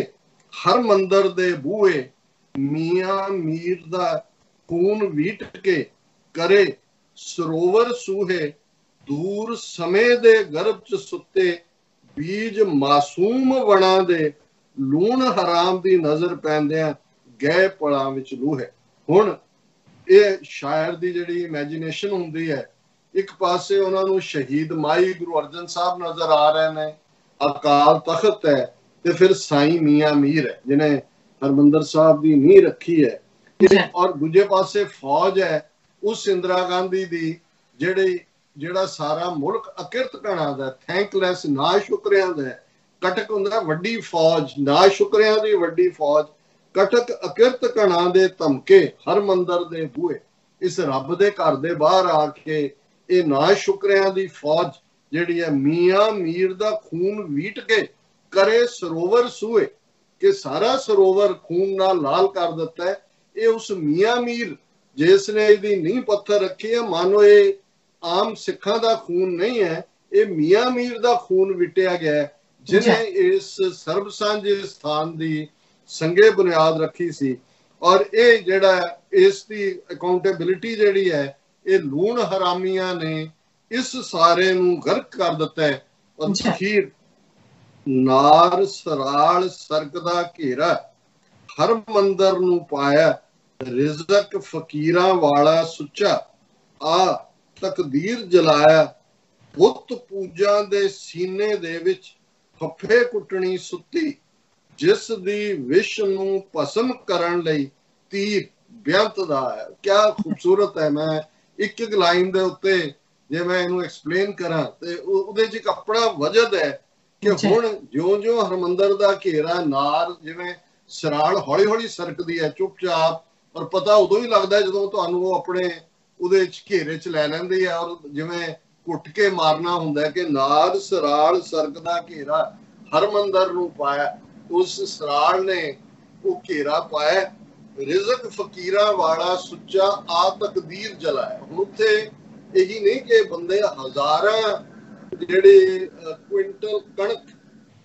ਹਰ ਮੰਦਰ ਦੇ ਬੂਹੇ ਮੀਆਂ ਮੀਰ ਦਾ ਖੂਨ ਵੀਟ ਕੇ ਕਰੇ, ਸਰੋਵਰ ਸੂਹੇ, ਦੂਰ ਸਮੇਂ ਦੇ ਗਰਭ ਚ ਸੁੱਤੇ, ਬੀਜ ਮਾਸੂਮ ਵਣਾ ਦੇ ਲੂਣ ਹਰਾਮ ਦੀ ਨਜ਼ਰ ਪੈਂਦਿਆਂ ਗਏ ਪਲਾਂ ਵਿੱਚ ਲੂਹੇ। ਹੁਣ ਇਹ ਸ਼ਾਇਰ ਦੀ ਜਿਹੜੀ ਇਮੇਜਿਨੇਸ਼ਨ ਹੁੰਦੀ ਹੈ, ਇੱਕ ਪਾਸੇ ਉਹਨਾਂ ਨੂੰ ਸ਼ਹੀਦ ਮਾਈ ਗੁਰੂ ਅਰਜਨ ਸਾਹਿਬ ਨਜ਼ਰ ਆ ਰਹੇ ਨੇ, ਅਕਾਲ ਤਖਤ ਹੈ ਤੇ ਫਿਰ ਸਾਈ ਮੀਆਂ ਮੀਰ ਹੈ ਜਿਨੇ ਹਰਮੰਦਰ ਸਾਹਿਬ ਦੀ ਨੀਂਹ ਰੱਖੀ ਹੈ। ਔਰ ਦੂਜੇ ਪਾਸੇ ਫੌਜ ਹੈ, ਉਸ ਇੰਦਰਾ ਗਾਂਧੀ ਦੀ ਜਿਹੜੀ, ਜਿਹੜਾ ਸਾਰਾ ਮੁਲਕ ਅਕਿਰਤ ਕਣਾ ਦਾ ਥੈਂਕਲੈਸ ਨਾ ਸ਼ੁਕਰਿਆਂ ਦਾ ਕਟਕ ਹੁੰਦਾ ਵੱਡੀ ਫੌਜ, ਨਾ ਸ਼ੁਕਰਿਆਂ ਦੀ ਵੱਡੀ ਫੌਜ। ਕਟਕ ਅਕਿਰਤ ਕਣਾ ਦੇ ਧਮਕੇ ਹਰ ਮੰਦਰ ਦੇ ਬੂਏ ਇਸ ਰੱਬ ਦੇ ਘਰ ਦੇ ਬਾਹਰ ਆ ਕੇ ਇਹ ਨਾ ਸ਼ੁਕਰਿਆਂ ਦੀ ਫੌਜ ਜਿਹੜੀ ਹੈ, ਮੀਆਂ ਮੀਰ ਦਾ ਖੂਨ ਵੀਟ ਕੇ ਕਰੇ ਸਰੋਵਰ ਸੂਏ ਕਿ ਸਾਰਾ ਸਰੋਵਰ ਖੂਨ ਨਾਲ ਲਾਲ ਕਰ ਦਿੱਤਾ ਹੈ। ਇਹ ਉਸ ਮੀਆਂ ਮੀਰ ਜਿਸ ਨੇ ਇਹਦੀ ਨੀਂਹ ਪੱਥਰ ਰੱਖੀ ਹੈ ਮਾਨੋ ਇਹ ਆਮ ਸਿੱਖਾਂ ਦਾ ਖੂਨ ਨਹੀਂ ਹੈ ਇਹ ਮੀਆਂ ਮੀਰ ਦਾ ਖੂਨ ਵਿਟਿਆ ਗਿਆ ਜਿਨੇ ਇਸ ਸਰਬ ਸਾਂਝੇ ਸਥਾਨ ਦੀ ਸੰਗੇ ਬੁਨਿਆਦ ਰੱਖੀ ਸੀ। ਔਰ ਇਹ ਜਿਹੜਾ ਇਸ ਦੀ ਅਕਾਊਂਟੇਬਿਲਿਟੀ ਜਿਹੜੀ ਹੈ ਇਹ ਲੂਣ ਹਰਾਮੀਆਂ ਨੇ ਇਸ ਸਾਰੇ ਨੂੰ ਗਰਕ ਕਰ ਦਿੱਤਾ ਹੈ। ਔਰ ਅਖੀਰ ਨਾਰ ਸਰਾਲ ਸਰਕ ਦਾ ਘੇਰਾ ਹਰ ਮੰਦਰ ਨੂੰ ਪਾਇਆ। ਰਿਜ਼ਕ ਫਕੀਰਾਂ ਵਾਲਾ ਸੁੱਚਾ ਆ ਤਕਦੀਰ ਜਲਾਇਆ ਬੁੱਤ ਪੂਜਾ ਦੇ ਸੀਨੇ ਦੇ ਵਿੱਚ ਫੱਫੇ ਕੁੱਟਣੀ ਸੁੱਤੀ ਜਿਸ ਦੀ ਵਿਸ਼ ਨੂੰ ਪਸਮ ਕਰਨ ਲਈ ਤੀਰ ਬਿਆੰਤ ਦਾ ਹੈ। ਕਿਆ ਖੂਬਸੂਰਤ ਹੈ ਮੈਂ ਇੱਕ ਇੱਕ ਲਾਈਨ ਦੇ ਉੱਤੇ ਜੇ ਮੈਂ ਇਹਨੂੰ ਐਕਸਪਲੇਨ ਕਰਾਂ ਤੇ ਉਹਦੇ 'ਚ ਇੱਕ ਆਪਣਾ ਵਜਦ ਹੈ ਕਿ ਹੁਣ ਜਿਉਂ-ਜਿਉਂ ਹਰਮੰਦਰ ਦਾ ਘੇਰਾ ਨਾਰ ਜਿਵੇਂ ਸਰਾਲ ਹੌਲੀ-ਹੌਲੀ ਸਰਕਦੀ ਹੈ ਚੁੱਪਚਾਪ ਔਰ ਪਤਾ ਉਦੋਂ ਹੀ ਲੱਗਦਾ ਜਦੋਂ ਤੁਹਾਨੂੰ ਉਹ ਆਪਣੇ ਉਹਦੇ ਚ ਘੇਰੇ 'ਚ ਲੈ ਲੈਂਦੇ ਆ ਔਰ ਜਿਵੇਂ ਕੁੱਟ ਕੇ ਮਾਰਨਾ ਹੁੰਦਾ ਕਿ ਨਾਰ ਸਰਾਲ ਸਰਗ ਦਾ ਘੇਰਾ ਹਰਮੰਦਰ ਨੂੰ ਪਾਇਆ, ਉਸ ਸਰਾਲ ਨੇ ਉਹ ਘੇਰਾ ਪਾਇਆ, ਰਿਜ਼ਕ ਫਕੀਰਾਂ ਵਾਲਾ ਸੁੱਚਾ ਆ ਤਕਦੀਰ ਜਲਾਇਆ। ਹੁਣ ਉੱਥੇ ਇਹੀ ਨਹੀਂ ਕਿ ਬੰਦੇ ਹਜ਼ਾਰਾਂ ਜਿਹੜੇ ਕੁਇੰਟਲ ਕਣਕ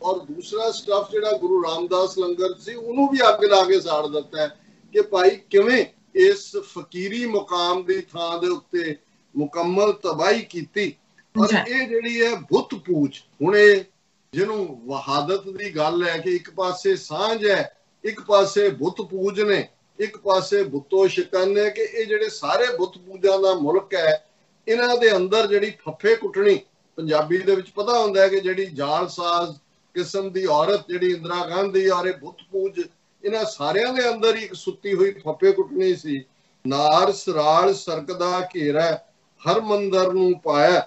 ਔਰ ਦੂਸਰਾ ਸਟਫ ਜਿਹੜਾ ਗੁਰੂ ਰਾਮਦਾਸ ਲੰਗਰ ਸੀ, ਉਹਨੂੰ ਵੀ ਅੱਗ ਲਾ ਕੇ ਸਾੜ ਦਿੱਤਾ ਕਿ ਭਾਈ ਕਿਵੇਂ ਇਸ ਫਕੀਰੀ ਮੁਕਾਮ ਦੀ ਥਾਂ ਦੇ ਉੱਤੇ ਮੁਕੰਮਲ ਤਬਾਹੀ ਕੀਤੀ? ਔਰ ਇਹ ਜਿਹੜੀ ਹੈ ਬੁੱਤ ਪੂਜ ਹੁਣ ਇਹ ਜਿਹਨੂੰ ਵਹਾਦਤ ਦੀ ਗੱਲ ਹੈ ਕਿ ਇੱਕ ਪਾਸੇ ਸਾਂਝ ਹੈ ਇੱਕ ਪਾਸੇ ਬੁੱਤ ਪੂਜ ਨੇ ਇੱਕ ਪਾਸੇ ਬੁੱਤੋ ਸ਼ਿਕਨ ਨੇ ਕਿ ਇਹ ਜਿਹੜੇ ਸਾਰੇ ਬੁੱਤ ਪੂਜਾ ਦਾ ਮੁਲਕ ਹੈ ਇਹਨਾਂ ਦੇ ਅੰਦਰ ਜਿਹੜੀ ਫੱਫੇ ਕੁੱਟਣੀ ਪੰਜਾਬੀ ਦੇ ਵਿੱਚ ਪਤਾ ਹੁੰਦਾ ਹੈ ਕਿ ਜਿਹੜੀ ਜਾਲਸਾਜ਼ ਕਿਸਮ ਦੀ ਔਰਤ ਜਿਹੜੀ ਇੰਦਰਾ ਗਾਂਧੀ ਔਰ ਇਹ ਬੁੱਤ ਪੂਜ ਇਹਨਾਂ ਸਾਰਿਆਂ ਦੇ ਅੰਦਰ ਹੀ ਇੱਕ ਸੁੱਤੀ ਹੋਈ ਫੱਫੇ ਕੁੱਟਣੀ ਸੀ। ਨਾਰ, ਸਰਾਲ ਸਰਕਦਾ ਘੇਰਾ ਹਰ ਮੰਦਰ ਨੂੰ ਪਾਇਆ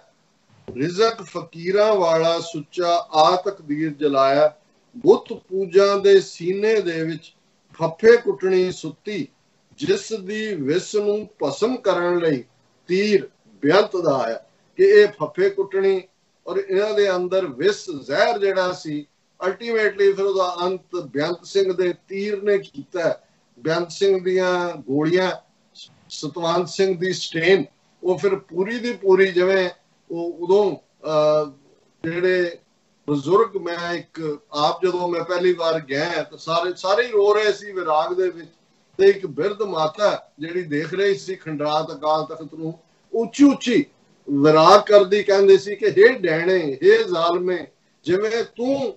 ਰਿਜ਼ਕ ਫਕੀਰਾਂ ਵਾਲਾ ਸੁੱਚਾ ਆ ਤਕਦੀਰ ਜਲਾਇਆ ਬੁੱਤ ਪੂਜਾ ਦੇ ਸੀਨੇ ਦੇ ਵਿੱਚ ਫੱਫੇ ਕੁੱਟਣੀ ਸੁੱਤੀ, ਜਿਸ ਦੀ ਵਿਸ ਨੂੰ ਭਸਮ ਕਰਨ ਲਈ ਤੀਰ ਬਿਆੰਤ ਦਾ ਆਇਆ ਕਿ ਇਹ ਫੱਫੇ ਕੁੱਟਣੀ ਔਰ ਇਹਨਾਂ ਦੇ ਅੰਦਰ ਵਿਸ ਜ਼ਹਿਰ ਜਿਹੜਾ ਸੀ ਅਲਟੀਮੇਟਲੀ ਫਿਰ ਉਹਦਾ ਅੰਤ ਬੇਅੰਤ ਸਿੰਘ ਦੇ ਤੀਰ ਨੇ ਕੀਤਾ ਬੇਅੰਤ ਸਿੰਘ ਦੀਆਂ ਗੋਲੀਆਂ ਸਤਵੰਤ ਸਿੰਘ ਦੀ ਸਟੇਨ, ਉਹ ਫਿਰ ਪੂਰੀ ਦੀ ਪੂਰੀ ਜਿਵੇਂ ਉਹ ਉਦੋਂ ਜਿਹੜੇ ਬਜ਼ੁਰਗ ਮੈਂ ਇੱਕ ਆਪ ਜਦੋਂ ਮੈਂ ਪਹਿਲੀ ਵਾਰ ਗਿਆ ਤਾਂ ਸਾਰੇ ਸਾਰੇ ਰੋ ਰਹੇ ਸੀ ਵਿਰਾਗ ਦੇ ਵਿੱਚ ਤੇ ਇੱਕ ਬਿਰਧ ਮਾਤਾ ਜਿਹੜੀ ਦੇਖ ਰਹੀ ਸੀ ਖੰਡਰਾਤ ਅਕਾਲ ਤਖਤ ਨੂੰ, ਉੱਚੀ ਉੱਚੀ ਵਿਰਾਗ ਕਰਦੀ ਕਹਿੰਦੇ ਸੀ ਕਿ ਹੇ ਡੈਣੇ ਹੇ ਜ਼ਾਲਮੇ, ਜਿਵੇਂ ਤੂੰ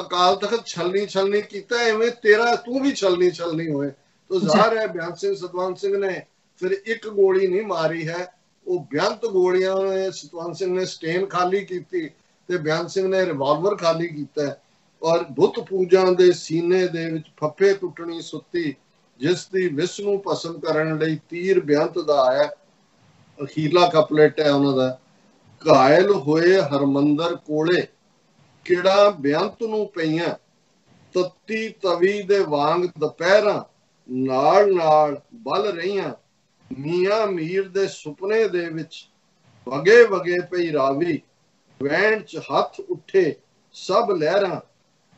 ਅਕਾਲ ਤਖਤ ਛਲਨੀ ਛਲਨੀ ਕੀਤਾ ਐਵੇਂ ਤੇਰਾ ਤੂੰ ਵੀ ਛਲਨੀ ਛਲਨੀ ਹੋਏ। ਤੋ ਜ਼ਾਹਰ ਹੈ ਬਿਆਨ ਸਿੰਘ ਸਤਵੰਤ ਸਿੰਘ ਨੇ ਫਿਰ ਇੱਕ ਗੋਲੀ ਨਹੀਂ ਮਾਰੀ ਹੈ। ਉਹ ਬਿਆੰਤ ਗੋਲੀਆਂ ਨੇ ਸਤਵੰਤ ਸਿੰਘ ਨੇ ਸਟੇਨ ਖਾਲੀ ਕੀਤੀ ਤੇ ਬਿਆਨ ਸਿੰਘ ਨੇ ਰਿਵਾਲਵਰ ਖਾਲੀ ਕੀਤਾ। ਔਰ ਬੁੱਤ ਪੂਜਾ ਦੇ ਸੀਨੇ ਦੇ ਵਿੱਚ ਫੱਫੇ ਟੁੱਟਣੀ ਸੁੱਤੀ ਜਿਸ ਦੀ ਵਿਸ ਨੂੰ ਪਸੰਦ ਕਰਨ ਲਈ ਤੀਰ ਬਿਆੰਤ ਦਾ ਆਇਆ। ਅਖੀਰਲਾ ਕਪਲੇਟ ਹੈ ਉਹਨਾਂ ਦਾ। ਘਾਇਲ ਹੋਏ ਹਰਮੰਦਰ ਕੋਲੇ। ਕਿਹੜਾ ਬਿਆੰਤ ਨੂੰ ਪਈਆਂ ਤੱਤੀ ਤਵੀ ਦੇ ਵਾਂਗ ਦੁਪਹਿਰਾਂ ਨਾਲ ਨਾਲ ਬਲ ਰਹੀਆਂ ਮੀਆਂ ਮੀਰ ਦੇ ਸੁਪਨੇ ਦੇ ਵਿੱਚ ਵਗੇ ਵਗੇ ਪਈ ਰਾਵੀ ਵੈਣ ਚ ਹੱਥ ਉੱਠੇ ਸਭ ਲਹਿਰਾਂ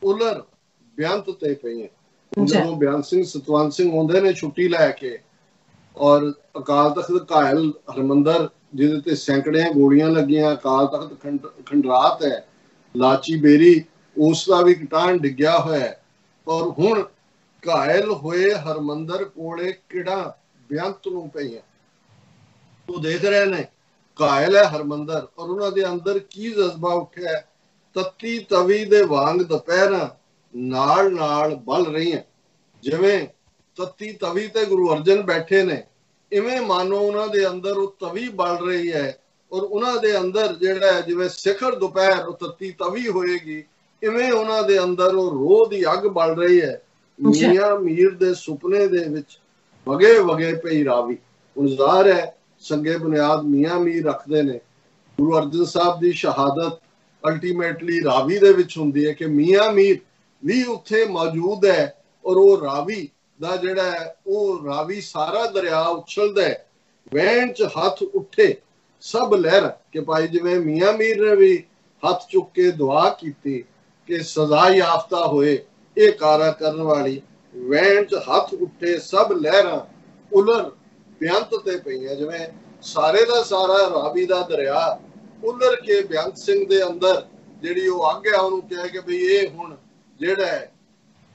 ਉਲਰ ਬਿਆੰਤ ਤੇ ਪਈਆਂ। ਜਦੋਂ ਬਿਆਨ ਸਿੰਘ ਸਤਵੰਤ ਸਿੰਘ ਆਉਂਦੇ ਨੇ ਛੁੱਟੀ ਲੈ ਕੇ ਔਰ ਅਕਾਲ ਤਖਤ ਘਾਇਲ ਹਰਮੰਦਰ ਜਿਹਦੇ ਤੇ ਸੈਂਕੜਿਆਂ ਗੋਲੀਆਂ ਲੱਗੀਆਂ ਅਕਾਲ ਤਖਤ ਖੰਡਰਾਤ ਹੈ ਲਾਚੀ ਬੇਰੀ ਉਸ ਦਾ ਵੀ ਕਟਾਨ ਡਿੱਗਿਆ ਹੋਇਆ ਔਰ ਹੁਣ ਘਾਇਲ ਹੋਏ ਹਰਮੰਦਰ ਕੋਲੇ ਕਿਹੜਾ ਬਿਆੰਤ ਨੂੰ ਪਈਆਂ ਉਹ ਦੇਖ ਰਹੇ ਨੇ, ਘਾਇਲ ਹੈ ਹਰਮੰਦਰ ਔਰ ਉਹਨਾਂ ਦੇ ਅੰਦਰ ਕੀ ਜਜ਼ਬਾ ਉੱਠਿਆ ਤੱਤੀ ਤਵੀ ਦੇ ਵਾਂਗ ਦੁਪਹਿਰਾਂ ਨਾਲ ਨਾਲ ਬਲ ਰਹੀਆਂ ਜਿਵੇਂ ਤੱਤੀ ਤਵੀ ਤੇ ਗੁਰੂ ਅਰਜਨ ਬੈਠੇ ਨੇ, ਇਵੇਂ ਮਾਨੋ ਉਹਨਾਂ ਦੇ ਅੰਦਰ ਉਹ ਤਵੀ ਬਲ ਰਹੀ ਹੈ। ਔਰ ਉਹਨਾਂ ਦੇ ਅੰਦਰ ਜਿਹੜਾ ਜਿਵੇਂ ਸਿਖਰ ਦੁਪਹਿਰ ਉਹ ਤੱਤੀ ਤਵੀ ਹੋਏਗੀ ਇਵੇਂ ਉਹਨਾਂ ਦੇ ਅੰਦਰ ਉਹ ਰੋਹ ਦੀ ਅੱਗ ਬਲ ਰਹੀ ਹੈ। ਮੀਆਂ ਮੀਰ ਦੇ ਸੁਪਨੇ ਦੇ ਵਿੱਚ ਵਗੇ ਵਗੇ ਪਈ ਰਾਵੀ। ਹੁਣ ਜ਼ਾਹਰ ਹੈ ਸੰਗੇ ਬੁਨਿਆਦ ਮੀਆਂ ਮੀਰ ਰੱਖਦੇ ਨੇ। ਗੁਰੂ ਅਰਜਨ ਸਾਹਿਬ ਦੀ ਸ਼ਹਾਦਤ ਅਲਟੀਮੇਟਲੀ ਰਾਵੀ ਦੇ ਵਿੱਚ ਹੁੰਦੀ ਹੈ ਕਿ ਮੀਆਂ ਮੀਰ ਵੀ ਉੱਥੇ ਮੌਜੂਦ ਹੈ ਔਰ ਉਹ ਰਾਵੀ ਦਾ ਜਿਹੜਾ ਉਹ ਰਾਵੀ ਸਾਰਾ ਦਰਿਆ ਉਛਲਦਾ ਹੈ। ਵੈਣ ਚ ਹੱਥ ਉੱਠੇ ਸਭ ਲਹਿਰ ਕਿ ਭਾਈ ਜਿਵੇਂ ਮੀਆਂ ਮੀਰ ਨੇ ਵੀ ਹੱਥ ਚੁੱਕ ਕੇ ਦੁਆ ਕੀਤੀ ਕਿ ਸਜ਼ਾ ਯਾਫਤਾ ਹੋਏ, ਇਹ ਕਾਰਾ ਕਰਨ ਵਾਲੀ ਵੈਣ ਚ ਹੱਥ ਉੱਠੇ ਸਭ ਲਹਿਰਾਂ ਉਲਰ ਬਿਆੰਤ ਤੇ ਪਈਆਂ। ਜਿਵੇਂ ਸਾਰੇ ਦਾ ਸਾਰਾ ਰਾਵੀ ਦਾ ਦਰਿਆ ਉਲਰ ਕੇ ਬਿਆੰਤ ਸਿੰਘ ਦੇ ਅੰਦਰ, ਜਿਹੜੀ ਉਹ ਅੱਗ ਹੈ, ਉਹਨੂੰ ਕਹੇ ਕਿ ਭਈ ਇਹ ਹੁਣ ਜਿਹੜਾ ਹੈ,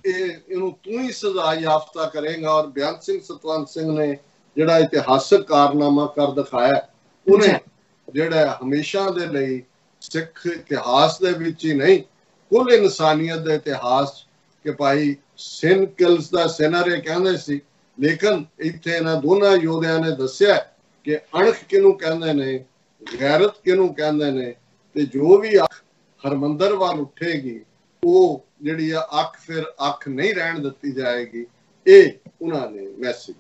ਇਹ ਇਹਨੂੰ ਤੂੰ ਹੀ ਸਜ਼ਾ ਯਾਫਤਾ ਕਰੇਗਾ। ਔਰ ਬਿਆੰਤ ਸਿੰਘ, ਸਤਵੰਤ ਸਿੰਘ ਨੇ ਜਿਹੜਾ ਇਤਿਹਾਸਕ ਕਾਰਨਾਮਾ ਕਰ ਦਿਖਾਇਆ। ਉਹਨੇ ਜਿਹੜਾ ਹਮੇਸ਼ਾ ਦੇ ਲਈ ਸਿੱਖ ਇਤਿਹਾਸ ਦੇ ਵਿੱਚ ਹੀ ਨਹੀਂ ਕੁੱਲ ਇਨਸਾਨੀਅਤ ਦੇ ਇਤਿਹਾਸ ਕਿ ਭਾਈ ਸਿਨ ਕਿਲਸ ਦਾ ਸਿਨਰ ਕਹਿੰਦੇ ਸੀ ਲੇਕਿਨ ਇੱਥੇ ਇਹਨਾਂ ਦੋਨਾਂ ਯੋਧਿਆਂ ਨੇ ਦੱਸਿਆ ਕਿ ਅਣਖ ਕਿਨੂੰ ਕਹਿੰਦੇ ਨੇ ਗੈਰਤ ਕਿਨੂੰ ਕਹਿੰਦੇ ਨੇ ਤੇ ਜੋ ਵੀ ਹਰਮੰਦਰ ਵੱਲ ਉੱਠੇਗੀ ਉਹ ਜਿਹੜੀ ਆ ਅੱਖ ਫਿਰ ਅੱਖ ਨਹੀਂ ਰਹਿਣ ਦਿੱਤੀ ਜਾਏਗੀ ਇਹ ਉਹਨਾਂ ਨੇ ਮੈਸੇਜ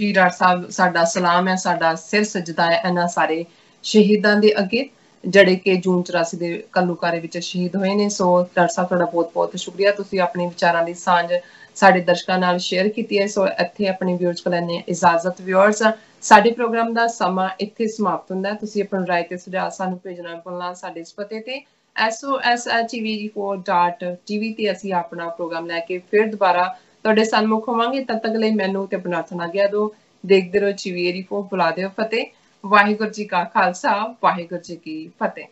ਜੀ ਡਾਕਟਰ ਸਾਹਿਬ, ਸਾਡਾ ਸਲਾਮ ਹੈ, ਸਾਡਾ ਸਿਰ ਸਜਦਾ ਹੈ ਇਹਨਾਂ ਸਾਰੇ ਸ਼ਹੀਦਾਂ ਦੇ ਅੱਗੇ, ਜਿਹੜੇ ਕਿ ਜੂਨ 84 ਦੇ ਕੱਲੂਕਾਰੇ ਵਿੱਚ ਸ਼ਹੀਦ ਹੋਏ ਨੇ। ਸੋ ਡਾਕਟਰ ਸਾਹਿਬ, ਤੁਹਾਡਾ ਬਹੁਤ-ਬਹੁਤ ਸ਼ੁਕਰੀਆ। ਤੁਸੀਂ ਆਪਣੇ ਵਿਚਾਰਾਂ ਦੀ ਸਾਂਝ ਸਾਡੇ ਦਰਸ਼ਕਾਂ ਨਾਲ ਸ਼ੇਅਰ ਕੀਤੀ ਹੈ। ਸੋ ਇੱਥੇ ਆਪਣੇ ਵਿਊਅਰਸ ਕੋਲ ਲੈਣੇ ਇਜਾਜ਼ਤ ਵਿਊਅਰਸ ਸਾਡੇ ਪ੍ਰੋਗਰਾਮ ਦਾ ਸਮਾਂ ਇੱਥੇ ਸਮਾਪਤ ਹੁੰਦਾ ਤੁਸੀਂ ਆਪਣੀ ਰਾਏ ਤੇ ਸੁਝਾਅ ਸਾਨੂੰ ਭੇਜਣਾ ਭੁੱਲਣਾ ਸਾਡੇ ਇਸ ਪਤੇ ਤੇ। Soshtvd4.tv ਤੇ ਅਸੀਂ ਆਪਣਾ ਪ੍ਰੋਗਰਾਮ ਲੈ ਕੇ ਫਿਰ ਦੁਬਾਰਾ ਤੁਹਾਡੇ ਸਨਮੁਖ ਹੋਵਾਂਗੇ, ਤਦ ਤੱਕ ਲਈ ਮੈਨੂੰ ਤੇ ਪ੍ਰਾਰਥਨਾ ਗਿਆ ਦੋ। ਦੇਖਦੇ ਰਹੋ ਚੀਵੀ 84 ਬੁਲਾ ਦਿਓ ਫਤਿਹ। ਵਾਹਿਗੁਰੂ ਜੀ ਕਾ ਖਾਲਸਾ, ਵਾਹਿਗੁਰੂ ਜੀ ਕੀ ਫਤਿਹ।